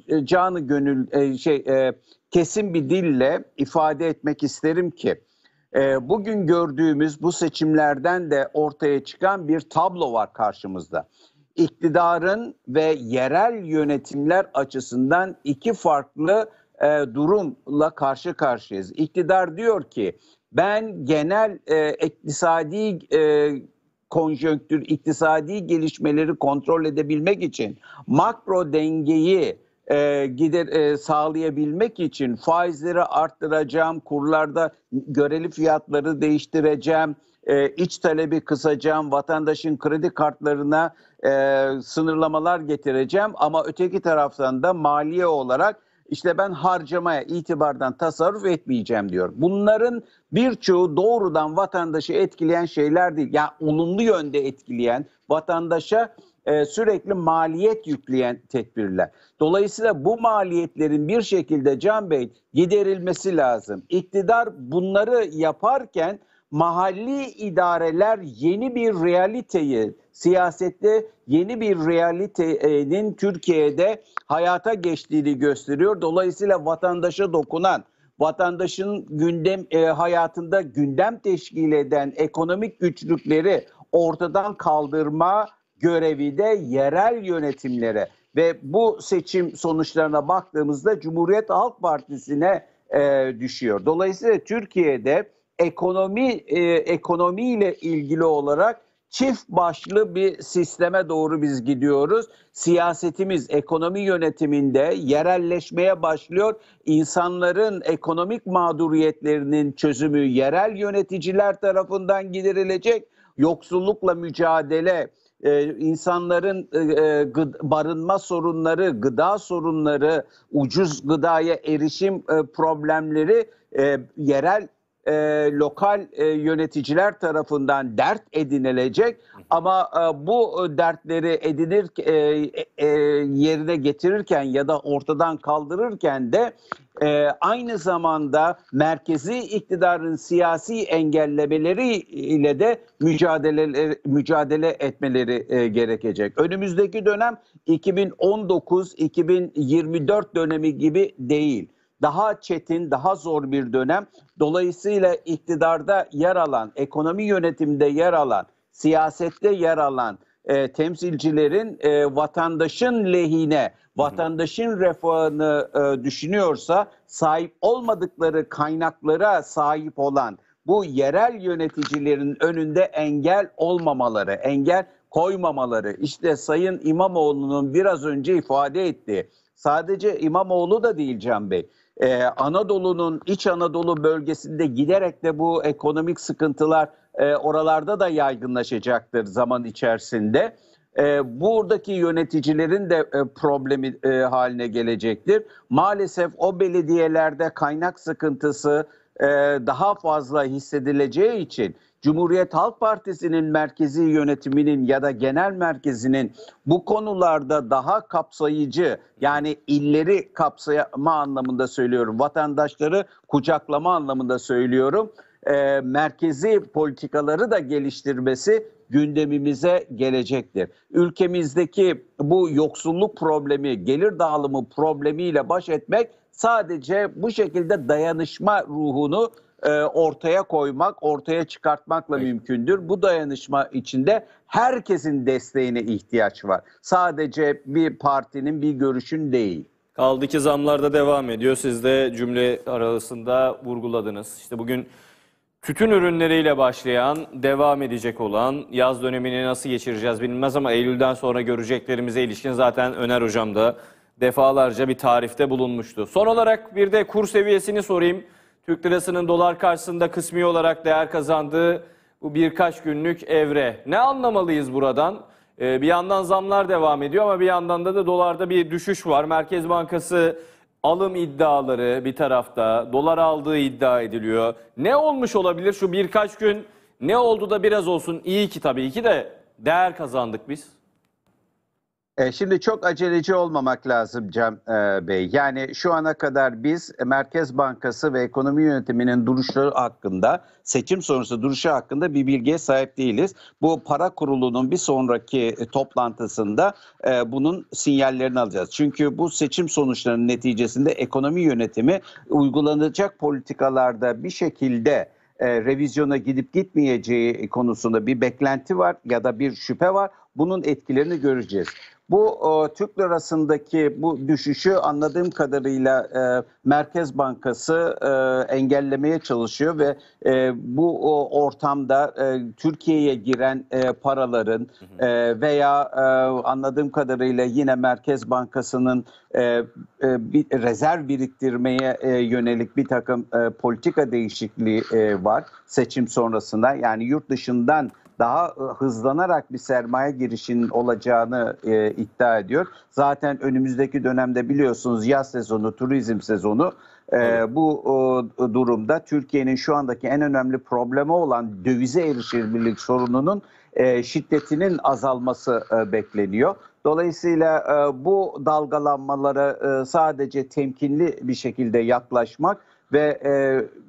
e, canı gönül e, şey e, kesin bir dille ifade etmek isterim ki e, bugün gördüğümüz bu seçimlerden de ortaya çıkan bir tablo var karşımızda. İktidarın ve yerel yönetimler açısından iki farklı e, durumla karşı karşıyayız. İktidar diyor ki ben genel e, iktisadi e, konjonktür, iktisadi gelişmeleri kontrol edebilmek için makro dengeyi e, gider e, sağlayabilmek için faizleri arttıracağım, kurlarda göreli fiyatları değiştireceğim, e, iç talebi kısacağım, vatandaşın kredi kartlarına e, sınırlamalar getireceğim ama öteki taraftan da maliye olarak işte ben harcamaya itibardan tasarruf etmeyeceğim diyor. Bunların birçoğu doğrudan vatandaşı etkileyen şeyler değil. Yani olumlu yönde etkileyen, vatandaşa e, sürekli maliyet yükleyen tedbirler. Dolayısıyla bu maliyetlerin bir şekilde Can Bey giderilmesi lazım. İktidar bunları yaparken mahalli idareler yeni bir realiteyi siyasette yeni bir realitenin Türkiye'de hayata geçtiğini gösteriyor. Dolayısıyla vatandaşa dokunan, vatandaşın gündem e, hayatında gündem teşkil eden ekonomik güçlükleri ortadan kaldırma görevi de yerel yönetimlere ve bu seçim sonuçlarına baktığımızda Cumhuriyet Halk Partisi'ne e, düşüyor. Dolayısıyla Türkiye'de ekonomi e, ekonomiyle ilgili olarak çift başlı bir sisteme doğru biz gidiyoruz. Siyasetimiz ekonomi yönetiminde yerelleşmeye başlıyor. İnsanların ekonomik mağduriyetlerinin çözümü yerel yöneticiler tarafından giderilecek. Yoksullukla mücadele, e, insanların e, gıd, barınma sorunları, gıda sorunları, ucuz gıdaya erişim e, problemleri e, yerel e, lokal e, yöneticiler tarafından dert edinilecek ama e, bu dertleri edinir e, e, yerine getirirken ya da ortadan kaldırırken de e, aynı zamanda merkezi iktidarın siyasi engellemeleri ile de mücadele mücadele etmeleri e, gerekecek. Önümüzdeki dönem 2019-2024 dönemi gibi değil daha çetin, daha zor bir dönem. Dolayısıyla iktidarda yer alan, ekonomi yönetiminde yer alan siyasette yer alan e, temsilcilerin e, vatandaşın lehine, vatandaşın refahını e, düşünüyorsa sahip olmadıkları kaynaklara sahip olan bu yerel yöneticilerin önünde engel olmamaları, engel koymamaları. İşte Sayın İmamoğlu'nun biraz önce ifade ettiği, sadece İmamoğlu da değil Can Bey, ee, Anadolu'nun iç Anadolu bölgesinde giderek de bu ekonomik sıkıntılar e, oralarda da yaygınlaşacaktır zaman içerisinde. E, buradaki yöneticilerin de e, problemi e, haline gelecektir. Maalesef o belediyelerde kaynak sıkıntısı e, daha fazla hissedileceği için Cumhuriyet Halk Partisi'nin merkezi yönetiminin ya da genel merkezinin bu konularda daha kapsayıcı yani illeri kapsama anlamında söylüyorum, vatandaşları kucaklama anlamında söylüyorum, e, merkezi politikaları da geliştirmesi gündemimize gelecektir. Ülkemizdeki bu yoksulluk problemi, gelir dağılımı problemiyle baş etmek sadece bu şekilde dayanışma ruhunu ortaya koymak, ortaya çıkartmakla mümkündür. Bu dayanışma içinde herkesin desteğine ihtiyaç var. Sadece bir partinin, bir görüşün değil. Kaldı ki zamlar da devam ediyor. Siz de cümle arasında vurguladınız. İşte bugün tütün ürünleriyle başlayan, devam edecek olan yaz dönemini nasıl geçireceğiz bilmez ama Eylül'den sonra göreceklerimize ilişkin zaten Öner Hocam da defalarca bir tarifte bulunmuştu. Son olarak bir de kur seviyesini sorayım. Türk lirasının dolar karşısında kısmi olarak değer kazandığı bu birkaç günlük evre. Ne anlamalıyız buradan? Ee, bir yandan zamlar devam ediyor ama bir yandan da, da dolarda bir düşüş var. Merkez Bankası alım iddiaları bir tarafta, dolar aldığı iddia ediliyor. Ne olmuş olabilir şu birkaç gün? Ne oldu da biraz olsun iyi ki tabii ki de değer kazandık biz. E, şimdi çok aceleci olmamak lazım Cem e, Bey. Yani şu ana kadar biz Merkez Bankası ve ekonomi yönetiminin duruşları hakkında, seçim sonrası duruşu hakkında bir bilgiye sahip değiliz. Bu para kurulunun bir sonraki toplantısında e, bunun sinyallerini alacağız. Çünkü bu seçim sonuçlarının neticesinde ekonomi yönetimi uygulanacak politikalarda bir şekilde e, revizyona gidip gitmeyeceği konusunda bir beklenti var ya da bir şüphe var. Bunun etkilerini göreceğiz. Bu o, Türk lirasındaki bu düşüşü anladığım kadarıyla e, Merkez Bankası e, engellemeye çalışıyor ve e, bu o, ortamda e, Türkiye'ye giren e, paraların e, veya e, anladığım kadarıyla yine Merkez Bankası'nın e, e, bir rezerv biriktirmeye e, yönelik bir takım e, politika değişikliği e, var seçim sonrasında. Yani yurt dışından daha e, hızlanarak bir sermaye girişinin olacağını e, iddia ediyor. Zaten önümüzdeki dönemde biliyorsunuz yaz sezonu, turizm sezonu. E, bu e, durumda Türkiye'nin şu andaki en önemli problemi olan dövize erişebilirlik sorununun e, şiddetinin azalması e, bekleniyor. Dolayısıyla e, bu dalgalanmalara e, sadece temkinli bir şekilde yaklaşmak ve e,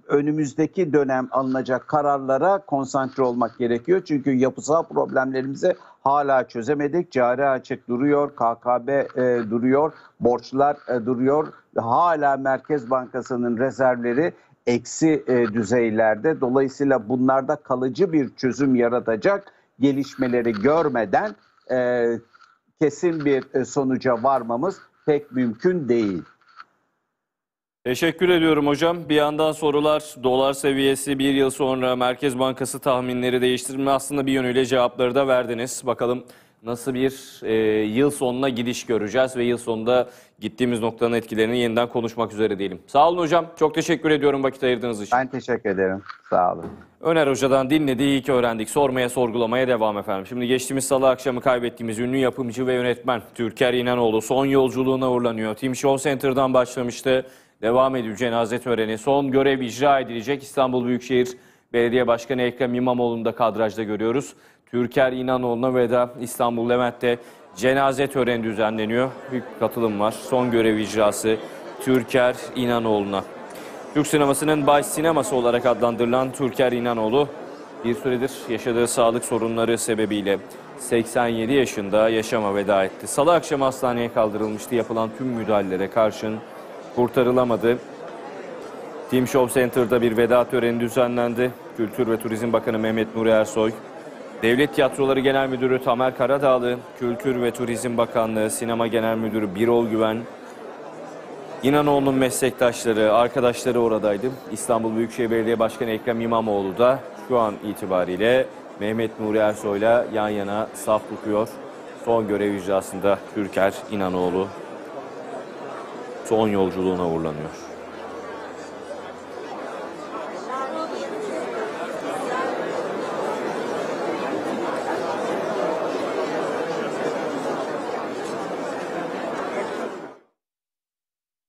önümüzdeki dönem alınacak kararlara konsantre olmak gerekiyor. Çünkü yapısal problemlerimizi hala çözemedik. Cari açık duruyor, KKB e, duruyor, borçlar e, duruyor. Hala Merkez Bankası'nın rezervleri eksi e, düzeylerde. Dolayısıyla bunlarda kalıcı bir çözüm yaratacak gelişmeleri görmeden e, kesin bir e, sonuca varmamız pek mümkün değil. Teşekkür ediyorum hocam. Bir yandan sorular, dolar seviyesi bir yıl sonra Merkez Bankası tahminleri değiştirme aslında bir yönüyle cevapları da verdiniz. Bakalım nasıl bir e, yıl sonuna gidiş göreceğiz ve yıl sonunda gittiğimiz noktanın etkilerini yeniden konuşmak üzere diyelim. Sağ olun hocam. Çok teşekkür ediyorum vakit ayırdığınız için. Ben teşekkür ederim. Sağ olun. Öner Hoca'dan dinledik, öğrendik. Sormaya, sorgulamaya devam efendim. Şimdi geçtiğimiz salı akşamı kaybettiğimiz ünlü yapımcı ve yönetmen Türker İnanoğlu son yolculuğuna uğurlanıyor. Team Show Center'dan başlamıştı. Devam ediyor cenaze töreni. Son görev icra edilecek İstanbul Büyükşehir Belediye Başkanı Ekrem İmamoğlu'nu da kadrajda görüyoruz. Türker İnanoğlu'na veda İstanbul Levent'te cenaze töreni düzenleniyor. Büyük katılım var. Son görev icrası Türker İnanoğlu'na. Türk sinemasının baş sineması olarak adlandırılan Türker İnanoğlu bir süredir yaşadığı sağlık sorunları sebebiyle 87 yaşında yaşama veda etti. Salı akşamı hastaneye kaldırılmıştı. Yapılan tüm müdahalelere karşın kurtarılamadı. Team Show Center'da bir veda töreni düzenlendi. Kültür ve Turizm Bakanı Mehmet Nuri Ersoy, Devlet Tiyatroları Genel Müdürü Tamer Karadağlı, Kültür ve Turizm Bakanlığı Sinema Genel Müdürü Birol Güven, İnanoğlu'nun meslektaşları, arkadaşları oradaydı. İstanbul Büyükşehir Belediye Başkanı Ekrem İmamoğlu da şu an itibariyle Mehmet Nuri Ersoy'la yan yana saf tutuyor. Son görev icrasında Türker İnanoğlu son yolculuğuna uğurlanıyor.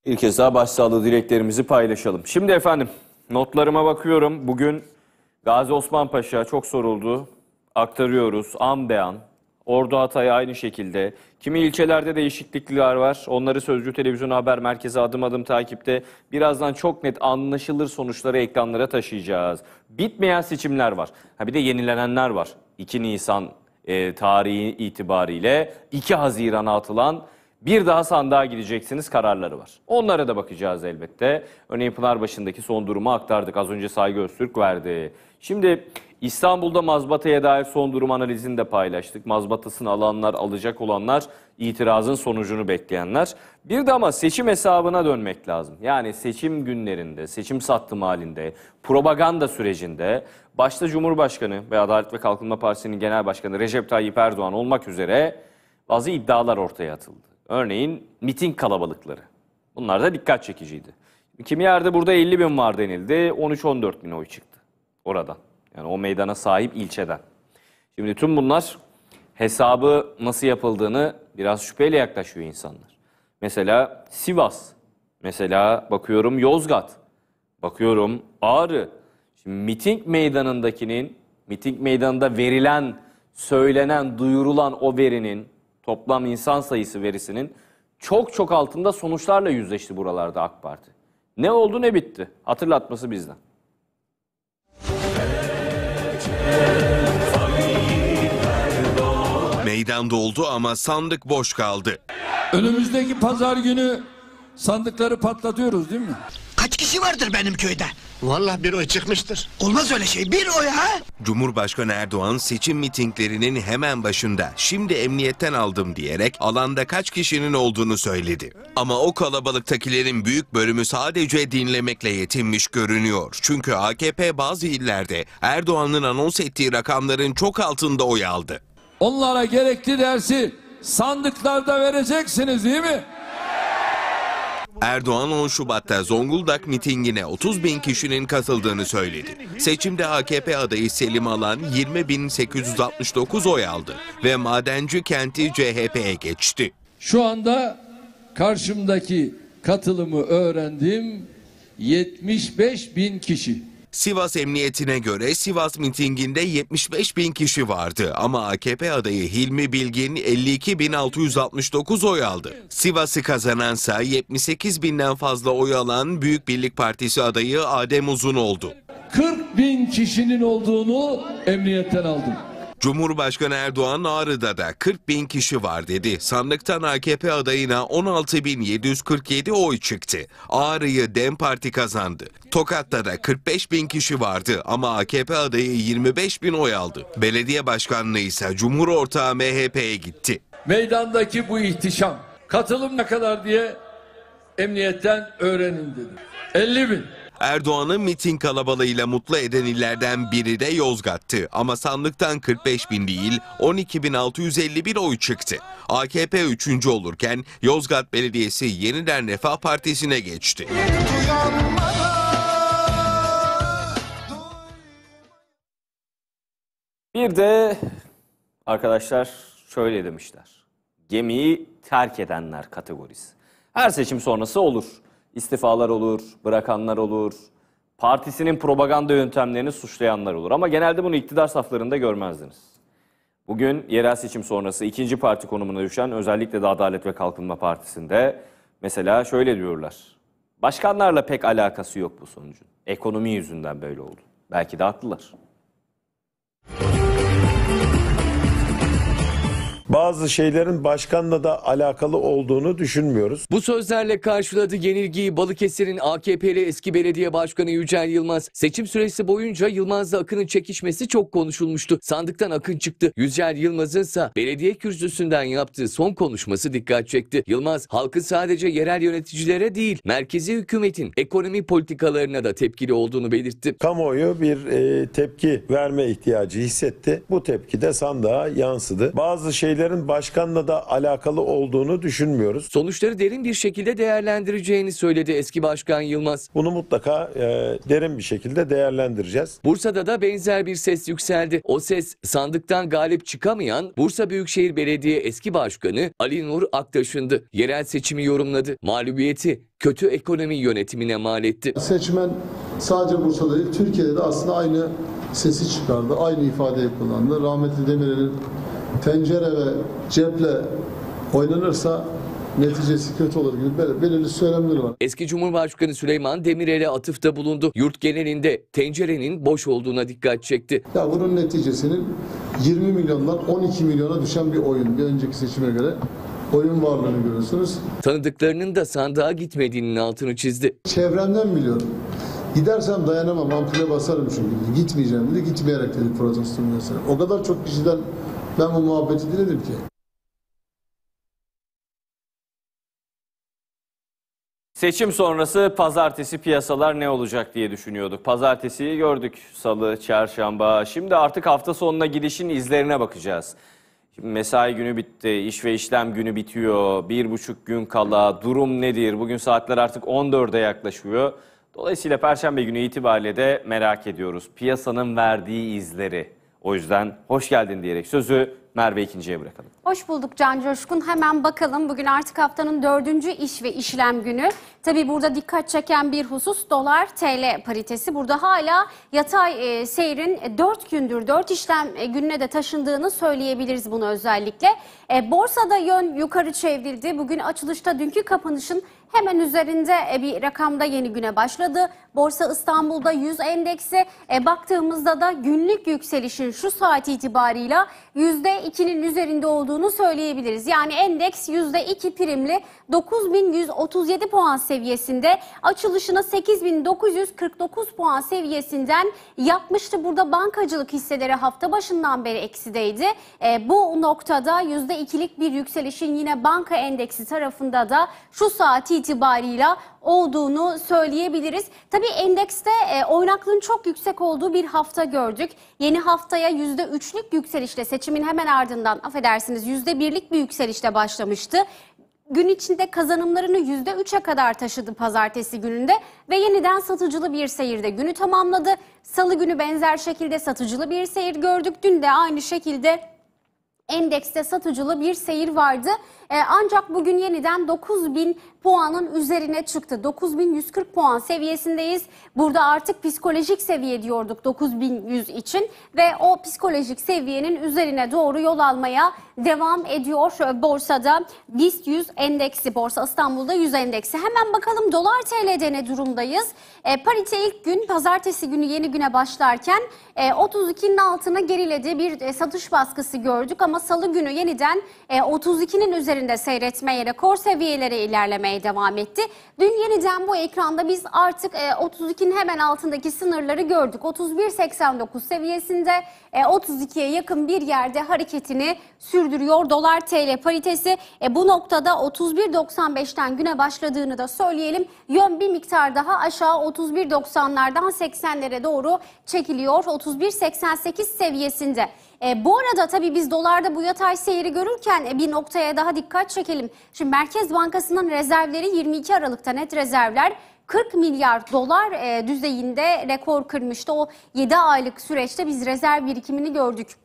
Bir kez daha başsağlığı dileklerimizi paylaşalım. Şimdi efendim notlarıma bakıyorum. Bugün Gazi Osman Paşa çok soruldu. Aktarıyoruz an be. Ordu Hatay aynı şekilde. Kimi ilçelerde değişiklikler var. Onları Sözcü Televizyon Haber Merkezi adım adım takipte. Birazdan çok net anlaşılır sonuçları ekranlara taşıyacağız. Bitmeyen seçimler var. Ha bir de yenilenenler var. 2 Nisan e, tarihi itibariyle 2 Haziran'a atılan bir daha sandığa gideceksiniz kararları var. Onlara da bakacağız elbette. Örneğin Pınarbaşı'ndaki son durumu aktardık. Az önce Saygı Öztürk verdi. Şimdi İstanbul'da mazbataya dair son durum analizini de paylaştık. Mazbatasını alanlar, alacak olanlar, itirazın sonucunu bekleyenler. Bir de ama seçim hesabına dönmek lazım. Yani seçim günlerinde, seçim sattım halinde, propaganda sürecinde başta Cumhurbaşkanı ve Adalet ve Kalkınma Partisi'nin Genel Başkanı Recep Tayyip Erdoğan olmak üzere bazı iddialar ortaya atıldı. Örneğin miting kalabalıkları. Bunlar da dikkat çekiciydi. Kimi yerde burada 50 bin var denildi. 13-14 bin oy çıktı oradan. Yani o meydana sahip ilçeden. Şimdi tüm bunlar hesabı nasıl yapıldığını biraz şüpheyle yaklaşıyor insanlar. Mesela Sivas, mesela bakıyorum Yozgat, bakıyorum Ağrı. Şimdi miting meydanındakinin, miting meydanında verilen, söylenen, duyurulan o verinin toplam insan sayısı verisinin çok çok altında sonuçlarla yüzleşti buralarda AK Parti. Ne oldu ne bitti? Hatırlatması bizden. Meydan doldu ama sandık boş kaldı. Önümüzdeki pazar günü sandıkları patlatıyoruz değil mi? Kaç kişi vardır benim köyde? Vallahi bir oy çıkmıştır. Olmaz öyle şey. Bir oy ha? Cumhurbaşkanı Erdoğan seçim mitinglerinin hemen başında şimdi emniyetten aldım diyerek alanda kaç kişinin olduğunu söyledi. Ama o kalabalıktakilerin büyük bölümü sadece dinlemekle yetinmiş görünüyor. Çünkü AKP bazı illerde Erdoğan'ın anons ettiği rakamların çok altında oy aldı. Onlara gerekli dersi sandıklarda vereceksiniz değil mi? Erdoğan 10 Şubat'ta Zonguldak mitingine 30 bin kişinin katıldığını söyledi. Seçimde AKP adayı Selim Alan 20.869 oy aldı ve Madenci kenti CHP'ye geçti. Şu anda karşımdaki katılımı öğrendim. 75 bin kişi. Sivas Emniyetine göre Sivas mitinginde 75 bin kişi vardı ama AKP adayı Hilmi Bilgin 52.669 oy aldı. Sivas'ı kazanansa 78 binden fazla oy alan Büyük Birlik Partisi adayı Adem Uzun oldu. 40 bin kişinin olduğunu emniyetten aldım. Cumhurbaşkanı Erdoğan Ağrı'da da 40 bin kişi var dedi. Sandıktan AKP adayına 16.747 oy çıktı. Ağrı'yı DEM Parti kazandı. Tokat'ta da 45 bin kişi vardı ama AKP adayı 25 bin oy aldı. Belediye başkanlığı ise Cumhur ortağı MHP'ye gitti. Meydandaki bu ihtişam katılım ne kadar diye emniyetten öğrenin dedim. 50 bin. Erdoğan'ı miting kalabalığıyla mutlu eden illerden biri de Yozgat'tı. Ama sandıktan 45 bin değil 12.651 oy çıktı. AKP 3. olurken Yozgat Belediyesi yeniden Refah Partisi'ne geçti. Bir de arkadaşlar şöyle demişler. Gemiyi terk edenler kategorisi. Her seçim sonrası olur. İstifalar olur, bırakanlar olur. Partisinin propaganda yöntemlerini suçlayanlar olur. Ama genelde bunu iktidar saflarında görmezdiniz. Bugün yerel seçim sonrası ikinci parti konumuna düşen özellikle de Adalet ve Kalkınma Partisi'nde mesela şöyle diyorlar. Başkanlarla pek alakası yok bu sonucun. Ekonomi yüzünden böyle oldu. Belki de haklılar. Bazı şeylerin başkanla da alakalı olduğunu düşünmüyoruz. Bu sözlerle karşıladı yenilgiyi Balıkesir'in AKP'li eski belediye başkanı Yücel Yılmaz. Seçim süresi boyunca Yılmaz'la Akın'ın çekişmesi çok konuşulmuştu. Sandıktan Akın çıktı. Yücel Yılmaz'ın ise belediye kürsüsünden yaptığı son konuşması dikkat çekti. Yılmaz halkı sadece yerel yöneticilere değil merkezi hükümetin ekonomi politikalarına da tepkili olduğunu belirtti. Kamuoyu bir e, tepki verme ihtiyacı hissetti. Bu tepki de sandığa yansıdı. Bazı şeylerin başkanla da alakalı olduğunu düşünmüyoruz. Sonuçları derin bir şekilde değerlendireceğini söyledi eski başkan Yılmaz. Bunu mutlaka e, derin bir şekilde değerlendireceğiz. Bursa'da da benzer bir ses yükseldi. O ses sandıktan galip çıkamayan Bursa Büyükşehir Belediye eski başkanı Ali Nur Aktaş'ındı. Yerel seçimi yorumladı. Mağlubiyeti kötü ekonomi yönetimine mal etti. Seçmen sadece Bursa'da değil, Türkiye'de de aslında aynı sesi çıkardı, aynı ifadeyi kullandı. Rahmetli Demirel'in tencere ve ceple oynanırsa neticesi kötü olur gibi böyle belirli söylemleri var. Eski Cumhurbaşkanı Süleyman Demirel'e atıfta bulundu. Yurt genelinde tencerenin boş olduğuna dikkat çekti. Ya bunun neticesinin 20 milyondan 12 milyona düşen bir oyun. Bir önceki seçime göre oyun varlığını görüyorsunuz. Tanıdıklarının da sandığa gitmediğinin altını çizdi. Çevremden biliyorum. Gidersem dayanamam, ampule basarım çünkü. Gitmeyeceğim dedi, gitmeyerek dedi protesto mesela. O kadar çok kişiden ben bu muhabbeti dinledim ki. Seçim sonrası pazartesi piyasalar ne olacak diye düşünüyorduk. Pazartesiyi gördük. Salı, çarşamba. Şimdi artık hafta sonuna gidişin izlerine bakacağız. Mesai günü bitti, iş ve işlem günü bitiyor. Bir buçuk gün kala durum nedir? Bugün saatler artık 14'e yaklaşıyor. Dolayısıyla Perşembe günü itibariyle de merak ediyoruz. Piyasanın verdiği izleri. O yüzden hoş geldin diyerek sözü Merve ikinciye bırakalım. Hoş bulduk Can Coşkun. Hemen bakalım bugün artık haftanın dördüncü iş ve işlem günü. Tabii burada dikkat çeken bir husus dolar TL paritesi. Burada hala yatay e, seyrin 4 gündür 4 işlem e, gününe de taşındığını söyleyebiliriz bunu özellikle. E, borsada yön yukarı çevrildi. Bugün açılışta dünkü kapanışın hemen üzerinde e, bir rakamda yeni güne başladı. Borsa İstanbul'da 100 endeksi e, baktığımızda da günlük yükselişin şu saat itibarıyla %2'nin üzerinde olduğunu söyleyebiliriz. Yani endeks %2 primli 9137 puan seviyesinde açılışına 8949 puan seviyesinden yapmıştı. Burada bankacılık hisseleri hafta başından beri eksideydi. E, bu noktada %2'lik bir yükselişin yine banka endeksi tarafında da şu saat itibarıyla olduğunu söyleyebiliriz. Tabii endekste e, oynaklığın çok yüksek olduğu bir hafta gördük. Yeni haftaya %3'lük yükselişle seçimin hemen ardından affedersiniz %1'lik bir yükselişle başlamıştı. Gün içinde kazanımlarını %3'e kadar taşıdı pazartesi gününde ve yeniden satıcılı bir seyirde günü tamamladı. Salı günü benzer şekilde satıcılı bir seyir gördük. Dün de aynı şekilde endekste satıcılı bir seyir vardı. Ee, ancak bugün yeniden 9000 puanın üzerine çıktı. 9140 puan seviyesindeyiz. Burada artık psikolojik seviye diyorduk 9100 için ve o psikolojik seviyenin üzerine doğru yol almaya devam ediyor borsada. BIST 100 endeksi, Borsa İstanbul'da 100 endeksi. Hemen bakalım dolar TL'de ne durumdayız? E, parite ilk gün pazartesi günü yeni güne başlarken e, 32'nin altına geriledi bir e, satış baskısı gördük ama salı günü yeniden e, 32'nin üzerinde seyretmeye rekor seviyelere ilerlemeye devam etti. Dün yeniden bu ekranda biz artık e, 32'nin hemen altındaki sınırları gördük. 31.89 seviyesinde e, 32'ye yakın bir yerde hareketini sürdürüyor dolar TL paritesi. E, bu noktada 31.95'ten güne başladığını da söyleyelim. Yön bir miktar daha aşağı 31.90'lardan 80'lere doğru çekiliyor. 31.88 seviyesinde. E, bu arada tabii biz dolarda bu yatay seyri görürken e, bir noktaya daha dikkat çekelim. Şimdi Merkez Bankası'nın rezervleri 22 Aralık'ta net rezervler 40 milyar dolar e, düzeyinde rekor kırmıştı. O 7 aylık süreçte biz rezerv birikimini gördük.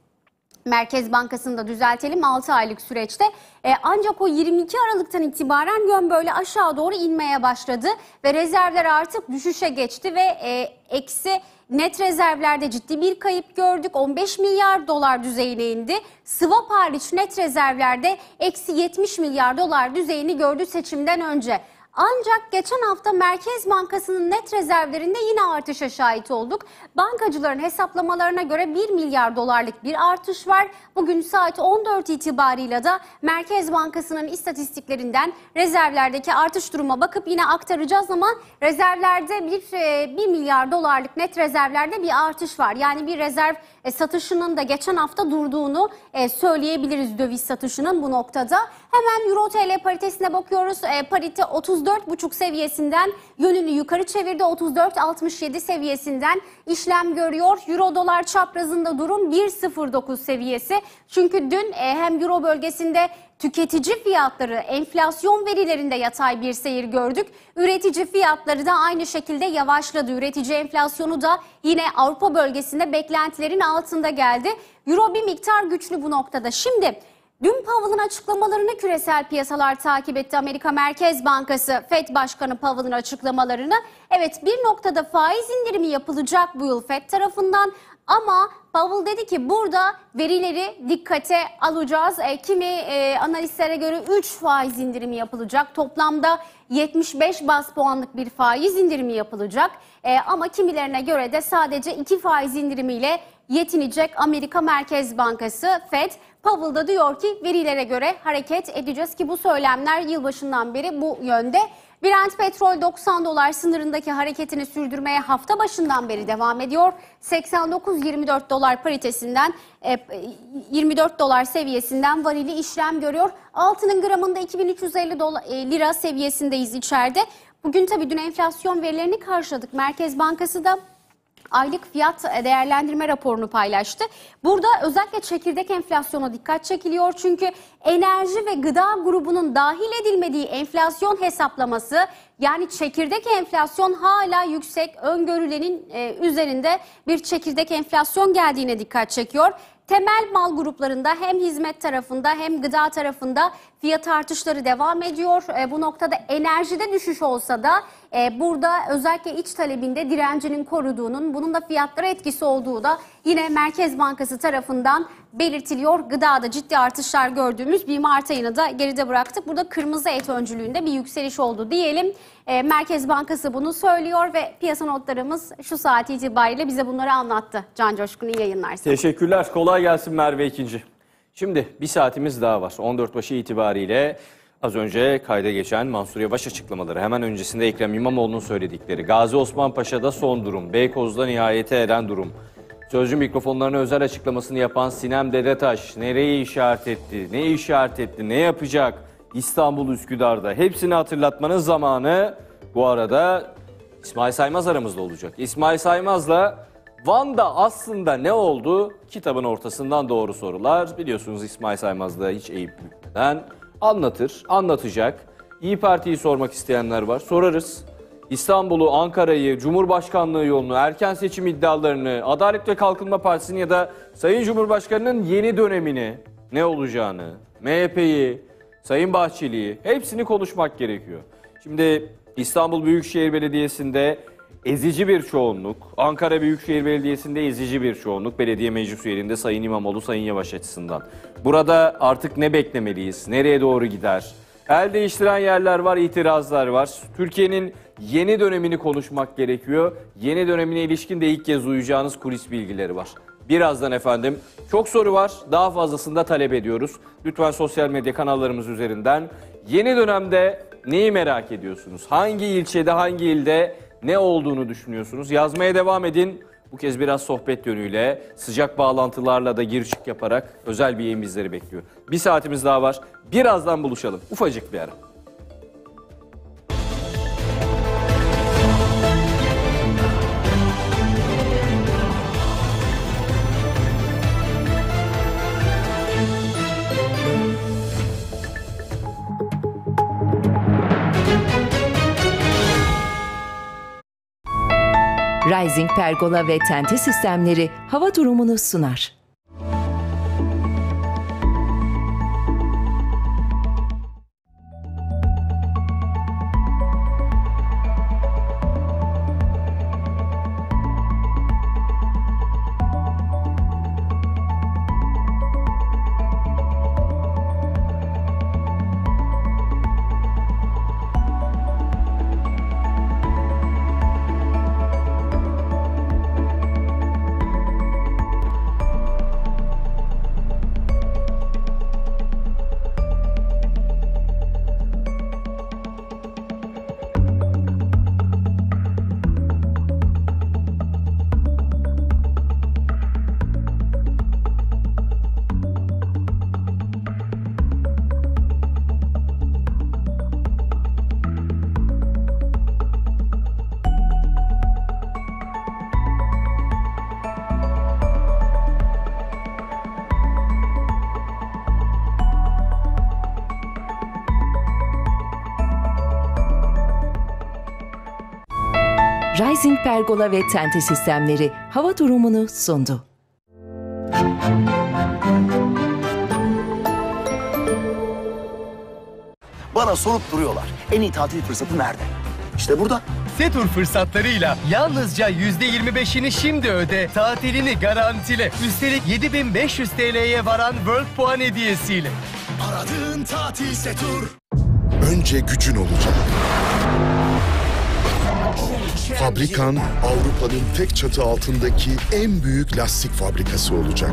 Merkez Bankası'nda düzeltelim 6 aylık süreçte. E, ancak o 22 Aralık'tan itibaren yön böyle aşağı doğru inmeye başladı ve rezervler artık düşüşe geçti ve e, eksi net rezervlerde ciddi bir kayıp gördük. 15 milyar dolar düzeyine indi. Swap hariç net rezervlerde eksi 70 milyar dolar düzeyini gördü seçimden önce. Ancak geçen hafta Merkez Bankası'nın net rezervlerinde yine artışa şahit olduk. Bankacıların hesaplamalarına göre 1 milyar dolarlık bir artış var. Bugün saat 14 itibarıyla da Merkez Bankası'nın istatistiklerinden rezervlerdeki artış duruma bakıp yine aktaracağız ama rezervlerde bir, e, 1 milyar dolarlık net rezervlerde bir artış var. Yani bir rezerv e, satışının da geçen hafta durduğunu e, söyleyebiliriz döviz satışının bu noktada. Hemen Euro TL paritesine bakıyoruz. E, parite 34,5 seviyesinden yönünü yukarı çevirdi. 34.67 seviyesinden işlem görüyor. Euro dolar çaprazında durum 1.09 seviyesi. Çünkü dün e, hem Euro bölgesinde tüketici fiyatları enflasyon verilerinde yatay bir seyir gördük. Üretici fiyatları da aynı şekilde yavaşladı. Üretici enflasyonu da yine Avrupa bölgesinde beklentilerin altında geldi. Euro bir miktar güçlü bu noktada. Şimdi Dün Powell'ın açıklamalarını küresel piyasalar takip etti. Amerika Merkez Bankası FED Başkanı Powell'ın açıklamalarını. Evet bir noktada faiz indirimi yapılacak bu yıl FED tarafından ama Powell dedi ki burada verileri dikkate alacağız. E, kimi e, analistlere göre 3 faiz indirimi yapılacak. Toplamda 75 bas puanlık bir faiz indirimi yapılacak. E, ama kimilerine göre de sadece 2 faiz indirimiyle yetinecek Amerika Merkez Bankası FED. Powell da diyor ki verilere göre hareket edeceğiz ki bu söylemler yılbaşından beri bu yönde. Brent petrol 90 dolar sınırındaki hareketini sürdürmeye hafta başından beri devam ediyor. 89-24 dolar paritesinden e, 24 dolar seviyesinden varili işlem görüyor. Altının gramında 2350 dolar, e, lira seviyesindeyiz içeride. Bugün tabii dün enflasyon verilerini karşıladık. Merkez Bankası da aylık fiyat değerlendirme raporunu paylaştı. Burada özellikle çekirdek enflasyona dikkat çekiliyor. Çünkü enerji ve gıda grubunun dahil edilmediği enflasyon hesaplaması yani çekirdek enflasyon hala yüksek öngörülenin e, üzerinde bir çekirdek enflasyon geldiğine dikkat çekiyor. Temel mal gruplarında hem hizmet tarafında hem gıda tarafında fiyat artışları devam ediyor. E, bu noktada enerjide düşüş olsa da e, burada özellikle iç talebinde direncinin koruduğunun bunun da fiyatlara etkisi olduğu da yine Merkez Bankası tarafından belirtiliyor. Gıdada ciddi artışlar gördüğümüz bir Mart ayını da geride bıraktık. Burada kırmızı et öncülüğünde bir yükseliş oldu diyelim. E, Merkez Bankası bunu söylüyor ve piyasa notlarımız şu saat itibariyle bize bunları anlattı. Can Coşkun iyi yayınlar. Teşekkürler. Kolay gelsin Merve ikinci. Şimdi bir saatimiz daha var. 14 başı itibariyle az önce kayda geçen Mansur Yavaş açıklamaları. Hemen öncesinde Ekrem İmamoğlu'nun söyledikleri. Gazi Osman Paşa'da son durum. Beykoz'da nihayete eren durum. Sözcü mikrofonlarına özel açıklamasını yapan Sinem Dedetaş nereyi işaret etti, ne işaret etti, ne yapacak İstanbul Üsküdar'da hepsini hatırlatmanın zamanı. Bu arada İsmail Saymaz aramızda olacak. İsmail Saymaz'la Van'da aslında ne oldu? Kitabın ortasından doğru sorular. Biliyorsunuz İsmail Saymaz da hiç eğip bükmeden anlatır, anlatacak. İyi Parti'yi sormak isteyenler var. Sorarız. İstanbul'u, Ankara'yı, Cumhurbaşkanlığı yolunu, erken seçim iddialarını, Adalet ve Kalkınma Partisi'ni ya da Sayın Cumhurbaşkanı'nın yeni dönemini, ne olacağını, MHP'yi, Sayın Bahçeli'yi hepsini konuşmak gerekiyor. Şimdi İstanbul Büyükşehir Belediyesi'nde ezici bir çoğunluk, Ankara Büyükşehir Belediyesi'nde ezici bir çoğunluk belediye meclis üyelerinde Sayın İmamoğlu, Sayın Yavaş açısından. Burada artık ne beklemeliyiz, nereye doğru gider? El değiştiren yerler var, itirazlar var. Türkiye'nin yeni dönemini konuşmak gerekiyor. Yeni dönemine ilişkin de ilk kez duyacağınız kulis bilgileri var. Birazdan efendim çok soru var. Daha fazlasını da talep ediyoruz. Lütfen sosyal medya kanallarımız üzerinden yeni dönemde neyi merak ediyorsunuz? Hangi ilçede, hangi ilde ne olduğunu düşünüyorsunuz? Yazmaya devam edin. Bu kez biraz sohbet yönüyle, sıcak bağlantılarla da gir çık yaparak özel bir yayın bizleri bekliyor. Bir saatimiz daha var. Birazdan buluşalım. Ufacık bir ara. Rising Pergola ve Tente Sistemleri hava durumunu sunar. Rising Pergola ve Tente Sistemleri hava durumunu sundu. Bana sorup duruyorlar. En iyi tatil fırsatı nerede? İşte burada. Setur fırsatlarıyla yalnızca %25'ini şimdi öde, tatilini garantile. Üstelik 7500 TL'ye varan World Puan hediyesiyle. Aradığın tatil Setur. Önce gücün olacak. Fabrikan Avrupa'nın tek çatı altındaki en büyük lastik fabrikası olacak.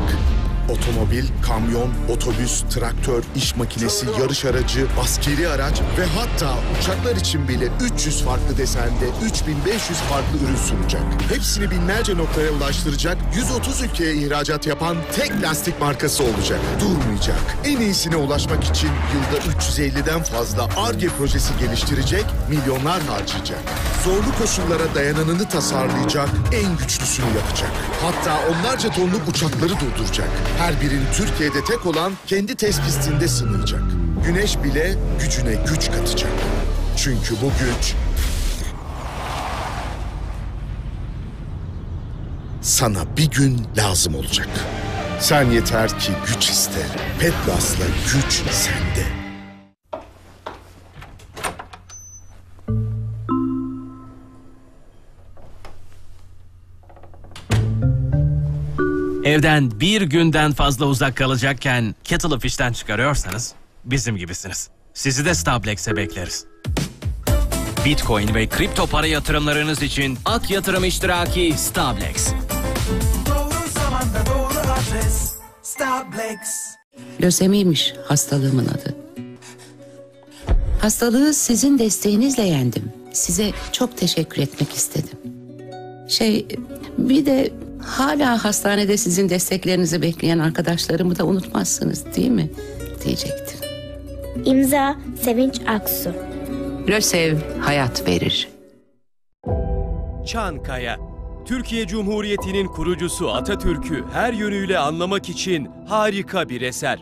Otomobil, kamyon, otobüs, traktör, iş makinesi, yarış aracı, askeri araç ve hatta uçaklar için bile 300 farklı desende 3500 farklı ürün sunacak. Hepsini binlerce noktaya ulaştıracak, 130 ülkeye ihracat yapan tek lastik markası olacak. Durmayacak. En iyisine ulaşmak için yılda 350'den fazla ARGE projesi geliştirecek, milyonlar harcayacak. Zorlu koşullara dayananını tasarlayacak, en güçlüsünü yapacak. Hatta onlarca tonluk uçakları durduracak. Her birinin Türkiye'de tek olan kendi test pistinde. Güneş bile gücüne güç katacak. Çünkü bu güç sana bir gün lazım olacak. Sen yeter ki güç iste. Petlas'la güç sende. Evden bir günden fazla uzak kalacakken Kettle'ı fişten çıkarıyorsanız bizim gibisiniz. Sizi de Stablex'e bekleriz. Bitcoin ve kripto para yatırımlarınız için Ak Yatırım İştiraki Stablex. Doğru zamanda doğru adres. Starbucks. Lösemiymiş hastalığımın adı. Hastalığı sizin desteğinizle yendim. Size çok teşekkür etmek istedim. Şey, bir de hala hastanede sizin desteklerinizi bekleyen arkadaşlarımı da unutmazsınız değil mi? Diyecektim. İmza Sevinç Aksu. Lösev hayat verir. Çankaya. Türkiye Cumhuriyeti'nin kurucusu Atatürk'ü her yönüyle anlamak için harika bir eser.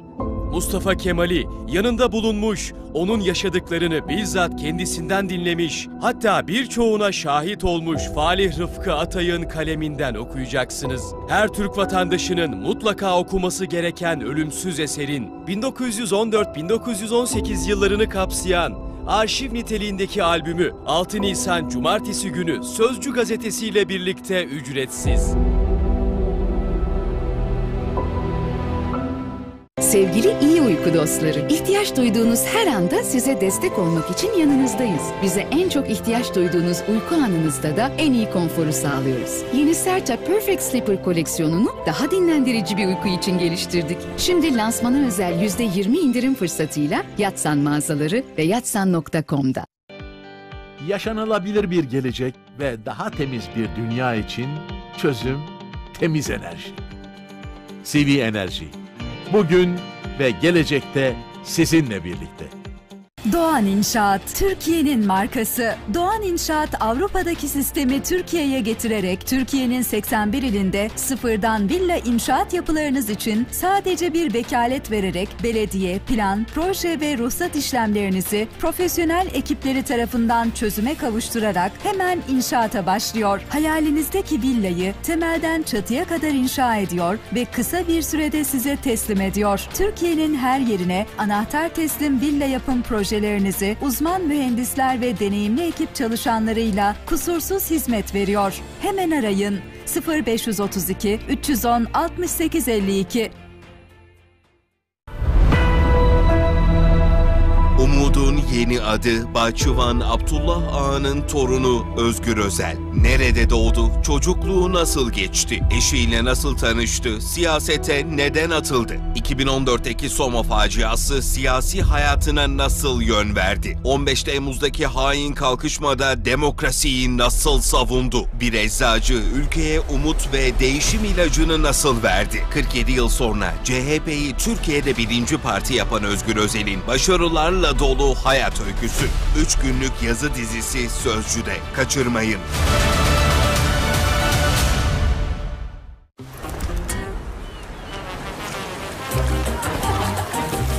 Mustafa Kemal'i yanında bulunmuş, onun yaşadıklarını bizzat kendisinden dinlemiş, hatta birçoğuna şahit olmuş Falih Rıfkı Atay'ın kaleminden okuyacaksınız. Her Türk vatandaşının mutlaka okuması gereken ölümsüz eserin 1914-1918 yıllarını kapsayan arşiv niteliğindeki albümü 6 Nisan Cumartesi günü Sözcü gazetesiyle birlikte ücretsiz. Sevgili iyi uyku dostları, ihtiyaç duyduğunuz her anda size destek olmak için yanınızdayız. Bize en çok ihtiyaç duyduğunuz uyku anınızda da en iyi konforu sağlıyoruz. Yeni Serta Perfect Sleeper koleksiyonunu daha dinlendirici bir uyku için geliştirdik. Şimdi lansmana özel %20 indirim fırsatıyla Yatsan mağazaları ve yatsan.com'da. Yaşanılabilir bir gelecek ve daha temiz bir dünya için çözüm temiz enerji. CV Enerji. Bugün ve gelecekte sizinle birlikte. Doğan İnşaat, Türkiye'nin markası. Doğan İnşaat Avrupa'daki sistemi Türkiye'ye getirerek Türkiye'nin 81 ilinde sıfırdan villa inşaat yapılarınız için sadece bir vekalet vererek belediye, plan, proje ve ruhsat işlemlerinizi profesyonel ekipleri tarafından çözüme kavuşturarak hemen inşaata başlıyor. Hayalinizdeki villayı temelden çatıya kadar inşa ediyor ve kısa bir sürede size teslim ediyor. Türkiye'nin her yerine anahtar teslim villa yapım projelerinizi uzman mühendisler ve deneyimli ekip çalışanlarıyla kusursuz hizmet veriyor. Hemen arayın 0532 310 6852 Umudun yeni adı Bahçıvan Abdullah Ağa'nın torunu Özgür Özel. Nerede doğdu? Çocukluğu nasıl geçti? Eşiyle nasıl tanıştı? Siyasete neden atıldı? 2014'teki Soma faciası siyasi hayatına nasıl yön verdi? 15 Temmuz'daki hain kalkışmada demokrasiyi nasıl savundu? Bir eczacı ülkeye umut ve değişim ilacını nasıl verdi? 47 yıl sonra CHP'yi Türkiye'de birinci parti yapan Özgür Özel'in başarılarla dolu hayat öyküsü. 3 günlük yazı dizisi Sözcü'de. Kaçırmayın.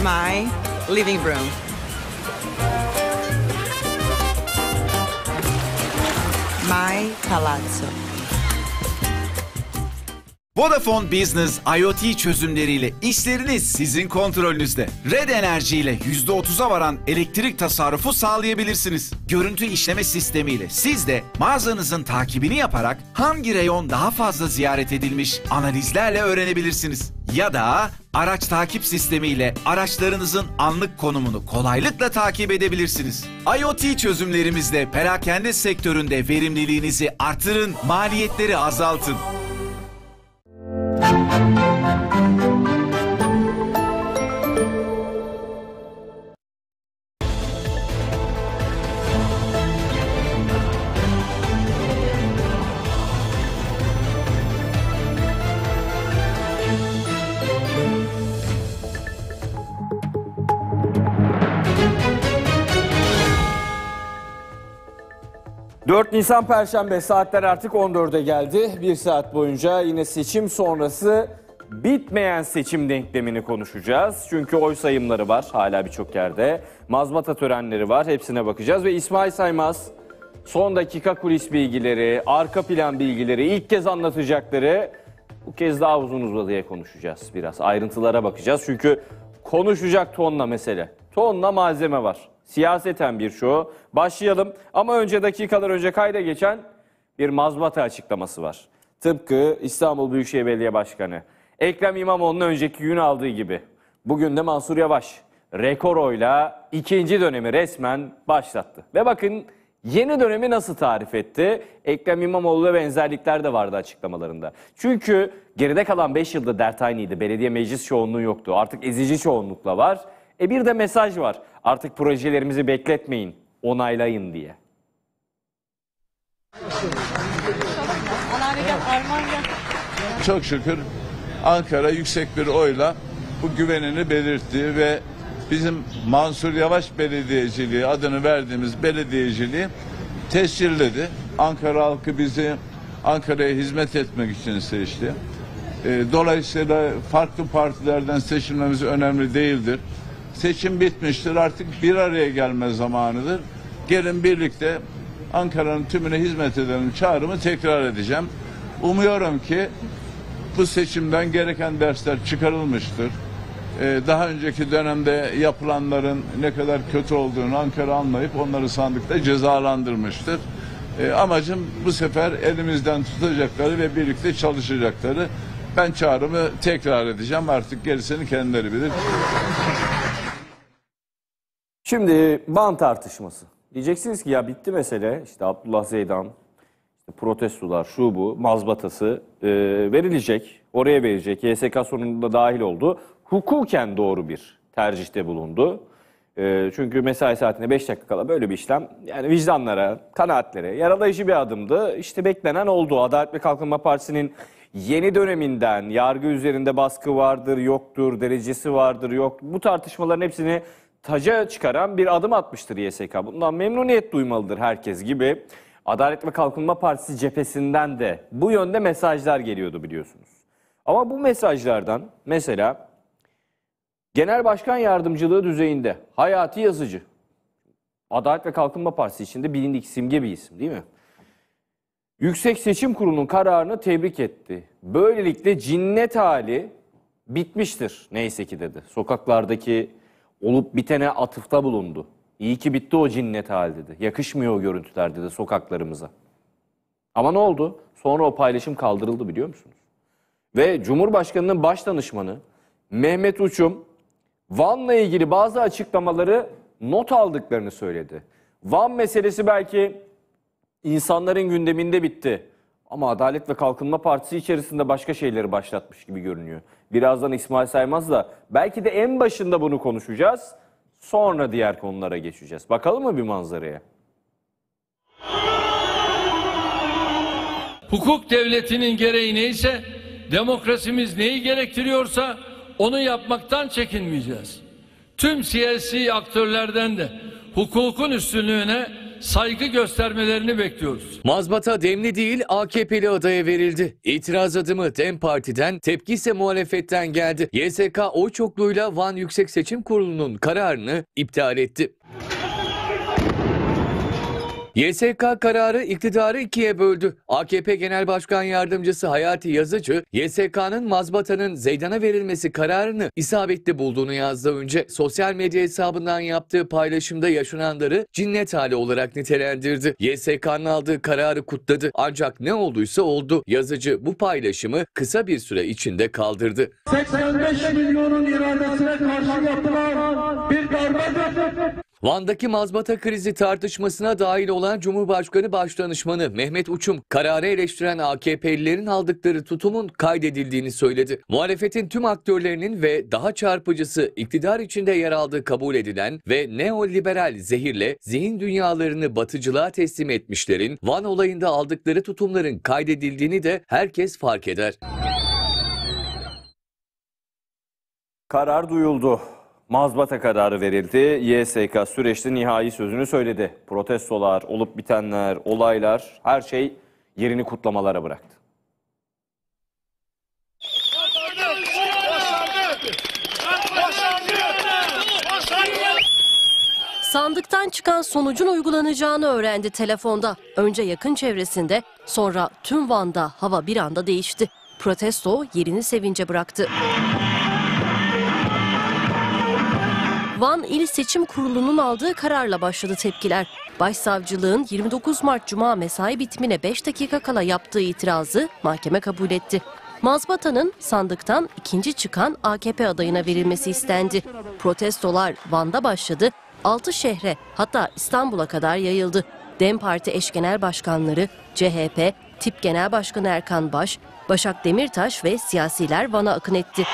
My living room. My Palazzo. Vodafone Business IoT çözümleriyle işleriniz sizin kontrolünüzde. Red Enerji ile %30'a varan elektrik tasarrufu sağlayabilirsiniz. Görüntü işleme sistemiyle siz de mağazanızın takibini yaparak hangi reyon daha fazla ziyaret edilmiş analizlerle öğrenebilirsiniz. Ya da araç takip sistemiyle araçlarınızın anlık konumunu kolaylıkla takip edebilirsiniz. IoT çözümlerimizle perakende sektöründe verimliliğinizi artırın, maliyetleri azaltın. Thank you. ...4 Nisan Perşembe saatler artık 14'e geldi. Bir saat boyunca yine seçim sonrası bitmeyen seçim denklemini konuşacağız. Çünkü oy sayımları var hala birçok yerde. Mazbata törenleri var hepsine bakacağız. Ve İsmail Saymaz son dakika kulis bilgileri, arka plan bilgileri, ilk kez anlatacakları... ...bu kez daha uzun uzadıya konuşacağız biraz. Ayrıntılara bakacağız çünkü konuşacak tonla mesele. Tonla malzeme var. Siyaseten bir show. Başlayalım ama önce dakikalar önce kayda geçen bir mazbata açıklaması var. Tıpkı İstanbul Büyükşehir Belediye Başkanı Ekrem İmamoğlu'nun önceki gün aldığı gibi. Bugün de Mansur Yavaş rekor oyla ikinci dönemi resmen başlattı. Ve bakın yeni dönemi nasıl tarif etti? Ekrem İmamoğlu'na benzerlikler de vardı açıklamalarında. Çünkü geride kalan 5 yılda dert aynıydı. Belediye meclis çoğunluğu yoktu. Artık ezici çoğunlukla var. E bir de mesaj var. Artık projelerimizi bekletmeyin, onaylayın diye. Çok şükür Ankara yüksek bir oyla bu güvenini belirtti ve bizim Mansur Yavaş Belediyeciliği adını verdiğimiz belediyeciliği tescilledi. Ankara halkı bizi Ankara'ya hizmet etmek için seçti. E, Dolayısıyla farklı partilerden seçilmemiz önemli değildir. Seçim bitmiştir artık bir araya gelme zamanıdır. Gelin birlikte Ankara'nın tümüne hizmet edelim çağrımı tekrar edeceğim. Umuyorum ki bu seçimden gereken dersler çıkarılmıştır. Ee, daha önceki dönemde yapılanların ne kadar kötü olduğunu Ankara anlayıp onları sandıkta cezalandırmıştır. Ee, amacım bu sefer elimizden tutacakları ve birlikte çalışacakları. Ben çağrımı tekrar edeceğim artık gerisini kendileri bilir. Şimdi ban tartışması. Diyeceksiniz ki ya bitti mesele. İşte Abdullah Zeydan, protestolar, şu bu, mazbatası e, verilecek. Oraya verecek. YSK sonunda dahil oldu. Hukuken doğru bir tercihte bulundu. E, çünkü mesai saatine 5 dakika kala böyle bir işlem yani vicdanlara, kanaatlere yaralayıcı bir adımdı. İşte beklenen oldu. Adalet ve Kalkınma Partisi'nin yeni döneminden yargı üzerinde baskı vardır, yoktur, derecesi vardır, yok. Bu tartışmaların hepsini taca çıkaran bir adım atmıştır YSK. Bundan memnuniyet duymalıdır herkes gibi. Adalet ve Kalkınma Partisi cephesinden de bu yönde mesajlar geliyordu biliyorsunuz. Ama bu mesajlardan mesela Genel Başkan Yardımcılığı düzeyinde Hayati Yazıcı, Adalet ve Kalkınma Partisi içinde bilindik simge bir isim değil mi? Yüksek Seçim Kurulu'nun kararını tebrik etti. Böylelikle cinnet hali bitmiştir neyse ki dedi. Sokaklardaki olup bitene atıfta bulundu. İyi ki bitti o cinnet hali dedi. Yakışmıyor o görüntüler dedi sokaklarımıza. Ama ne oldu? Sonra o paylaşım kaldırıldı biliyor musunuz? Ve Cumhurbaşkanı'nın baş danışmanı Mehmet Uçum Van'la ilgili bazı açıklamaları not aldıklarını söyledi. Van meselesi belki insanların gündeminde bitti. Ama Adalet ve Kalkınma Partisi içerisinde başka şeyleri başlatmış gibi görünüyor. Birazdan İsmail Saymaz'la belki de en başında bunu konuşacağız. Sonra diğer konulara geçeceğiz. Bakalım mı bir manzaraya? Hukuk devletinin gereği neyse, demokrasimiz neyi gerektiriyorsa onu yapmaktan çekinmeyeceğiz. Tüm siyasi aktörlerden de hukukun üstünlüğüne saygı göstermelerini bekliyoruz. Mazbata demli değil AKP'li adaya verildi. İtiraz adımı DEM Parti'den, tepki ise muhalefetten geldi. YSK oy çokluğuyla Van Yüksek Seçim Kurulu'nun kararını iptal etti. YSK kararı iktidarı ikiye böldü. AKP Genel Başkan Yardımcısı Hayati Yazıcı, YSK'nın mazbatanın Zeydan'a verilmesi kararını isabetli bulduğunu yazdı önce. Sosyal medya hesabından yaptığı paylaşımda yaşananları cinnet hali olarak nitelendirdi. YSK'nın aldığı kararı kutladı. Ancak ne olduysa oldu. Yazıcı bu paylaşımı kısa bir süre içinde kaldırdı. 85 milyonun iradesine karşı yapılan bir darbedir. Van'daki mazbata krizi tartışmasına dahil olan Cumhurbaşkanı Başdanışmanı Mehmet Uçum, kararı eleştiren AKP'lilerin aldıkları tutumun kaydedildiğini söyledi. Muhalefetin tüm aktörlerinin ve daha çarpıcısı iktidar içinde yer aldığı kabul edilen ve neoliberal zehirle zihin dünyalarını batıcılığa teslim etmişlerin Van olayında aldıkları tutumların kaydedildiğini de herkes fark eder. Karar duyuldu. Mazbata kararı verildi. YSK süreçte nihai sözünü söyledi. Protestolar, olup bitenler, olaylar her şey yerini kutlamalara bıraktı. Sandıktan çıkan sonucun uygulanacağını öğrendi telefonda. Önce yakın çevresinde, sonra tüm Van'da hava bir anda değişti. Protesto yerini sevince bıraktı. Van İl Seçim Kurulu'nun aldığı kararla başladı tepkiler. Başsavcılığın 29 Mart Cuma mesai bitimine 5 dakika kala yaptığı itirazı mahkeme kabul etti. Mazbata'nın sandıktan ikinci çıkan AKP adayına verilmesi istendi. Protestolar Van'da başladı, 6 şehre hatta İstanbul'a kadar yayıldı. DEM Parti eş genel başkanları, CHP, Tip Genel Başkanı Erkan Baş, Başak Demirtaş ve siyasiler Van'a akın etti.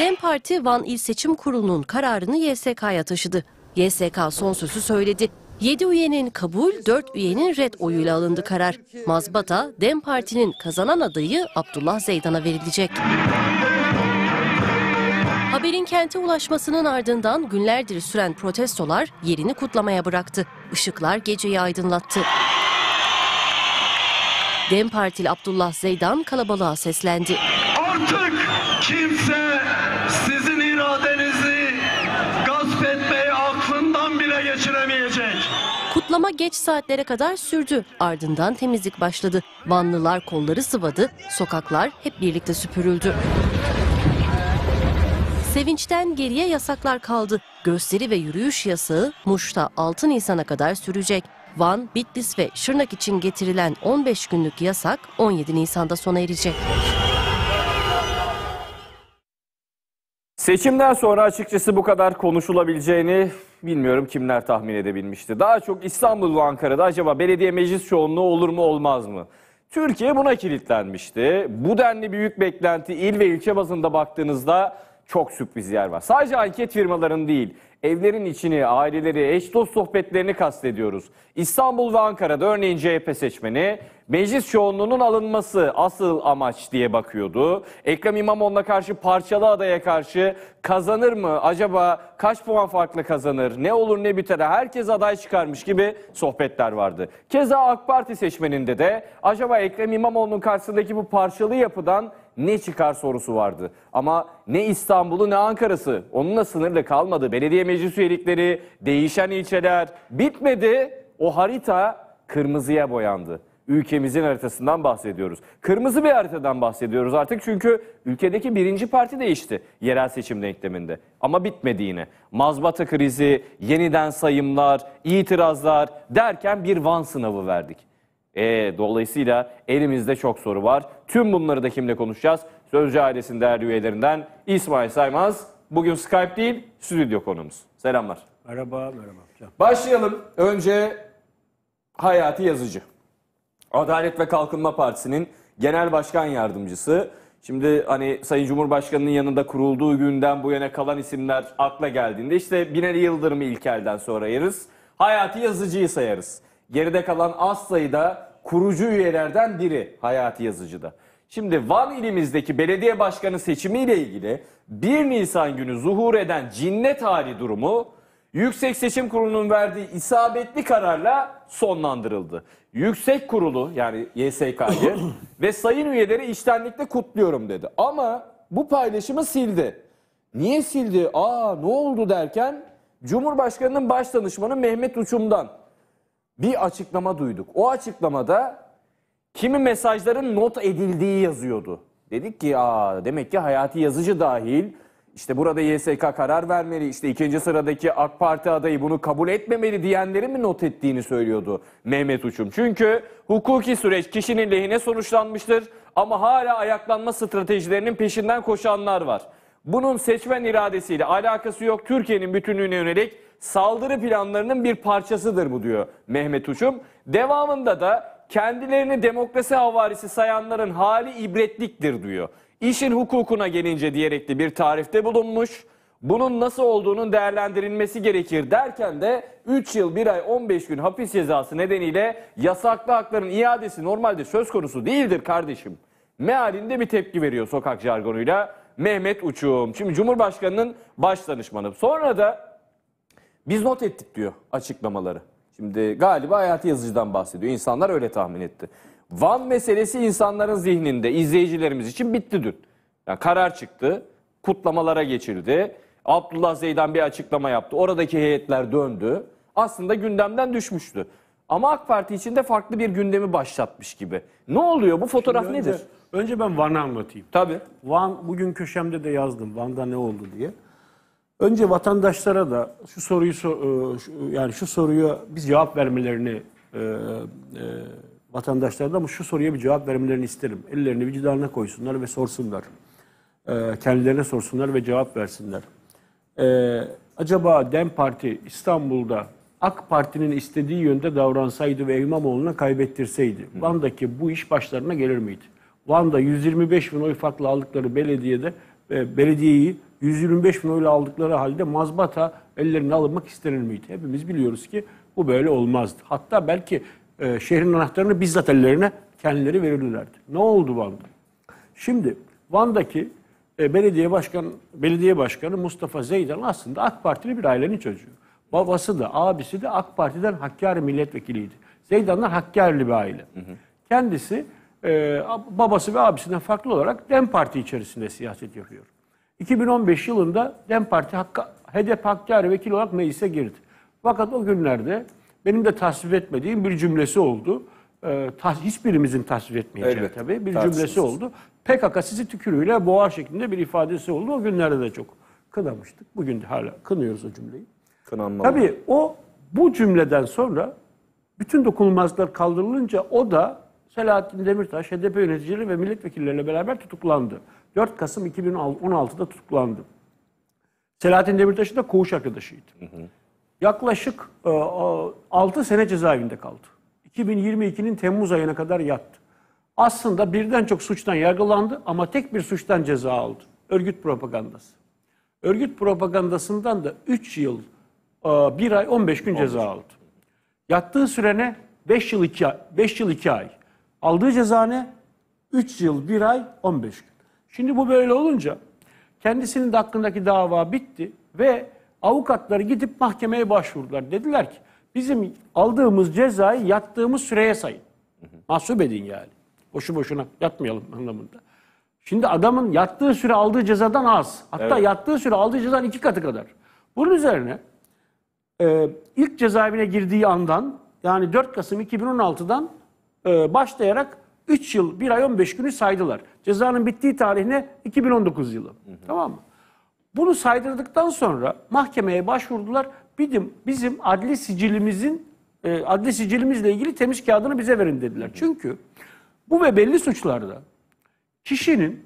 DEM Parti Van İl Seçim Kurulu'nun kararını YSK'ya taşıdı. YSK son sözü söyledi. 7 üyenin kabul, 4 üyenin red oyuyla alındı karar. Mazbata, DEM Parti'nin kazanan adayı Abdullah Zeydan'a verilecek. Haberin kente ulaşmasının ardından günlerdir süren protestolar yerini kutlamaya bıraktı. Işıklar geceyi aydınlattı. DEM Partili Abdullah Zeydan kalabalığa seslendi. Artık kimse sizin iradenizi gasp etmeyi aklından bile geçiremeyecek. Kutlama geç saatlere kadar sürdü. Ardından temizlik başladı. Vanlılar kolları sıvadı, sokaklar hep birlikte süpürüldü. Sevinçten geriye yasaklar kaldı. Gösteri ve yürüyüş yasağı Muş'ta 6 Nisan'a kadar sürecek. Van, Bitlis ve Şırnak için getirilen 15 günlük yasak 17 Nisan'da sona erecek. Seçimden sonra açıkçası bu kadar konuşulabileceğini bilmiyorum kimler tahmin edebilmişti. Daha çok İstanbul ve Ankara'da acaba belediye meclis çoğunluğu olur mu olmaz mı? Türkiye buna kilitlenmişti. Bu denli büyük beklenti il ve ilçe bazında baktığınızda çok sürpriz yer var. Sadece anket firmaların değil, evlerin içini, aileleri, eş dost sohbetlerini kastediyoruz. İstanbul ve Ankara'da örneğin CHP seçmeni meclis çoğunluğunun alınması asıl amaç diye bakıyordu. Ekrem İmamoğlu'na karşı parçalı adaya karşı kazanır mı? Acaba kaç puan farklı kazanır? Ne olur ne biter? Herkes aday çıkarmış gibi sohbetler vardı. Keza AK Parti seçmeninde de acaba Ekrem İmamoğlu'nun karşısındaki bu parçalı yapıdan ne çıkar sorusu vardı. Ama ne İstanbul'u ne Ankara'sı onunla sınırlı kalmadı. Belediye meclis üyelikleri, değişen ilçeler bitmedi. O harita kırmızıya boyandı. Ülkemizin haritasından bahsediyoruz. Kırmızı bir haritadan bahsediyoruz artık çünkü ülkedeki birinci parti değişti yerel seçim denkleminde. Ama bitmedi yine. Mazbata krizi, yeniden sayımlar, itirazlar derken bir Van sınavı verdik. E, dolayısıyla elimizde çok soru var. Tüm bunları da kimle konuşacağız? Sözcü ailesinin değerli üyelerinden İsmail Saymaz. Bugün Skype değil, stüdyo konumuz. Selamlar. Merhaba, merhaba. Başlayalım. Önce Hayati Yazıcı. Adalet ve Kalkınma Partisi'nin genel başkan yardımcısı. Şimdi hani Sayın Cumhurbaşkanı'nın yanında kurulduğu günden bu yana kalan isimler akla geldiğinde işte Binali Yıldırım'ı İlker'den sonra sayarız. Hayati Yazıcı'yı sayarız. Geride kalan az sayıda kurucu üyelerden biri Hayati Yazıcı'da. Şimdi Van ilimizdeki belediye başkanı seçimiyle ilgili 1 Nisan günü zuhur eden cinnet hali durumu Yüksek Seçim Kurulu'nun verdiği isabetli kararla sonlandırıldı. Yüksek Kurulu yani YSK'yı [clears throat] ve sayın üyeleri içtenlikle kutluyorum dedi. Ama bu paylaşımı sildi. Niye sildi? Aa ne oldu derken Cumhurbaşkanı'nın baş danışmanı Mehmet Uçum'dan bir açıklama duyduk. O açıklamada kimi mesajların not edildiği yazıyordu. Dedik ki aa demek ki Hayati Yazıcı dahil işte burada YSK karar vermeli, işte ikinci sıradaki AK Parti adayı bunu kabul etmemeli diyenlerin mi not ettiğini söylüyordu Mehmet Uçum. Çünkü hukuki süreç kişinin lehine sonuçlanmıştır ama hala ayaklanma stratejilerinin peşinden koşanlar var. Bunun seçmen iradesiyle alakası yok. Türkiye'nin bütünlüğüne yönelik saldırı planlarının bir parçasıdır bu diyor Mehmet Uçum. Devamında da kendilerini demokrasi havarisi sayanların hali ibretliktir diyor. İşin hukukuna gelince diyerek de bir tarifte bulunmuş. Bunun nasıl olduğunun değerlendirilmesi gerekir derken de 3 yıl 1 ay 15 gün hapis cezası nedeniyle yasaklı hakların iadesi normalde söz konusu değildir kardeşim. Mealinde bir tepki veriyor sokak jargonuyla Mehmet Uçum. Şimdi Cumhurbaşkanı'nın baş danışmanı. Sonra da biz not ettik diyor açıklamaları. Şimdi galiba Hayati Yazıcı'dan bahsediyor. İnsanlar öyle tahmin etti. Van meselesi insanların zihninde, izleyicilerimiz için bitti dün. Yani karar çıktı, kutlamalara geçildi. Abdullah Zeydan bir açıklama yaptı. Oradaki heyetler döndü. Aslında gündemden düşmüştü. Ama AK Parti içinde farklı bir gündemi başlatmış gibi. Ne oluyor? Bu fotoğraf Şimdi nedir? Önce, önce ben Van'ı anlatayım. Tabii. Van bugün köşemde de yazdım. Van'da ne oldu diye. Önce vatandaşlara da şu soruyu sor- e, yani şu soruya biz cevap vermelerini e, e, vatandaşlara da ama şu soruya bir cevap vermelerini isterim. Ellerini vicdanına koysunlar ve sorsunlar. E, kendilerine sorsunlar ve cevap versinler. E, acaba DEM Parti İstanbul'da AK Parti'nin istediği yönde davransaydı ve İmamoğlu'na kaybettirseydi Van'daki bu iş başlarına gelir miydi? Van'da 125 bin oy farklı aldıkları belediyede e, belediyeyi 125 bin oyla aldıkları halde mazbata ellerine alınmak istenir miydi? Hepimiz biliyoruz ki bu böyle olmazdı. Hatta belki e, şehrin anahtarını bizzat ellerine kendileri verirlerdi. Ne oldu Van'da? Şimdi Van'daki e, belediye başkan belediye başkanı Mustafa Zeydan aslında AK Partili bir ailenin çocuğu. Babası da abisi de AK Parti'den Hakkari milletvekiliydi. Zeydanlar Hakkari'li bir aile. Kendisi e, babası ve abisinden farklı olarak DEM Parti içerisinde siyaset yapıyor. 2015 yılında DEM Parti Hakka, HDP Hakkari vekili olarak meclise girdi. Fakat o günlerde benim de tasvip etmediğim bir cümlesi oldu. Ee, ta- hiçbirimizin tasvip etmeyeceği Elbette. tabii bir Tartışmasız. cümlesi oldu. PKK sizi tükürüğüyle boğar şeklinde bir ifadesi oldu. O günlerde de çok kınamıştık. Bugün de hala kınıyoruz o cümleyi. Kınanmalı. Tabii o bu cümleden sonra bütün dokunulmazlıklar kaldırılınca o da Selahattin Demirtaş, HDP yöneticileri ve milletvekilleriyle beraber tutuklandı. 4 Kasım 2016'da tutuklandı. Selahattin Demirtaş'ın da koğuş arkadaşıydı. Yaklaşık 6 sene cezaevinde kaldı. 2022'nin Temmuz ayına kadar yattı. Aslında birden çok suçtan yargılandı ama tek bir suçtan ceza aldı. Örgüt propagandası. Örgüt propagandasından da 3 yıl, 1 ay 15 gün ceza aldı. Yattığı süre ne? 5 yıl 2 ay. 5 yıl 2 ay. Aldığı ceza ne? 3 yıl 1 ay 15 gün. Şimdi bu böyle olunca kendisinin de hakkındaki dava bitti ve avukatları gidip mahkemeye başvurdular. Dediler ki bizim aldığımız cezayı yattığımız süreye sayın. Mahsup edin yani. Boşu boşuna yatmayalım anlamında. Şimdi adamın yattığı süre aldığı cezadan az. Hatta Evet. yattığı süre aldığı cezadan iki katı kadar. Bunun üzerine e, ilk cezaevine girdiği andan yani 4 Kasım 2016'dan e, başlayarak 3 yıl 1 ay 15 günü saydılar. Cezanın bittiği tarih ne? 2019 yılı. Tamam mı? Bunu saydırdıktan sonra mahkemeye başvurdular. Bizim, bizim adli sicilimizin e, adli sicilimizle ilgili temiz kağıdını bize verin dediler. Çünkü bu ve belli suçlarda kişinin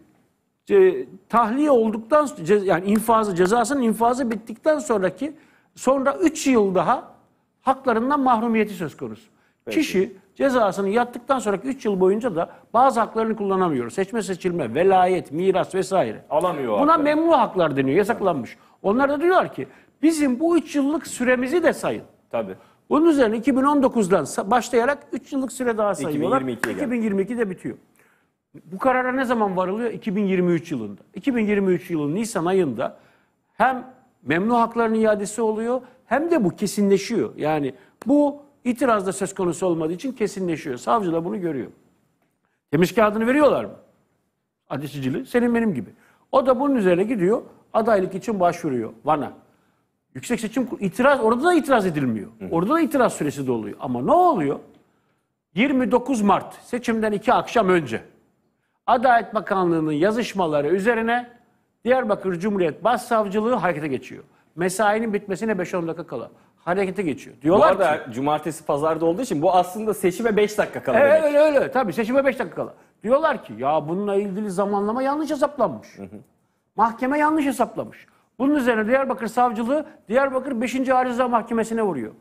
e, tahliye olduktan ce- yani infazı cezasının infazı bittikten sonraki sonra 3 yıl daha haklarından mahrumiyeti söz konusu. Kişi cezasını yattıktan sonraki 3 yıl boyunca da bazı haklarını kullanamıyor. Seçme seçilme, velayet, miras vesaire. Alamıyor Buna hakları. memnu haklar deniyor, yasaklanmış. Onlar da diyorlar ki bizim bu 3 yıllık süremizi de sayın. Tabii. Bunun üzerine 2019'dan sa- başlayarak 3 yıllık süre daha sayıyorlar. 2022'ye geldi. 2022'de bitiyor. Bu karara ne zaman varılıyor? 2023 yılında. 2023 yılının Nisan ayında hem memnu haklarının iadesi oluyor hem de bu kesinleşiyor. Yani bu itirazda söz konusu olmadığı için kesinleşiyor. Savcı da bunu görüyor. Temiz kağıdını veriyorlar mı? Adli sicili senin benim gibi. O da bunun üzerine gidiyor adaylık için başvuruyor Van'a. Yüksek Seçim itiraz orada da itiraz edilmiyor. Orada da itiraz süresi doluyor. Ama ne oluyor? 29 Mart seçimden iki akşam önce Adalet Bakanlığı'nın yazışmaları üzerine Diyarbakır Cumhuriyet Başsavcılığı harekete geçiyor. Mesainin bitmesine 5-10 dakika kala harekete geçiyor. Bu Diyorlar arada ki, cumartesi pazarda olduğu için bu aslında seçime 5 dakika kala Evet, demek. öyle öyle. Tabii seçime 5 dakika kala. Diyorlar ki ya bununla ilgili zamanlama yanlış hesaplanmış. Mahkeme yanlış hesaplamış. Bunun üzerine Diyarbakır Savcılığı Diyarbakır 5. Ağır Ceza Mahkemesi'ne vuruyor.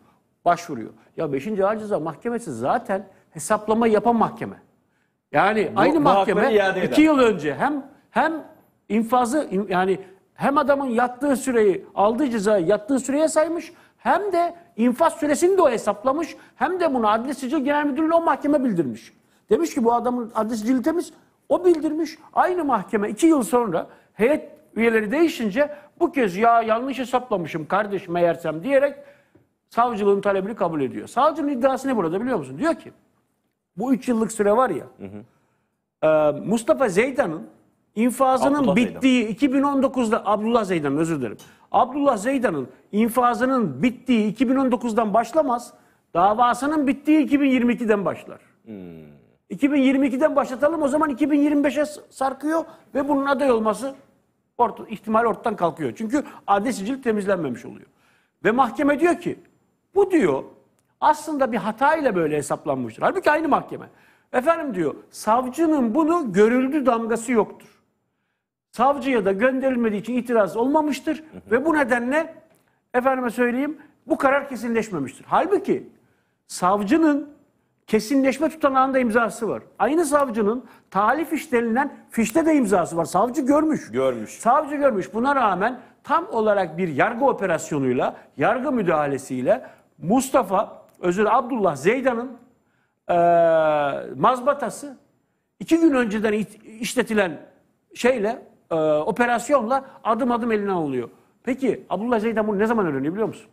Başvuruyor. Ya 5. Ağır Ceza Mahkemesi zaten hesaplama yapan mahkeme. Yani Bu- aynı bu mahkeme hakları iade eder. iki yıl önce hem hem infazı in- yani hem adamın yattığı süreyi aldığı cezayı yattığı süreye saymış hem de infaz süresini de o hesaplamış hem de bunu Adli Sicil Genel Müdürlüğü'ne o mahkeme bildirmiş. Demiş ki bu adamın adli sicili temiz. O bildirmiş. Aynı mahkeme iki yıl sonra heyet üyeleri değişince bu kez ya yanlış hesaplamışım kardeş meğersem diyerek savcılığın talebini kabul ediyor. Savcının iddiası ne burada biliyor musun? Diyor ki bu üç yıllık süre var ya e, Mustafa Zeydan'ın infazının Abdullah Zeydan. bittiği 2019'da Abdullah Zeydan özür dilerim. Abdullah Zeydan'ın infazının bittiği 2019'dan başlamaz. Davasının bittiği 2022'den başlar. 2022'den başlatalım o zaman 2025'e sarkıyor ve bunun aday olması orta, ihtimal ortadan kalkıyor. Çünkü adli sicil temizlenmemiş oluyor. Ve mahkeme diyor ki bu diyor aslında bir hatayla böyle hesaplanmıştır. Halbuki aynı mahkeme. Efendim diyor savcının bunu görüldü damgası yoktur. Savcıya da gönderilmediği için itiraz olmamıştır ve bu nedenle efendime söyleyeyim bu karar kesinleşmemiştir. Halbuki savcının kesinleşme tutanağında imzası var. Aynı savcının talif iş denilen fişte de imzası var. Savcı görmüş. Görmüş. Savcı görmüş. Buna rağmen tam olarak bir yargı operasyonuyla, yargı müdahalesiyle Mustafa, özür Abdullah Zeydan'ın eee mazbatası iki gün önceden işletilen şeyle, eee, operasyonla adım adım eline alınıyor. Peki Abdullah Zeydan bunu ne zaman öğreniyor biliyor musun?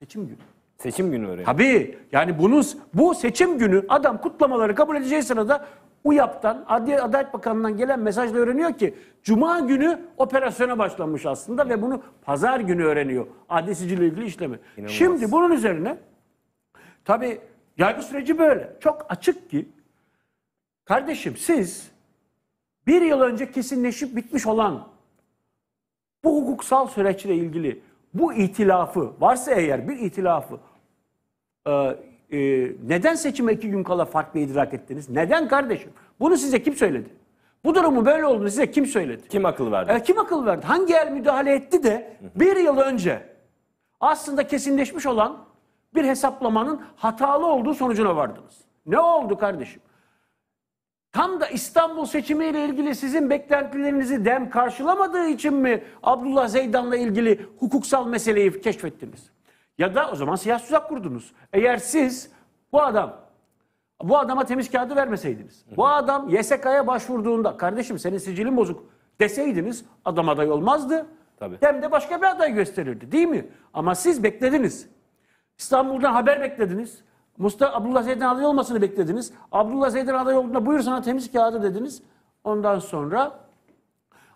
Seçim günü. Seçim günü öğreniyor. Tabii yani bunu bu seçim günü adam kutlamaları kabul edeceği sırada UYAP'tan Adli Adalet Bakanlığı'ndan gelen mesajla öğreniyor ki Cuma günü operasyona başlanmış aslında ve bunu pazar günü öğreniyor. Adli sicille ilgili işlemi. İnanılmaz. Şimdi bunun üzerine tabii yargı süreci böyle. Çok açık ki kardeşim siz bir yıl önce kesinleşip bitmiş olan bu hukuksal süreçle ilgili bu itilafı varsa eğer bir itilafı e, e, neden seçime iki gün kala farklı idrak ettiniz? Neden kardeşim? Bunu size kim söyledi? Bu durumu böyle olduğunu size kim söyledi? Kim akıl verdi? E, kim akıl verdi? Hangi el müdahale etti de bir yıl önce aslında kesinleşmiş olan bir hesaplamanın hatalı olduğu sonucuna vardınız? Ne oldu kardeşim? Tam da İstanbul seçimiyle ilgili sizin beklentilerinizi dem karşılamadığı için mi Abdullah Zeydan'la ilgili hukuksal meseleyi keşfettiniz? Ya da o zaman siyasi tuzak kurdunuz. Eğer siz bu adam bu adama temiz kağıdı vermeseydiniz. Bu adam YSK'ya başvurduğunda kardeşim senin sicilin bozuk deseydiniz adam aday olmazdı. Tabii. Hem de başka bir aday gösterirdi değil mi? Ama siz beklediniz. İstanbul'dan haber beklediniz. Mustafa Abdullah Zeydan aday olmasını beklediniz. Abdullah Zeydan aday olduğunda buyur sana temiz kağıdı dediniz. Ondan sonra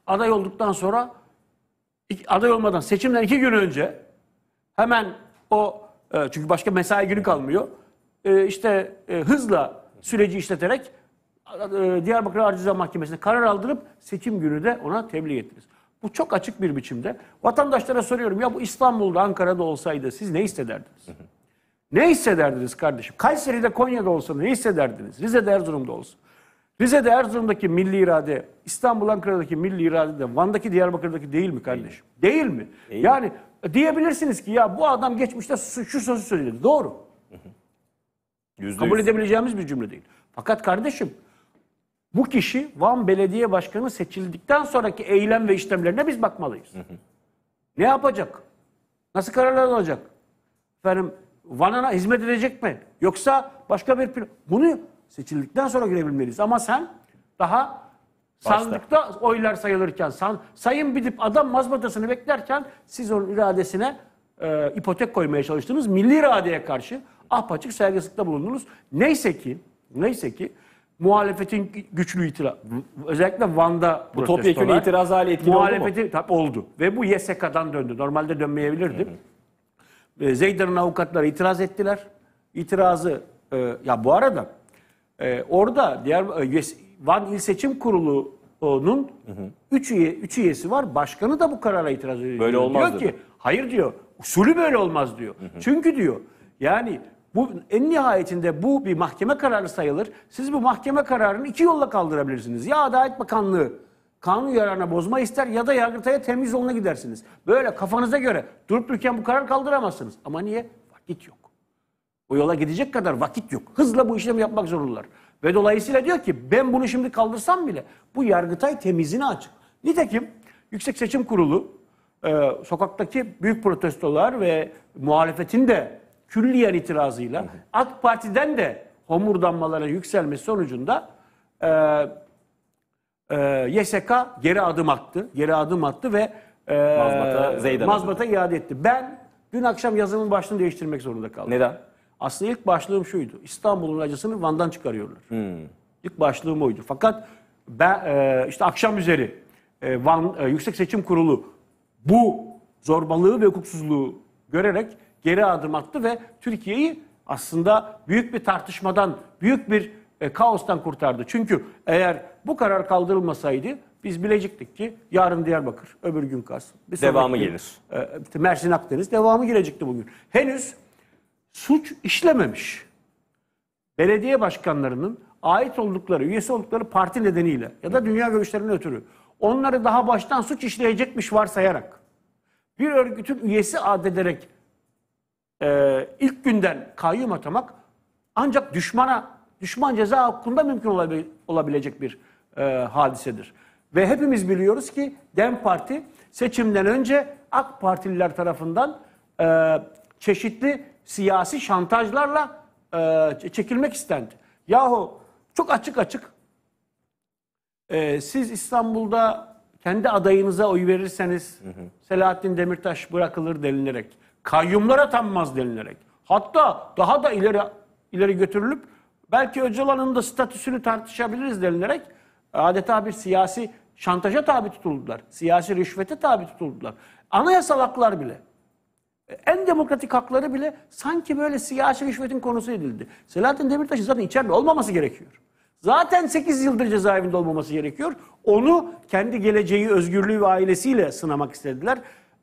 aday olduktan sonra aday olmadan seçimden iki gün önce hemen o e, çünkü başka mesai günü kalmıyor. E, işte e, hızla süreci işleterek Diyarbakır Ağır Ceza Mahkemesi'ne karar aldırıp seçim günü de ona tebliğ ettiniz. Bu çok açık bir biçimde. Vatandaşlara soruyorum ya bu İstanbul'da Ankara'da olsaydı siz ne hissederdiniz? Ne hissederdiniz kardeşim? Kayseri'de Konya'da olsa ne hissederdiniz? Rize'de Erzurum'da olsa. Rize'de Erzurum'daki milli irade, İstanbul Ankara'daki milli irade de Van'daki Diyarbakır'daki değil mi kardeşim? Değil, mi? Yani diyebilirsiniz ki ya bu adam geçmişte şu şu sözü söyledi. Doğru. Yüzde Kabul yüz. edebileceğimiz bir cümle değil. Fakat kardeşim bu kişi Van Belediye Başkanı seçildikten sonraki eylem ve işlemlerine biz bakmalıyız. Ne yapacak? Nasıl kararlar alacak? Efendim Van'a hizmet edecek mi? Yoksa başka bir plan- Bunu seçildikten sonra görebilmeliyiz. Ama sen daha Başta. sandıkta oylar sayılırken, san, sayım bitip adam mazbatasını beklerken siz onun iradesine e, ipotek koymaya çalıştınız. Milli iradeye karşı apaçık saygısızlıkta bulundunuz. Neyse ki, neyse ki muhalefetin güçlü itiraz. Özellikle Van'da Bu topyekun itiraz hali etkili oldu mu? muhalefeti, Tabii oldu. Ve bu YSK'dan döndü. Normalde dönmeyebilirdi. E, Zeydan'ın avukatları itiraz ettiler. İtirazı e, ya bu arada e, orada diğer e, Van İl Seçim Kurulu'nun 3 üye, üç üyesi var. Başkanı da bu karara itiraz ediyor. Böyle olmaz Diyor dedi. ki hayır diyor. Usulü böyle olmaz diyor. Çünkü diyor yani bu en nihayetinde bu bir mahkeme kararı sayılır. Siz bu mahkeme kararını iki yolla kaldırabilirsiniz. Ya Adalet Bakanlığı kanun yararına bozma ister ya da Yargıtay'a temiz yoluna gidersiniz. Böyle kafanıza göre durup dururken bu karar kaldıramazsınız. Ama niye? Vakit yok. O yola gidecek kadar vakit yok. Hızla bu işlemi yapmak zorundalar. Ve dolayısıyla diyor ki ben bunu şimdi kaldırsam bile bu Yargıtay temizine açık. Nitekim Yüksek Seçim Kurulu e, sokaktaki büyük protestolar ve muhalefetin de külliyen itirazıyla AK Parti'den de homurdanmalara yükselmesi sonucunda e, e, YSK geri adım attı. Geri adım attı ve e, Mazbata Zeydan mazbata iade etti. Ben dün akşam yazımın başlığını değiştirmek zorunda kaldım. Neden? Aslında ilk başlığım şuydu. İstanbul'un acısını Van'dan çıkarıyorlar. Hmm. İlk başlığım oydu. Fakat ben e, işte akşam üzeri e, Van e, Yüksek Seçim Kurulu bu zorbalığı ve hukuksuzluğu görerek geri adım attı ve Türkiye'yi aslında büyük bir tartışmadan, büyük bir e, kaostan kurtardı. Çünkü eğer bu karar kaldırılmasaydı biz bilecektik ki yarın Diyarbakır, öbür gün Kars. bir Devamı sonraki gelir. e, Mersin Akdeniz devamı gelecekti bugün. Henüz suç işlememiş belediye başkanlarının ait oldukları, üyesi oldukları parti nedeniyle ya da dünya görüşlerinden ötürü onları daha baştan suç işleyecekmiş varsayarak bir örgütün üyesi adederek e, ilk günden kayyum atamak ancak düşmana, düşman ceza hakkında mümkün olabi- olabilecek bir e, hadisedir. Ve hepimiz biliyoruz ki DEM Parti seçimden önce AK Partililer tarafından e, çeşitli siyasi şantajlarla e, çekilmek istendi. Yahu çok açık açık e, siz İstanbul'da kendi adayınıza oy verirseniz Selahattin Demirtaş bırakılır denilerek, kayyumlar atanmaz denilerek, hatta daha da ileri ileri götürülüp belki Öcalan'ın da statüsünü tartışabiliriz denilerek adeta bir siyasi şantaja tabi tutuldular. Siyasi rüşvete tabi tutuldular. Anayasal haklar bile en demokratik hakları bile sanki böyle siyasi rüşvetin konusu edildi. Selahattin Demirtaş'ın zaten içeride olmaması gerekiyor. Zaten 8 yıldır cezaevinde olmaması gerekiyor. Onu kendi geleceği, özgürlüğü ve ailesiyle sınamak istediler.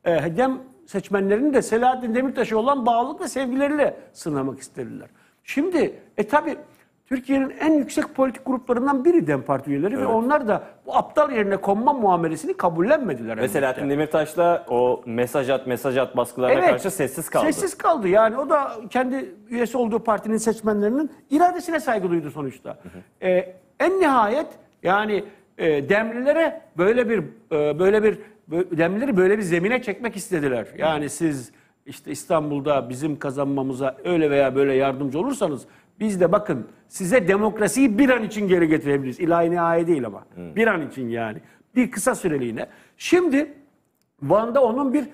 Ee, Dem seçmenlerini de Selahattin Demirtaş'a olan bağlılık ve sevgileriyle sınamak istediler. Şimdi e tabi Türkiye'nin en yüksek politik gruplarından biri Dem Parti üyeleri ve onlar da bu aptal yerine konma muamelesini kabullenmediler. Ve. Selahattin Demirtaş da o mesaj at mesaj at baskılarına karşı sessiz kaldı. Sessiz kaldı. Yani o da kendi üyesi olduğu partinin seçmenlerinin iradesine saygı duydu sonuçta. Ee, en nihayet yani e, Demlilere böyle bir e, böyle bir Demlileri böyle bir zemine çekmek istediler. Yani siz işte İstanbul'da bizim kazanmamıza öyle veya böyle yardımcı olursanız biz de bakın size demokrasiyi bir an için geri getirebiliriz. İlahi nihai değil ama. Bir an için yani. Bir kısa süreliğine. Şimdi Van'da onun bir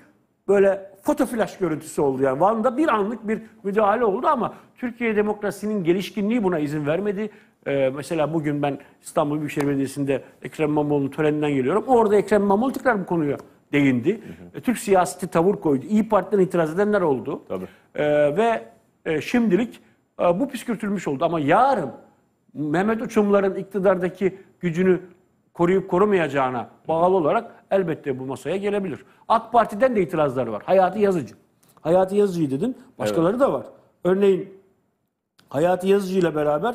böyle foto flash görüntüsü oldu. Yani Van'da bir anlık bir müdahale oldu ama Türkiye demokrasinin gelişkinliği buna izin vermedi. Ee, mesela bugün ben İstanbul Büyükşehir Belediyesi'nde Ekrem İmamoğlu'nun töreninden geliyorum. Orada Ekrem İmamoğlu tekrar bu konuya değindi. E, Türk siyaseti tavır koydu. İyi Parti'den itiraz edenler oldu. Tabii. Ee, ve e, şimdilik e, bu püskürtülmüş oldu. Ama yarın Mehmet Uçumlar'ın iktidardaki gücünü koruyup korumayacağına bağlı olarak elbette bu masaya gelebilir. AK Parti'den de itirazlar var. Hayati Yazıcı. Hayati Yazıcı'yı dedin. Başkaları da var. Örneğin Hayati Yazıcı ile beraber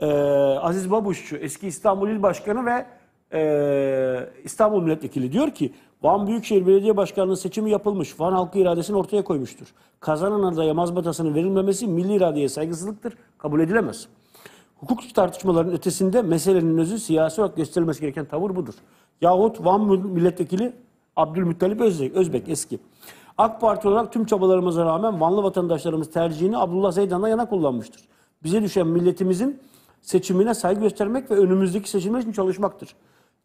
e, Aziz Babuşçu, eski İstanbul İl Başkanı ve e, İstanbul Milletvekili diyor ki Van Büyükşehir Belediye Başkanlığı seçimi yapılmış. Van halkı iradesini ortaya koymuştur. Kazanan adaya mazbatasının verilmemesi milli iradeye saygısızlıktır. Kabul edilemez. Hukuk tartışmalarının ötesinde meselenin özü siyasi olarak gösterilmesi gereken tavır budur. Yahut Van Milletvekili Abdülmuttalip Özbek, Özbek eski. AK Parti olarak tüm çabalarımıza rağmen Vanlı vatandaşlarımız tercihini Abdullah Zeydan'dan yana kullanmıştır. Bize düşen milletimizin seçimine saygı göstermek ve önümüzdeki seçimler için çalışmaktır.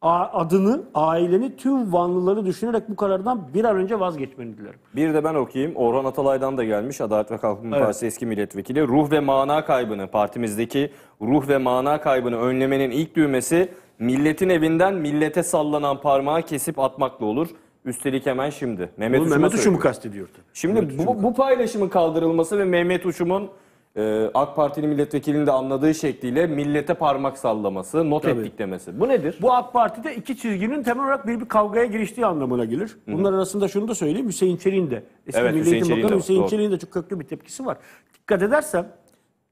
Adını, aileni, tüm Vanlıları düşünerek bu karardan bir an önce vazgeçmeni dilerim. Bir de ben okuyayım. Orhan Atalay'dan da gelmiş. Adalet ve Kalkınma Evet. Partisi eski milletvekili. Ruh ve mana kaybını, partimizdeki ruh ve mana kaybını önlemenin ilk düğmesi milletin evinden millete sallanan parmağı kesip atmakla olur. Üstelik hemen şimdi. Mehmet, Bunu Uçum'a Mehmet Uçum'u kastediyor tabii. Şimdi bu, bu paylaşımın kaldırılması ve Mehmet Uçum'un e, AK Partili milletvekilinin de anladığı şekliyle millete parmak sallaması, not Tabii. ettik demesi. Bu nedir? Bu AK Parti'de iki çizginin temel olarak bir, bir kavgaya giriştiği anlamına gelir. Bunlar arasında şunu da söyleyeyim. Hüseyin Çelik'in de, eski Evet, Milli Hüseyin Eğitim Çelik'in Bakanı de, Hüseyin doğru. Çelik'in de çok köklü bir tepkisi var. Dikkat edersem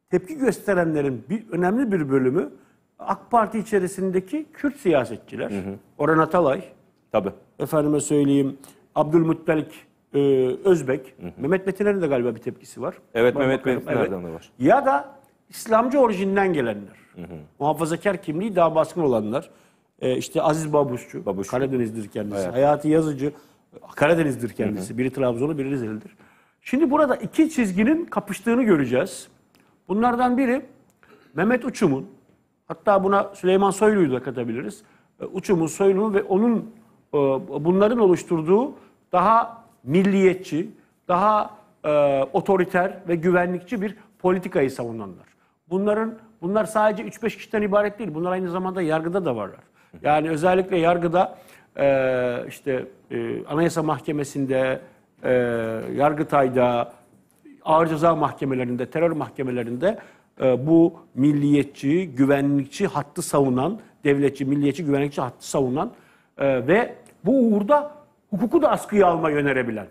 tepki gösterenlerin bir önemli bir bölümü AK Parti içerisindeki Kürt siyasetçiler. Orhan Atalay, Tabii. efendime söyleyeyim Abdülmuttalip e, Özbek, Mehmet Metiner'in de galiba bir tepkisi var. Evet, Ben Mehmet Metiner'den de var. Ya da İslamcı orijinden gelenler. Muhafazakar kimliği daha baskın olanlar. E, işte Aziz Babuşçu, Karadeniz'dir kendisi. Evet. Hayati Yazıcı, Karadeniz'dir kendisi. Biri Trabzonlu, biri Rizeli'dir. Şimdi burada iki çizginin kapıştığını göreceğiz. Bunlardan biri Mehmet Uçum'un, hatta buna Süleyman Soylu'yu da katabiliriz. E, Uçum'un, Soylu'nun ve onun e, bunların oluşturduğu daha milliyetçi, daha e, otoriter ve güvenlikçi bir politikayı savunanlar. Bunların bunlar sadece 3-5 kişiden ibaret değil. Bunlar aynı zamanda yargıda da varlar. Yani özellikle yargıda e, işte e, Anayasa Mahkemesi'nde, e, Yargıtay'da, ağır ceza mahkemelerinde, terör mahkemelerinde e, bu milliyetçi, güvenlikçi hattı savunan, devletçi, milliyetçi, güvenlikçi hattı savunan e, ve bu uğurda hukuku da askıya almayı önerebilen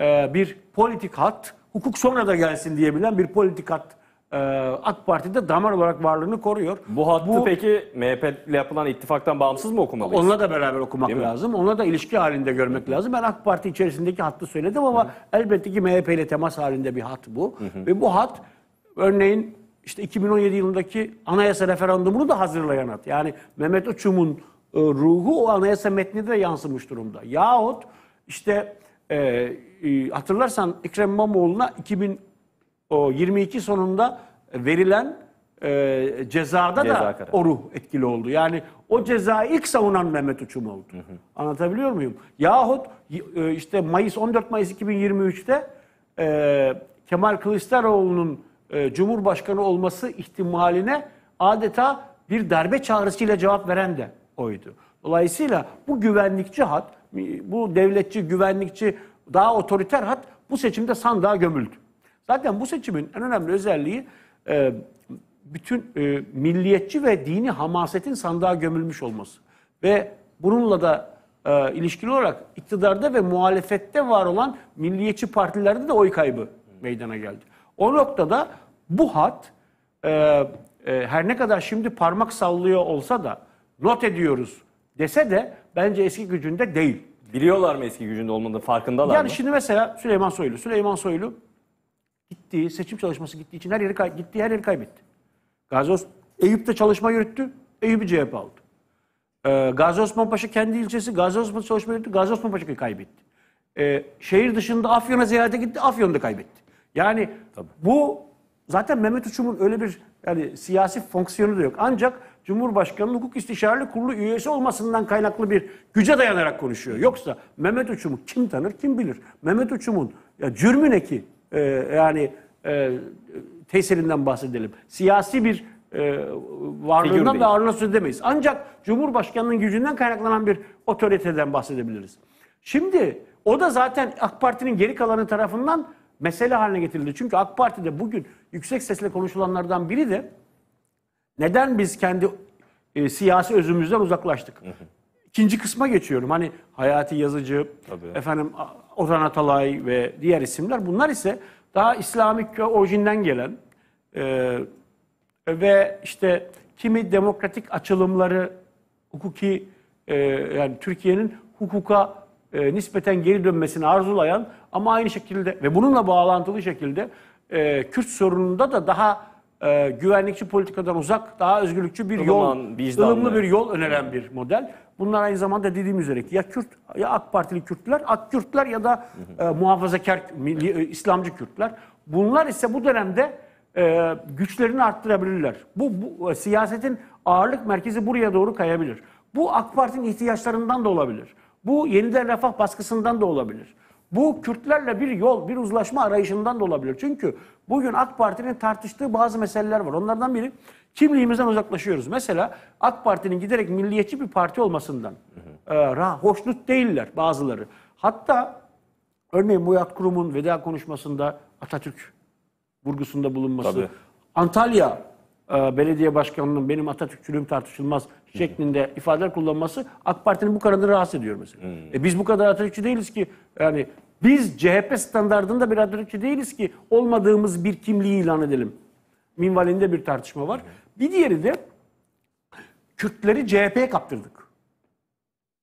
e, bir politik hat, hukuk sonra da gelsin diyebilen bir politik hat e, AK Parti'de damar olarak varlığını koruyor. Bu hattı peki MHP ile yapılan ittifaktan bağımsız mı okumalıyız? Onunla da beraber okumak Değil mi? lazım. Onunla da ilişki halinde görmek lazım. Ben AK Parti içerisindeki hattı söyledim ama elbette ki MHP ile temas halinde bir hat bu. Ve bu hat örneğin işte 2017 yılındaki anayasa referandumunu da hazırlayan hat. Yani Mehmet Uçum'un ruhu o anayasa metninde de yansımış durumda. Yahut işte e, e, hatırlarsan Ekrem İmamoğlu'na 2022 sonunda verilen e, cezada Ceza da kararı. o ruh etkili oldu. Yani o cezayı ilk savunan Mehmet Uçum oldu. Anlatabiliyor muyum? Yahut e, işte Mayıs 14 Mayıs 2023'te e, Kemal Kılıçdaroğlu'nun e, Cumhurbaşkanı olması ihtimaline adeta bir darbe çağrısıyla cevap veren de oydu. Dolayısıyla bu güvenlikçi hat, bu devletçi, güvenlikçi, daha otoriter hat bu seçimde sandığa gömüldü. Zaten bu seçimin en önemli özelliği e, bütün e, milliyetçi ve dini hamasetin sandığa gömülmüş olması. Ve bununla da e, ilişkili olarak iktidarda ve muhalefette var olan milliyetçi partilerde de oy kaybı meydana geldi. O noktada bu hat her ne kadar şimdi parmak sallıyor olsa da not ediyoruz dese de bence eski gücünde değil. Biliyorlar mı eski gücünde olmadığını farkındalar Yani mı? şimdi mesela Süleyman Soylu. Süleyman Soylu gittiği seçim çalışması gittiği için her yeri kay- gittiği her yeri kaybetti. Gazi Os- Eyüp'te çalışma yürüttü. Eyüp'ü CHP aldı. Ee, Gazi Osman Paşa kendi ilçesi Gazi Osman çalışma yürüttü. Gazi Osman Paşa'yı kaybetti. Ee, şehir dışında Afyon'a ziyarete gitti. Afyon'da kaybetti. Yani bu zaten Mehmet Uçum'un öyle bir yani siyasi fonksiyonu da yok. Ancak Cumhurbaşkanı'nın hukuk istişareli kurulu üyesi olmasından kaynaklı bir güce dayanarak konuşuyor. Yoksa Mehmet Uçum'u kim tanır kim bilir. Mehmet Uçum'un ya cürmü ne ki? Ee, yani e, tesirinden bahsedelim. Siyasi bir e, varlığından da ağırlığına söz edemeyiz. Ancak Cumhurbaşkanı'nın gücünden kaynaklanan bir otoriteden bahsedebiliriz. Şimdi o da zaten AK Parti'nin geri kalanı tarafından mesele haline getirildi. Çünkü AK Parti'de bugün yüksek sesle konuşulanlardan biri de neden biz kendi e, siyasi özümüzden uzaklaştık? İkinci kısma geçiyorum. Hani Hayati Yazıcı, efendim Ozan Atalay ve diğer isimler. Bunlar ise daha İslamik orijinden gelen e, ve işte kimi demokratik açılımları hukuki e, yani Türkiye'nin hukuka e, nispeten geri dönmesini arzulayan ama aynı şekilde ve bununla bağlantılı şekilde e, Kürt sorununda da daha e, güvenlikçi politikadan uzak, daha özgürlükçü bir Ilıman, yol, vicdanlı. ılımlı bir yol öneren bir model. Bunlar aynı zamanda dediğim üzere ya Kürt ya AK Partili Kürtler, AK Kürtler ya da e, muhafazakar milli, e, İslamcı Kürtler. Bunlar ise bu dönemde e, güçlerini arttırabilirler. Bu, bu e, siyasetin ağırlık merkezi buraya doğru kayabilir. Bu AK Parti'nin ihtiyaçlarından da olabilir. Bu yeniden refah baskısından da olabilir. Bu Kürtlerle bir yol, bir uzlaşma arayışından da olabilir. Çünkü bugün AK Parti'nin tartıştığı bazı meseleler var. Onlardan biri kimliğimizden uzaklaşıyoruz. Mesela AK Parti'nin giderek milliyetçi bir parti olmasından e, ra- hoşnut değiller bazıları. Hatta örneğin Murat Kurum'un veda konuşmasında Atatürk vurgusunda bulunması, Tabii. Antalya e, belediye başkanının benim Atatürkçülüğüm tartışılmaz şeklinde ifadeler kullanması AK Parti'nin bu kadarını rahatsız ediyor mesela. E biz bu kadar Atatürkçü değiliz ki yani biz CHP standartında bir Atatürkçü değiliz ki olmadığımız bir kimliği ilan edelim. Minvalinde bir tartışma var. Bir diğeri de Kürtleri CHP'ye kaptırdık.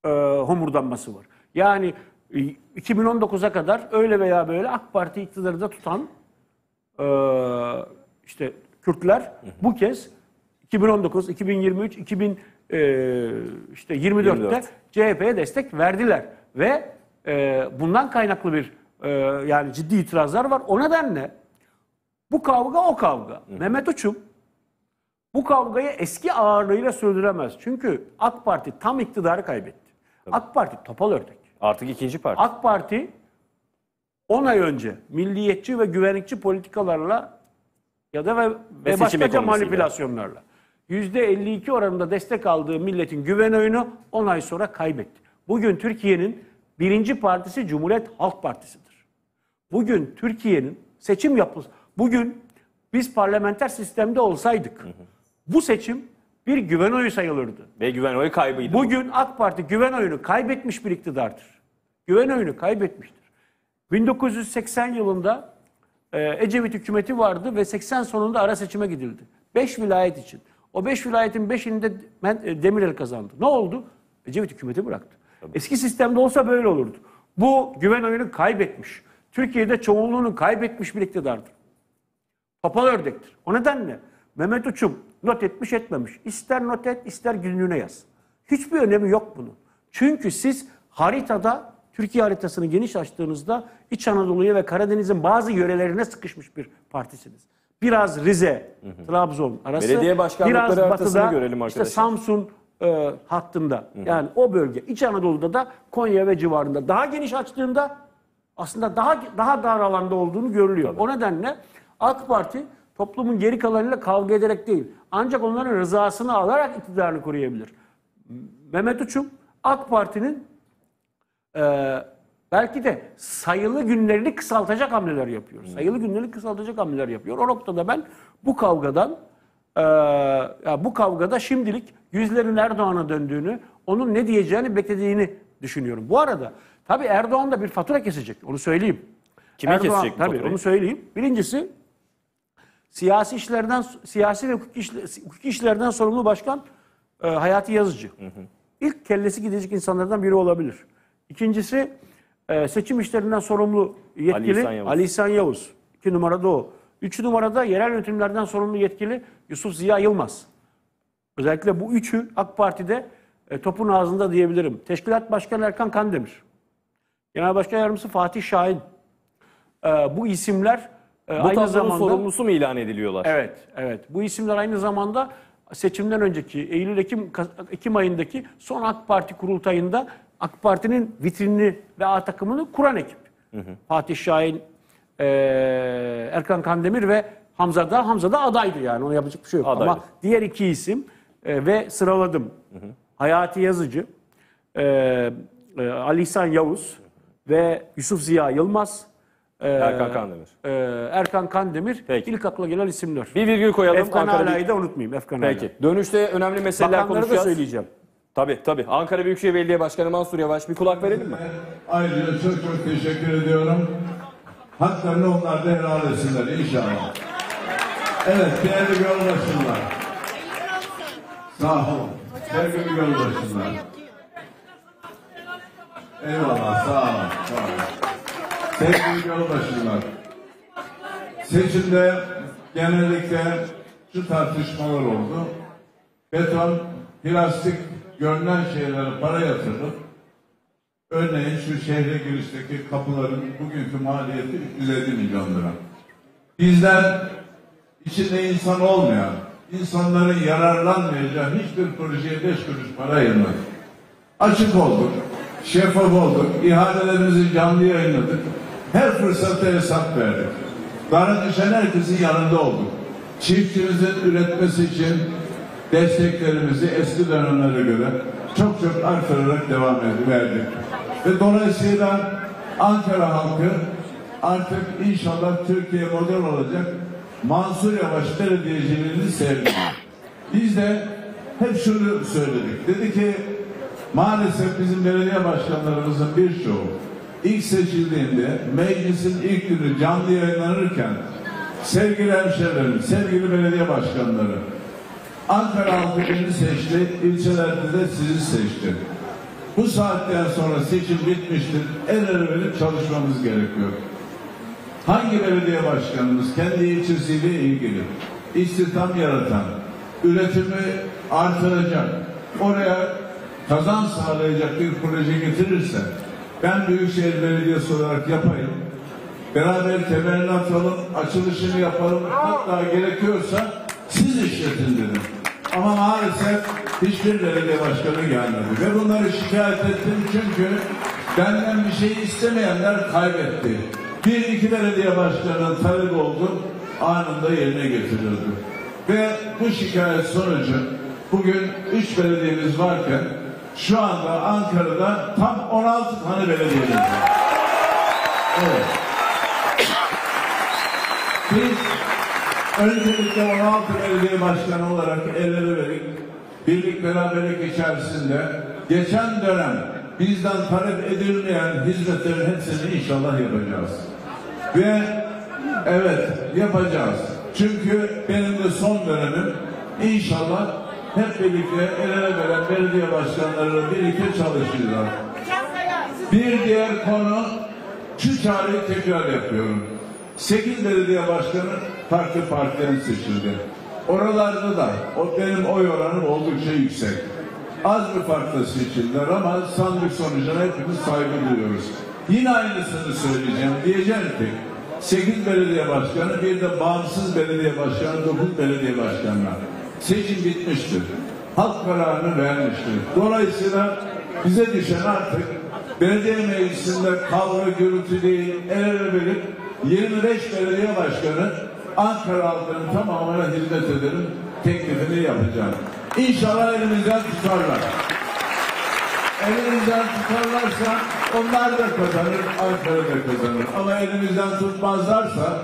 E, homurdanması var. Yani e, 2019'a kadar öyle veya böyle AK Parti iktidarı da tutan e, işte Kürtler bu kez 2019, 2023, 2000 e, işte 24'te 24. CHP'ye destek verdiler ve e, bundan kaynaklı bir e, yani ciddi itirazlar var. O nedenle bu kavga o kavga. Mehmet Uçum bu kavgayı eski ağırlığıyla sürdüremez. Çünkü AK Parti tam iktidarı kaybetti. AK Parti topal ördek. Artık ikinci parti. AK Parti 10 ay önce milliyetçi ve güvenlikçi politikalarla ya da ve, ve başkaca ekonomisiyle. manipülasyonlarla %52 oranında destek aldığı milletin güven oyunu 10 ay sonra kaybetti. Bugün Türkiye'nin birinci partisi Cumhuriyet Halk Partisi'dir. Bugün Türkiye'nin seçim yapılır. Bugün biz parlamenter sistemde olsaydık bu seçim bir güven oyu sayılırdı. Ve güven oyu kaybıydı. Bugün AK Parti güven oyunu kaybetmiş bir iktidardır. Güven oyunu kaybetmiştir. 1980 yılında e, Ecevit hükümeti vardı ve 80 sonunda ara seçime gidildi. 5 vilayet için. O 5 vilayetin 5'inde Men- e, Demirel kazandı. Ne oldu? Ecevit hükümeti bıraktı. Eski sistemde olsa böyle olurdu. Bu güven oyunu kaybetmiş. Türkiye'de çoğunluğunu kaybetmiş bir iktidardır. Topal ördektir. O nedenle Mehmet Uçum not etmiş etmemiş. İster not et ister günlüğüne yaz. Hiçbir önemi yok bunun. Çünkü siz haritada Türkiye haritasını geniş açtığınızda İç Anadolu'ya ve Karadeniz'in bazı yörelerine sıkışmış bir partisiniz. Biraz Rize, Trabzon arası. Belediye başkanlıkları biraz batıda, görelim işte arkadaşlar. Samsun e, hattında. Yani o bölge. İç Anadolu'da da Konya ve civarında. Daha geniş açtığında aslında daha daha dar alanda olduğunu görülüyor. O nedenle AK Parti toplumun geri kalanıyla kavga ederek değil, ancak onların rızasını alarak iktidarını koruyabilir. Mehmet Uçum AK Parti'nin e, belki de sayılı günlerini kısaltacak hamleler yapıyor. Sayılı günlerini kısaltacak hamleler yapıyor. O noktada ben bu kavgadan e, ya bu kavgada şimdilik yüzlerin Erdoğan'a döndüğünü, onun ne diyeceğini beklediğini düşünüyorum. Bu arada tabii Erdoğan da bir fatura kesecek. Onu söyleyeyim. Kime Erdoğan- kesecek Tabii faturayı? onu söyleyeyim. Birincisi siyasi işlerden siyasi ve hukuki, hukuki işlerden sorumlu başkan e, Hayati Yazıcı. İlk kellesi gidecek insanlardan biri olabilir. İkincisi e, seçim işlerinden sorumlu yetkili İhsan Yavuz. Ali İhsan Yavuz. İki numarada o. Üç numarada yerel yönetimlerden sorumlu yetkili Yusuf Ziya Yılmaz. Özellikle bu üçü AK Parti'de e, topun ağzında diyebilirim. Teşkilat Başkanı Erkan Kandemir. Genel Başkan Yardımcısı Fatih Şahin. E, bu isimler e, Bu aynı zamanda... sorumlusu mu ilan ediliyorlar? Evet, evet. Bu isimler aynı zamanda seçimden önceki Eylül-Ekim Ekim ayındaki son AK Parti kurultayında AK Parti'nin vitrinini ve A takımını kuran ekip. Fatih Şahin, eee, Erkan Kandemir ve Hamza da Hamza da adaydı yani ona yapacak bir şey yok. Adaydı. Ama diğer iki isim e, ve sıraladım. Hayati Yazıcı, eee, e, Ali İhsan Yavuz ve Yusuf Ziya Yılmaz. eee, Erkan Kandemir. eee, Erkan Kandemir ilk akla gelen isimler. Bir virgül koyalım. Efkan Ala'yı da unutmayayım. Efkan Ala. Peki. Dönüşte önemli meseleler Bakanları da konuşacağız. söyleyeceğim. Tabii tabii. Ankara Büyükşehir Belediye Başkanı Mansur Yavaş bir kulak verelim mi? Ayrıca çok çok teşekkür ediyorum. Haklarını onlar da helal etsinler inşallah. Evet değerli yoldaşımlar. Sağ olun. Sevgili yoldaşımlar. Eyvallah sağ olun. Sağ olun. Sevgili yoldaşımlar. Seçimde genellikle şu tartışmalar oldu. Beton, plastik görünen şeylere para yatırılıp Örneğin şu şehre girişteki kapıların bugünkü maliyeti 350 milyon lira. Bizler içinde insan olmayan, insanların yararlanmayacağı hiçbir projeye beş kuruş para ayırmadık. Açık olduk, şeffaf olduk, ihalelerimizi canlı yayınladık. Her fırsatta hesap verdik. Bana düşen herkesin yanında olduk. Çiftçimizin üretmesi için desteklerimizi eski dönemlere göre çok çok artırarak devam verdik. Ve dolayısıyla Ankara halkı artık inşallah Türkiye model olacak Mansur Yavaş belediyeciliğini sevdi. Biz de hep şunu söyledik. Dedi ki maalesef bizim belediye başkanlarımızın birçoğu ilk seçildiğinde meclisin ilk günü canlı yayınlanırken sevgili hemşehrilerim, sevgili belediye başkanları Ankara halkı beni seçti, ilçelerde de sizi seçti. Bu saatten sonra seçim bitmiştir. El ele verip çalışmamız gerekiyor. Hangi belediye başkanımız kendi ilçesiyle ilgili istihdam yaratan, üretimi artıracak, oraya kazan sağlayacak bir proje getirirse ben Büyükşehir Belediyesi olarak yapayım. Beraber temelini atalım, açılışını yapalım. Hatta gerekiyorsa siz işletin dedim. Ama maalesef hiçbir belediye başkanı gelmedi. Ve bunları şikayet ettim çünkü benden bir şey istemeyenler kaybetti. Bir iki belediye başkanı talep oldu, anında yerine getirildi. Ve bu şikayet sonucu bugün üç belediyemiz varken şu anda Ankara'da tam 16 tane belediyemiz var. Evet. Biz öncelikle 16 belediye başkanı olarak el ele verip birlik beraberlik içerisinde geçen dönem bizden talep edilmeyen hizmetlerin hepsini inşallah yapacağız. Ve evet yapacağız. Çünkü benim de son dönemim inşallah hep birlikte el ele veren belediye başkanlarıyla birlikte çalışacağız. Bir diğer konu şu çağrıyı tekrar yapıyorum. 8 belediye başkanı farklı partiden seçildi. Oralarda da o benim oy oranım oldukça yüksek. Az bir farkla seçildiler ama sandık sonucuna hepimiz saygı duyuyoruz. Yine aynısını söyleyeceğim. Diyeceğim ki 8 belediye başkanı bir de bağımsız belediye başkanı 9 belediye başkanlar. Seçim bitmiştir. Halk kararını vermiştir. Dolayısıyla bize düşen artık belediye meclisinde kavga gürültü değil el ele verip 25 belediye başkanı Ankara halkının tamamına hizmet edelim teklifini yapacağım. İnşallah elimizden tutarlar. Elimizden tutarlarsa onlar da kazanır, Ankara da kazanır. Ama elimizden tutmazlarsa,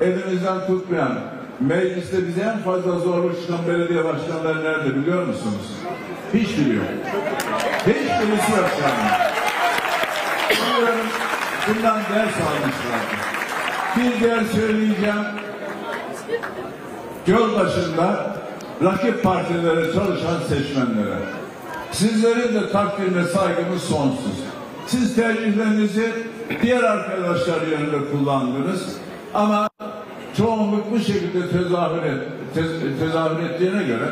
elimizden tutmayan, mecliste bize en fazla zorluk çıkan belediye başkanları nerede biliyor musunuz? Hiçbiri yok. Hiçbirisi yok yani. Bundan ders almışlardır. Bir diğer söyleyeceğim. Yol başında rakip partilere çalışan seçmenlere. Sizlerin de takdirine saygımız sonsuz. Siz tercihlerinizi diğer arkadaşlar yönünde kullandınız. Ama çoğunluk bu şekilde tezahür, et, tez, tezahür ettiğine göre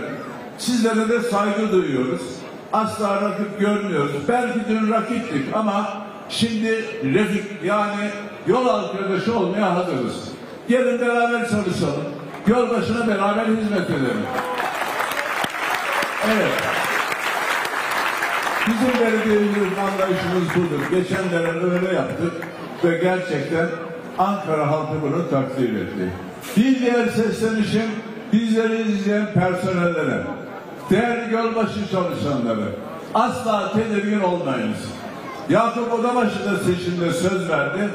sizlere de saygı duyuyoruz. Asla rakip görmüyoruz. Belki dün rakiptik ama şimdi refik yani yol arkadaşı olmaya hazırız. Gelin beraber çalışalım. Yol başına beraber hizmet edelim. Evet. Bizim belediyemizin anlayışımız budur. Geçen dönem öyle yaptık ve gerçekten Ankara halkı bunu takdir etti. Bir diğer seslenişim bizleri izleyen personellere, değerli gölbaşı çalışanları asla tedirgin olmayınız. Yakup Odabaşı da seçimde söz verdi.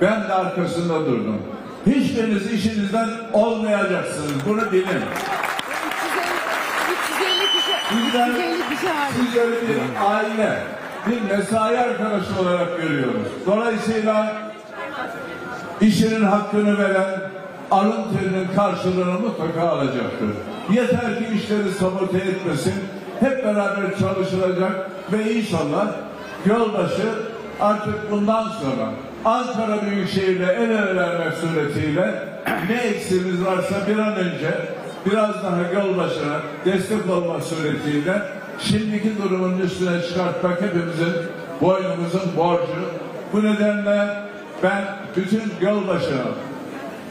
Ben de arkasında durdum. Hiçbiriniz işinizden olmayacaksınız. Bunu bilin. Bizler sizleri bir aile, bir mesai arkadaşı olarak görüyoruz. Dolayısıyla işinin hakkını veren alın terinin karşılığını mutlaka alacaktır. Yeter ki işleri sabote etmesin. Hep beraber çalışılacak ve inşallah yolbaşı artık bundan sonra Ankara Büyükşehir'le el ele vermek suretiyle [clears throat] ne eksiğimiz varsa bir an önce biraz daha yol başına destek olmak suretiyle şimdiki durumun üstüne çıkartmak hepimizin boynumuzun borcu. Bu nedenle ben bütün yol başına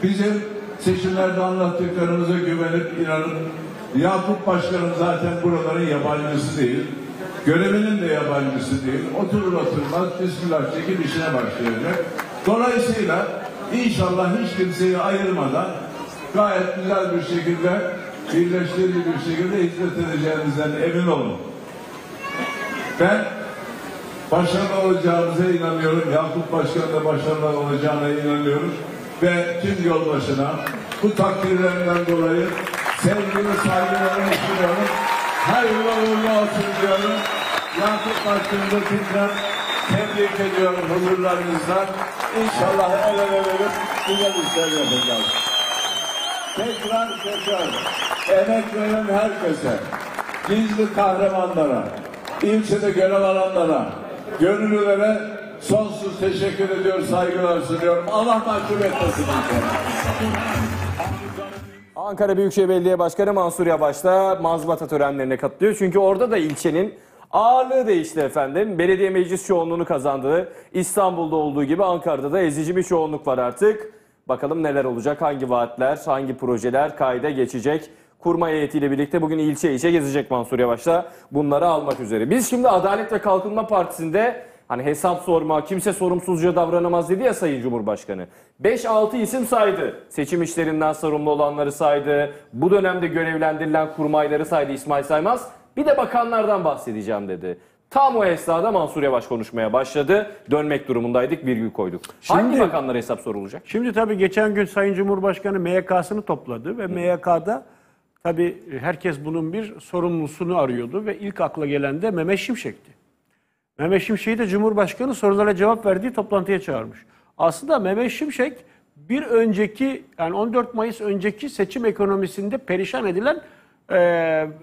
bizim seçimlerde anlattıklarımıza güvenip inanıp Yakup Başkanım zaten buraların yabancısı değil. Görevinin de yabancısı değil. Oturur oturmaz bismillah çekip işine başlayacak. Dolayısıyla inşallah hiç kimseyi ayırmadan gayet güzel bir şekilde birleştirici bir şekilde hizmet edeceğinizden emin olun. Ben başarılı olacağımıza inanıyorum. Yakup Başkan da başarılı olacağına inanıyoruz. Ve tüm yolbaşına bu takdirlerinden dolayı sevgili saygılarımı sunuyorum. Hayırlı uğurlu olsun diyorum. Yakup Başkan'ı da tekrar tebrik ediyorum huzurlarınızda. İnşallah el ele verip güzel işler yapacağız. Tekrar tekrar emek veren herkese, gizli kahramanlara, ilçede görev alanlara, gönüllülere sonsuz teşekkür ediyor, saygılar sunuyorum. Allah mahcup etmesin. Ankara Büyükşehir Belediye Başkanı Mansur Yavaş da mazbata törenlerine katılıyor. Çünkü orada da ilçenin ağırlığı değişti efendim. Belediye meclis çoğunluğunu kazandı. İstanbul'da olduğu gibi Ankara'da da ezici bir çoğunluk var artık. Bakalım neler olacak, hangi vaatler, hangi projeler kayda geçecek. Kurma heyetiyle birlikte bugün ilçe ilçe gezecek Mansur Yavaş da bunları almak üzere. Biz şimdi Adalet ve Kalkınma Partisi'nde hani hesap sorma, kimse sorumsuzca davranamaz dedi ya Sayın Cumhurbaşkanı. 5-6 isim saydı. Seçim işlerinden sorumlu olanları saydı. Bu dönemde görevlendirilen kurmayları saydı İsmail Saymaz. Bir de bakanlardan bahsedeceğim dedi. Tam o esnada Mansur Yavaş konuşmaya başladı. Dönmek durumundaydık, virgül koyduk. Hangi Şimdi- bakanlara hesap sorulacak? Şimdi tabii geçen gün Sayın Cumhurbaşkanı MYK'sını topladı ve MYK'da tabii herkes bunun bir sorumlusunu arıyordu ve ilk akla gelen de Mehmet Şimşek'ti. Mehmet Şimşek'i de Cumhurbaşkanı sorulara cevap verdiği toplantıya çağırmış. Aslında Mehmet Şimşek bir önceki yani 14 Mayıs önceki seçim ekonomisinde perişan edilen eee,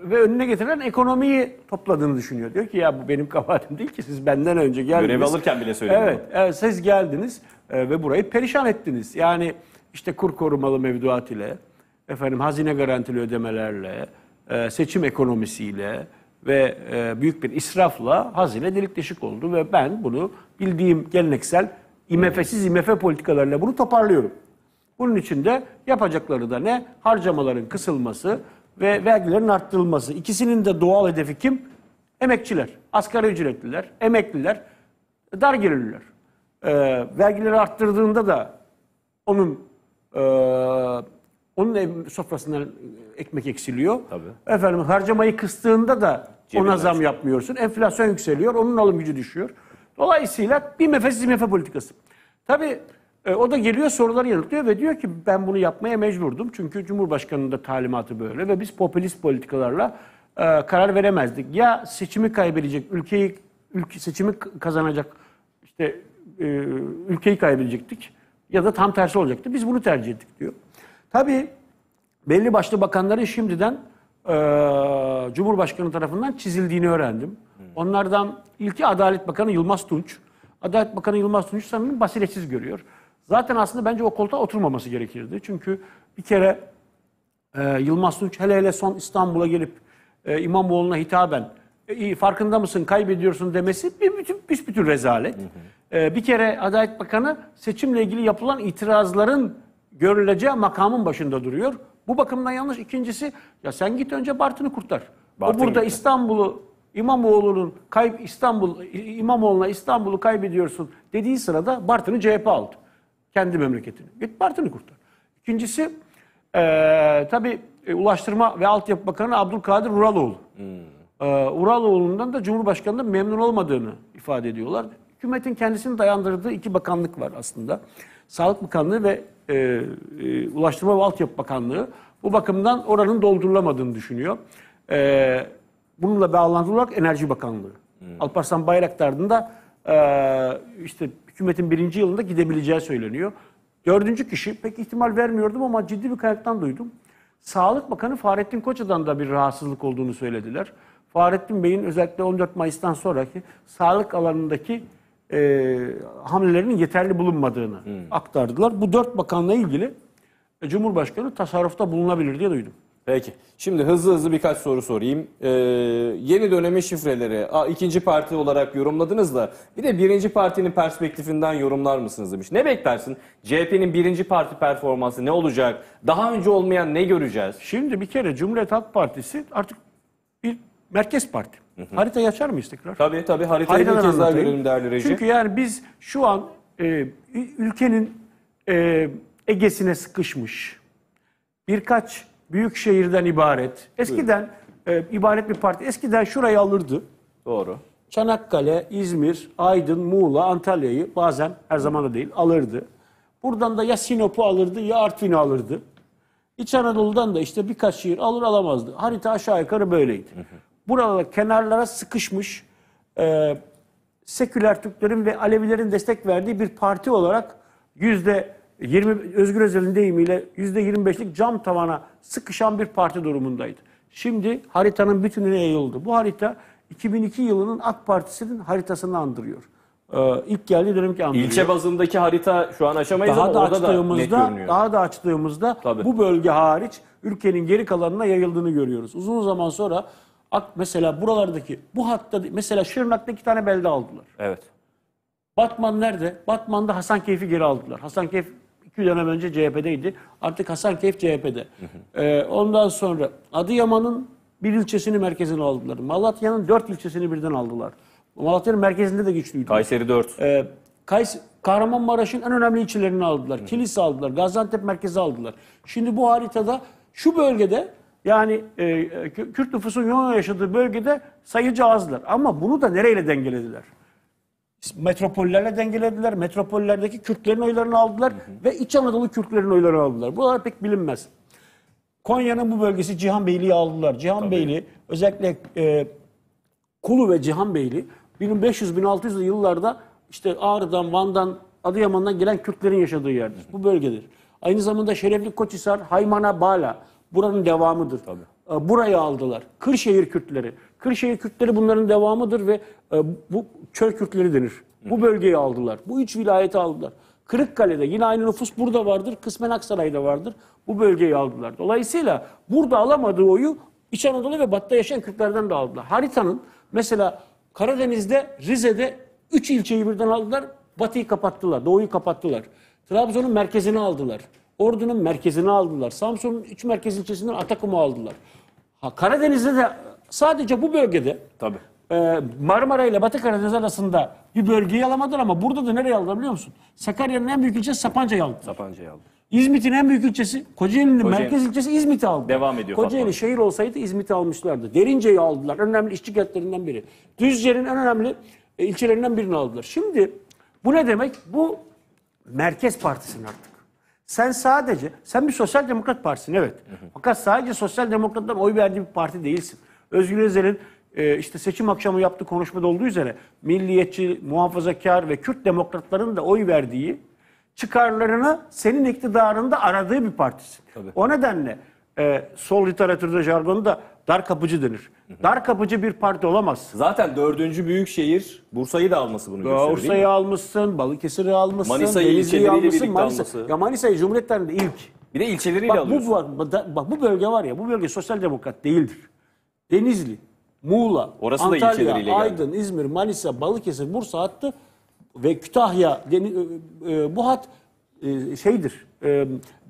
ve önüne getirilen ekonomiyi topladığını düşünüyor. Diyor ki ya bu benim kabahatim değil ki siz benden önce geldiniz. Görevi alırken bile söyledi Evet, evet siz geldiniz e, ve burayı perişan ettiniz. Yani işte kur korumalı mevduat ile, efendim hazine garantili ödemelerle, e, seçim ekonomisiyle ve e, büyük bir israfla hazine delik deşik oldu ve ben bunu bildiğim geleneksel IMF'siz IMF politikalarıyla bunu toparlıyorum. Bunun için de yapacakları da ne? Harcamaların kısılması ve vergilerin arttırılması. İkisinin de doğal hedefi kim? Emekçiler, asgari ücretliler, emekliler, dar gelirliler. Ee, vergileri arttırdığında da onun e, onun ev sofrasından ekmek eksiliyor. Efendim harcamayı kıstığında da Cebinden ona zam çıkıyor. yapmıyorsun. Enflasyon yükseliyor, onun alım gücü düşüyor. Dolayısıyla bir mefesiz mefe politikası. Tabii e, o da geliyor soruları yanıtlıyor ve diyor ki ben bunu yapmaya mecburdum. Çünkü Cumhurbaşkanı'nın da talimatı böyle ve biz popülist politikalarla e, karar veremezdik. Ya seçimi kaybedecek, ülkeyi ülke seçimi kazanacak işte e, ülkeyi kaybedecektik ya da tam tersi olacaktı. Biz bunu tercih ettik diyor. Tabii belli başlı bakanların şimdiden e, Cumhurbaşkanı tarafından çizildiğini öğrendim. Onlardan ilki Adalet Bakanı Yılmaz Tunç. Adalet Bakanı Yılmaz Tunç sanırım basiretsiz görüyor. Zaten aslında bence o koltuğa oturmaması gerekirdi. Çünkü bir kere e, Yılmaz Tunç hele hele son İstanbul'a gelip e, İmamoğlu'na hitaben e, iyi, farkında mısın kaybediyorsun demesi bir bütün, bir bütün rezalet. E, bir kere Adalet Bakanı seçimle ilgili yapılan itirazların görüleceği makamın başında duruyor. Bu bakımdan yanlış. İkincisi ya sen git önce Bartın'ı kurtar. Bartın o burada gitti. İstanbul'u İmamoğlu'nun kayıp İstanbul İmamoğlu'na İstanbul'u kaybediyorsun dediği sırada Bartın'ı CHP aldı. Kendi memleketini. Git Bartın'ı kurtar. İkincisi eee tabii e, Ulaştırma ve Altyapı Bakanı Abdülkadir Uraloğlu. Eee, Uraloğlu'ndan da Cumhurbaşkanı'nın memnun olmadığını ifade ediyorlar. Hükümetin kendisini dayandırdığı iki bakanlık var aslında. Sağlık Bakanlığı ve e, e, Ulaştırma ve Altyapı Bakanlığı. Bu bakımdan oranın doldurulamadığını düşünüyor. Eee bununla bağlantılı olarak Enerji Bakanlığı. Alparslan Bayraktar'ın da eee, işte hükümetin birinci yılında gidebileceği söyleniyor. Dördüncü kişi pek ihtimal vermiyordum ama ciddi bir kaynaktan duydum. Sağlık Bakanı Fahrettin Koça'dan da bir rahatsızlık olduğunu söylediler. Fahrettin Bey'in özellikle 14 Mayıs'tan sonraki sağlık alanındaki eee hamlelerinin yeterli bulunmadığını aktardılar. Bu dört bakanla ilgili e, Cumhurbaşkanı tasarrufta bulunabilir diye duydum. Peki. Şimdi hızlı hızlı birkaç soru sorayım. Ee, yeni dönemin şifreleri a, ikinci parti olarak yorumladınız da bir de birinci partinin perspektifinden yorumlar mısınız demiş. Ne beklersin? CHP'nin birinci parti performansı ne olacak? Daha önce olmayan ne göreceğiz? Şimdi bir kere Cumhuriyet Halk Partisi artık bir merkez parti. Haritayı açar mıyız tekrar? Tabii tabii haritayı bir Haritadan kez daha anlatayım. görelim değerli reji. Çünkü yani biz şu an e, ülkenin e, egesine sıkışmış birkaç büyük şehirden ibaret. Eskiden e, ibaret bir parti. Eskiden şurayı alırdı. Doğru. Çanakkale, İzmir, Aydın, Muğla, Antalya'yı bazen her zaman da değil alırdı. Buradan da ya Sinop'u alırdı ya Artvin'i alırdı. İç Anadolu'dan da işte birkaç şehir alır alamazdı. Harita aşağı yukarı böyleydi. Buralara kenarlara sıkışmış e, seküler Türklerin ve Alevilerin destek verdiği bir parti olarak yüzde 20 Özgür Özel'in deyimiyle yüzde 25'lik cam tavana sıkışan bir parti durumundaydı. Şimdi haritanın bütününe yayıldı. Bu harita 2002 yılının AK Partisi'nin haritasını andırıyor. Ee, ilk geldiği dönemki andırıyor. İlçe bazındaki harita şu an aşamayız daha ama da orada da net açtığımızda, görünüyor. daha da açtığımızda bu bölge hariç ülkenin geri kalanına yayıldığını görüyoruz. Uzun zaman sonra ak- mesela buralardaki bu hatta mesela Şırnak'ta iki tane belde aldılar. Evet. Batman nerede? Batman'da Hasankeyf'i geri aldılar. Hasankeyf iki dönem önce CHP'deydi. Artık Hasankeyf CHP'de. Ee, ondan sonra Adıyaman'ın bir ilçesini merkezine aldılar. Malatya'nın dört ilçesini birden aldılar. Malatya'nın merkezinde de güçlüydü. Kayseri 4. Ee, Kays Kahramanmaraş'ın en önemli ilçelerini aldılar. Kilis aldılar. Gaziantep merkezi aldılar. Şimdi bu haritada şu bölgede yani e, Kü- Kürt nüfusun yoğun yaşadığı bölgede sayıcı azlar. Ama bunu da nereyle dengelediler? Metropollerle dengelediler. Metropollerdeki Kürtlerin oylarını aldılar ve İç Anadolu Kürtlerin oylarını aldılar. Buralar pek bilinmez. Konya'nın bu bölgesi Cihanbeyli'yi aldılar. Cihanbeyli özellikle e, Kulu ve Cihanbeyli 1500-1600'lü yıllarda işte Ağrı'dan, Van'dan, Adıyaman'dan gelen Kürtlerin yaşadığı yerdir. Bu bölgedir. Aynı zamanda Şerefli Koçhisar, Haymana, Bala buranın devamıdır. E, Burayı aldılar. Kırşehir Kürtleri. Kırşehir Kürtleri bunların devamıdır ve e, bu çöl Kürtleri denir. Bu bölgeyi aldılar. Bu üç vilayeti aldılar. Kırıkkale'de yine aynı nüfus burada vardır. Kısmen Aksaray'da vardır. Bu bölgeyi aldılar. Dolayısıyla burada alamadığı oyu İç Anadolu ve Batı'da yaşayan Kürtlerden de aldılar. Haritanın mesela Karadeniz'de, Rize'de 3 ilçeyi birden aldılar. Batı'yı kapattılar, Doğu'yu kapattılar. Trabzon'un merkezini aldılar. Ordu'nun merkezini aldılar. Samsun'un 3 merkez ilçesinden Atakum'u aldılar. Ha, Karadeniz'de de sadece bu bölgede Tabii. e, Marmara ile Batı Karadeniz arasında bir bölgeyi alamadılar ama burada da nereye aldılar biliyor musun? Sakarya'nın en büyük ilçesi Sapanca'yı aldılar. Sapanca'yı aldı. İzmit'in en büyük ilçesi Kocaeli'nin Kocaeli. merkez ilçesi İzmit'i aldı. Devam ediyor Kocaeli Fatma. şehir olsaydı İzmit'i almışlardı. Derince'yi aldılar. Önemli işçi kentlerinden biri. Düzce'nin en önemli e, ilçelerinden birini aldılar. Şimdi bu ne demek? Bu merkez partisin artık. Sen sadece, sen bir sosyal demokrat partisin evet. Fakat sadece sosyal demokratların oy verdiği bir parti değilsin. Özgür Özel'in e, işte seçim akşamı yaptığı konuşmada olduğu üzere milliyetçi, muhafazakar ve Kürt demokratların da oy verdiği çıkarlarını senin iktidarında aradığı bir partisin. O nedenle e, sol literatürde jargonda dar kapıcı denir. Dar kapıcı bir parti olamaz. Zaten dördüncü büyük şehir Bursa'yı da alması bunu gösteriyor değil mi? Bursa'yı almışsın, Balıkesir'i almışsın, Manisa'yı Denizli'yi ilçeleriyle almışsın, birlikte Manisa. alması. Ya Manisa'yı Cumhuriyet tarihinde ilk. Bir de ilçeleriyle Bak alıyorsun. bu, bak, bak bu bölge var ya, bu bölge sosyal demokrat değildir. Denizli, Muğla, Orası da Antalya, ilçeleriyle geldi. Aydın, İzmir, Manisa, Balıkesir, Bursa hattı ve Kütahya deni- e, e, bu hat e, şeydir, e,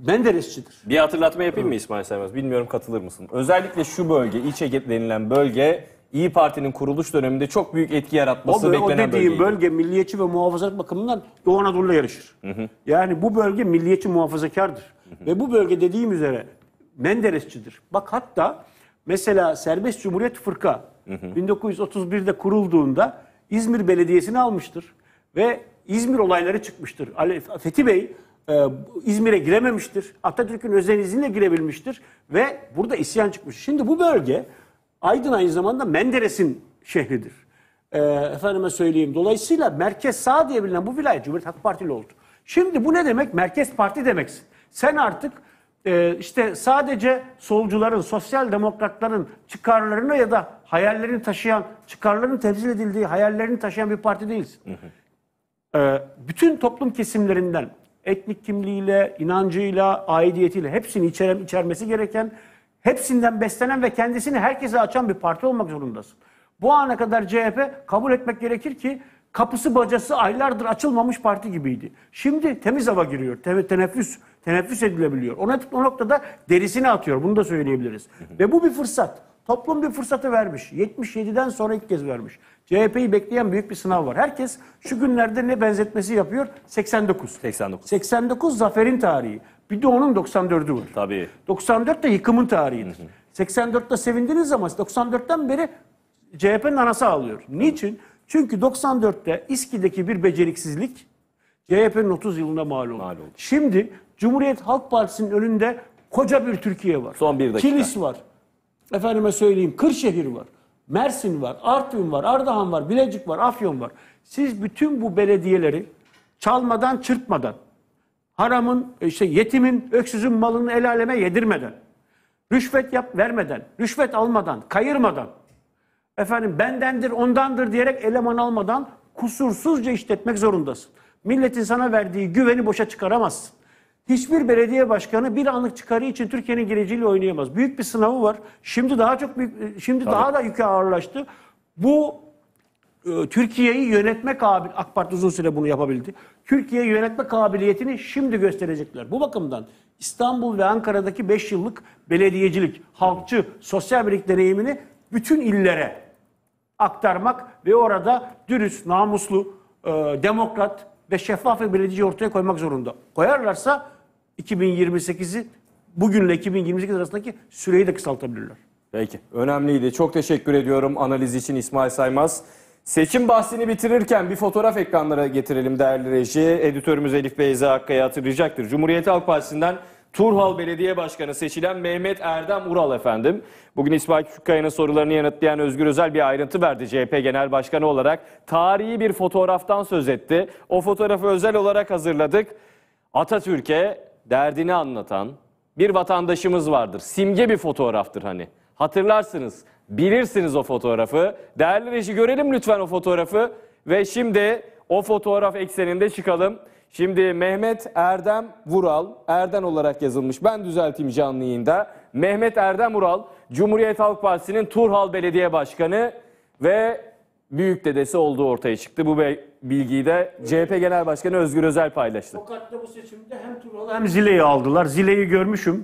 Menderesçidir. Bir hatırlatma yapayım mı İsmail Saymaz? Bilmiyorum katılır mısın? Özellikle şu bölge, İç Ege denilen bölge İyi Parti'nin kuruluş döneminde çok büyük etki O, yaratması o beklenen dediğim bölgeydi. bölge milliyetçi ve muhafazakar bakımından Doğu Anadolu'yla yarışır. Yani bu bölge milliyetçi muhafazakardır. Ve bu bölge dediğim üzere Menderesçidir. Bak hatta mesela Serbest Cumhuriyet Fırka 1931'de kurulduğunda İzmir Belediyesi'ni almıştır. Ve İzmir olayları çıkmıştır. Ali Fethi Bey e, İzmir'e girememiştir. Atatürk'ün özel izniyle girebilmiştir. Ve burada isyan çıkmış. Şimdi bu bölge Aydın aynı zamanda Menderes'in şehridir. Ee, efendime söyleyeyim. Dolayısıyla merkez sağ diye bilinen bu vilayet Cumhuriyet Halk Partili oldu. Şimdi bu ne demek? Merkez parti demeksin. Sen artık e, işte sadece solcuların, sosyal demokratların çıkarlarını ya da hayallerini taşıyan, çıkarlarının temsil edildiği hayallerini taşıyan bir parti değilsin. Ee, bütün toplum kesimlerinden etnik kimliğiyle, inancıyla, aidiyetiyle hepsini içeren, içermesi gereken hepsinden beslenen ve kendisini herkese açan bir parti olmak zorundasın. Bu ana kadar CHP kabul etmek gerekir ki kapısı bacası aylardır açılmamış parti gibiydi. Şimdi temiz hava giriyor. Te- teneffüs, teneffüs edilebiliyor. O, net- o noktada derisini atıyor. Bunu da söyleyebiliriz. Ve bu bir fırsat. Toplum bir fırsatı vermiş. 77'den sonra ilk kez vermiş. CHP'yi bekleyen büyük bir sınav var. Herkes şu günlerde ne benzetmesi yapıyor? 89. 89. 89 zaferin tarihi. Bir de onun 94'ü var. Tabii. 94 de yıkımın tarihidir. 84'te sevindiniz ama 94'ten beri CHP'nin anası ağlıyor. Niçin? Çünkü 94'te İSKİ'deki bir beceriksizlik CHP'nin 30 yılında mal oldu. Şimdi Cumhuriyet Halk Partisi'nin önünde koca bir Türkiye var. Son bir dakika. Kilis var. Efendime söyleyeyim Kırşehir var. Mersin var, Artvin var, Ardahan var, Bilecik var, Afyon var. Siz bütün bu belediyeleri çalmadan, çırpmadan, haramın, işte yetimin, öksüzün malını el aleme yedirmeden, rüşvet yap vermeden, rüşvet almadan, kayırmadan, efendim bendendir, ondandır diyerek eleman almadan kusursuzca işletmek zorundasın. Milletin sana verdiği güveni boşa çıkaramazsın. Hiçbir belediye başkanı bir anlık çıkarı için Türkiye'nin geleceğiyle oynayamaz. Büyük bir sınavı var. Şimdi daha çok büyük, şimdi daha da yükü ağırlaştı. Bu e, Türkiye'yi yönetme kabil AK Parti uzun süre bunu yapabildi. Türkiye'yi yönetme kabiliyetini şimdi gösterecekler. Bu bakımdan İstanbul ve Ankara'daki 5 yıllık belediyecilik, halkçı, sosyal birlik deneyimini bütün illere aktarmak ve orada dürüst, namuslu, e, demokrat ve şeffaf bir belediye ortaya koymak zorunda. Koyarlarsa 2028'i bugünle 2028 arasındaki süreyi de kısaltabilirler. Peki. Önemliydi. Çok teşekkür ediyorum analiz için İsmail Saymaz. Seçim bahsini bitirirken bir fotoğraf ekranlara getirelim değerli reji. Editörümüz Elif Beyza Akkaya hatırlayacaktır. Cumhuriyet Halk Partisi'nden Turhal Belediye Başkanı seçilen Mehmet Erdem Ural efendim. Bugün İsmail Küçükkaya'nın sorularını yanıtlayan Özgür Özel bir ayrıntı verdi CHP Genel Başkanı olarak. Tarihi bir fotoğraftan söz etti. O fotoğrafı özel olarak hazırladık. Atatürk'e derdini anlatan bir vatandaşımız vardır. Simge bir fotoğraftır hani. Hatırlarsınız, bilirsiniz o fotoğrafı. Değerli reji görelim lütfen o fotoğrafı. Ve şimdi o fotoğraf ekseninde çıkalım. Şimdi Mehmet Erdem Vural, Erden olarak yazılmış. Ben düzelteyim canlı yayında. Mehmet Erdem Vural, Cumhuriyet Halk Partisi'nin Turhal Belediye Başkanı ve büyük dedesi olduğu ortaya çıktı. Bu bilgiyi de CHP Genel Başkanı Özgür Özel paylaştı. Tokat'ta bu seçimde hem Turhal'ı hem Zile'yi aldılar. Zile'yi görmüşüm.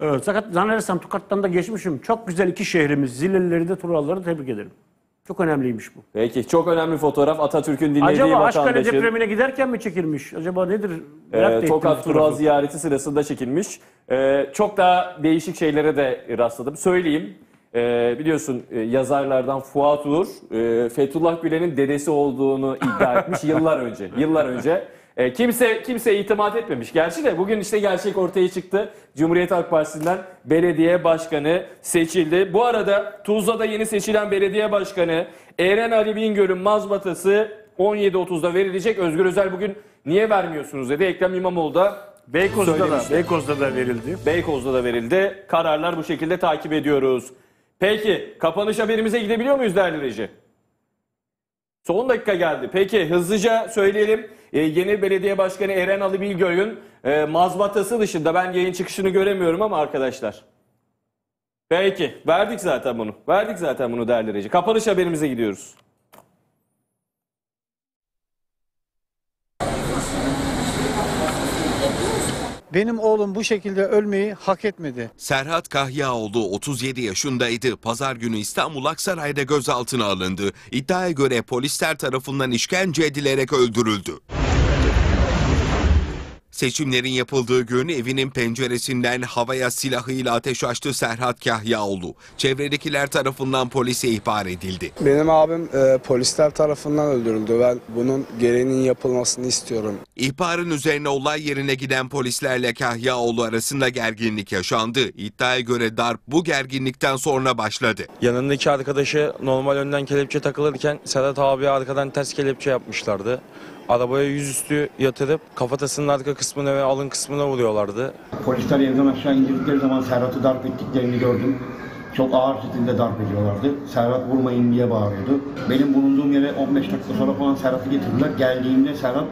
Evet, fakat zannedersem Tokat'tan da geçmişim. Çok güzel iki şehrimiz. Zilelileri de Turhal'ları tebrik ederim. Çok önemliymiş bu. Peki çok önemli fotoğraf Atatürk'ün dinlediği Acaba Aşkale vatandaşın. depremine giderken mi çekilmiş? Acaba nedir? Merak da Ee, Tokat Tural ziyareti sırasında çekilmiş. Ee, çok daha değişik şeylere de rastladım. Söyleyeyim. Ee, biliyorsun e, yazarlardan Fuat Uğur, e, Fethullah Gülen'in dedesi olduğunu iddia etmiş [laughs] yıllar önce. Yıllar önce. E, kimse kimse itimat etmemiş. Gerçi de bugün işte gerçek ortaya çıktı. Cumhuriyet Halk Partisi'nden belediye başkanı seçildi. Bu arada Tuzla'da yeni seçilen belediye başkanı Eren Ali Bingöl'ün mazbatası 17.30'da verilecek. Özgür Özel bugün niye vermiyorsunuz dedi. Ekrem İmamoğlu da Beykoz'da da. Beykoz'da da verildi. Beykoz'da da verildi. Kararlar bu şekilde takip ediyoruz. Peki kapanış haberimize gidebiliyor muyuz değerli reji? Son dakika geldi. Peki hızlıca söyleyelim. Ee, yeni belediye başkanı Eren Ali Bilgöy'ün e, mazbatası dışında ben yayın çıkışını göremiyorum ama arkadaşlar. Peki verdik zaten bunu. Verdik zaten bunu değerli reji. Kapanış haberimize gidiyoruz. Benim oğlum bu şekilde ölmeyi hak etmedi. Serhat Kahyaoğlu 37 yaşındaydı. Pazar günü İstanbul Aksaray'da gözaltına alındı. İddiaya göre polisler tarafından işkence edilerek öldürüldü. Seçimlerin yapıldığı gün evinin penceresinden havaya silahıyla ateş açtı Serhat Kahyaoğlu. Çevredekiler tarafından polise ihbar edildi. Benim abim e, polisler tarafından öldürüldü. Ben bunun gereğinin yapılmasını istiyorum. İhbarın üzerine olay yerine giden polislerle Kahyaoğlu arasında gerginlik yaşandı. İddiaya göre darp bu gerginlikten sonra başladı. Yanındaki arkadaşı normal önden kelepçe takılırken Sedat abi arkadan ters kelepçe yapmışlardı. Arabaya yüzüstü yatırıp kafatasının arka kısmına ve alın kısmına vuruyorlardı. Polisler evden aşağı indirdikleri zaman Serhat'ı darp ettiklerini gördüm. Çok ağır şekilde darp ediyorlardı. Serhat vurmayın diye bağırıyordu. Benim bulunduğum yere 15 dakika sonra falan Serhat'ı getirdiler. Geldiğimde Serhat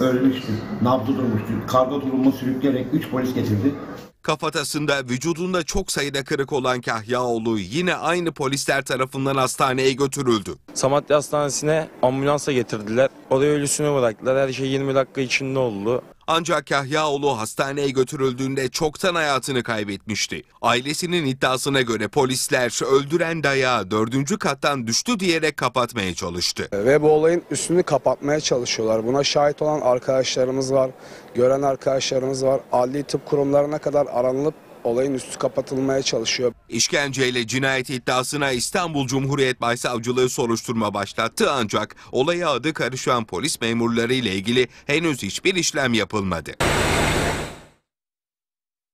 ölmüştü. Nabzı durmuştu. Karga tulumunu sürükleyerek 3 polis getirdi. Kafatasında, vücudunda çok sayıda kırık olan Kahyaoğlu yine aynı polisler tarafından hastaneye götürüldü. Samatya Hastanesi'ne ambulansa getirdiler. Oraya ölüsünü bıraktılar. Her şey 20 dakika içinde oldu. Ancak Kahyaoğlu hastaneye götürüldüğünde çoktan hayatını kaybetmişti. Ailesinin iddiasına göre polisler öldüren dayağı dördüncü kattan düştü diyerek kapatmaya çalıştı. Ve bu olayın üstünü kapatmaya çalışıyorlar. Buna şahit olan arkadaşlarımız var, gören arkadaşlarımız var. Adli tıp kurumlarına kadar aranılıp olayın üstü kapatılmaya çalışıyor. İşkenceyle cinayet iddiasına İstanbul Cumhuriyet Başsavcılığı soruşturma başlattı ancak olaya adı karışan polis memurları ile ilgili henüz hiçbir işlem yapılmadı.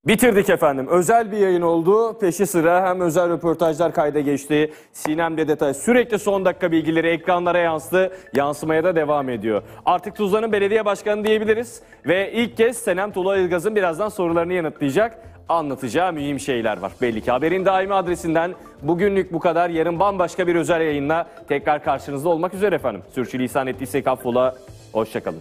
Bitirdik efendim. Özel bir yayın oldu. Peşi sıra hem özel röportajlar kayda geçti. Sinem'de detay sürekli son dakika bilgileri ekranlara yansıdı. Yansımaya da devam ediyor. Artık Tuzla'nın belediye başkanı diyebiliriz. Ve ilk kez Senem Tula Ilgaz'ın birazdan sorularını yanıtlayacak anlatacağı mühim şeyler var. Belli ki haberin daimi adresinden bugünlük bu kadar. Yarın bambaşka bir özel yayınla tekrar karşınızda olmak üzere efendim. Sürçülisan ettiysek affola. Hoşçakalın.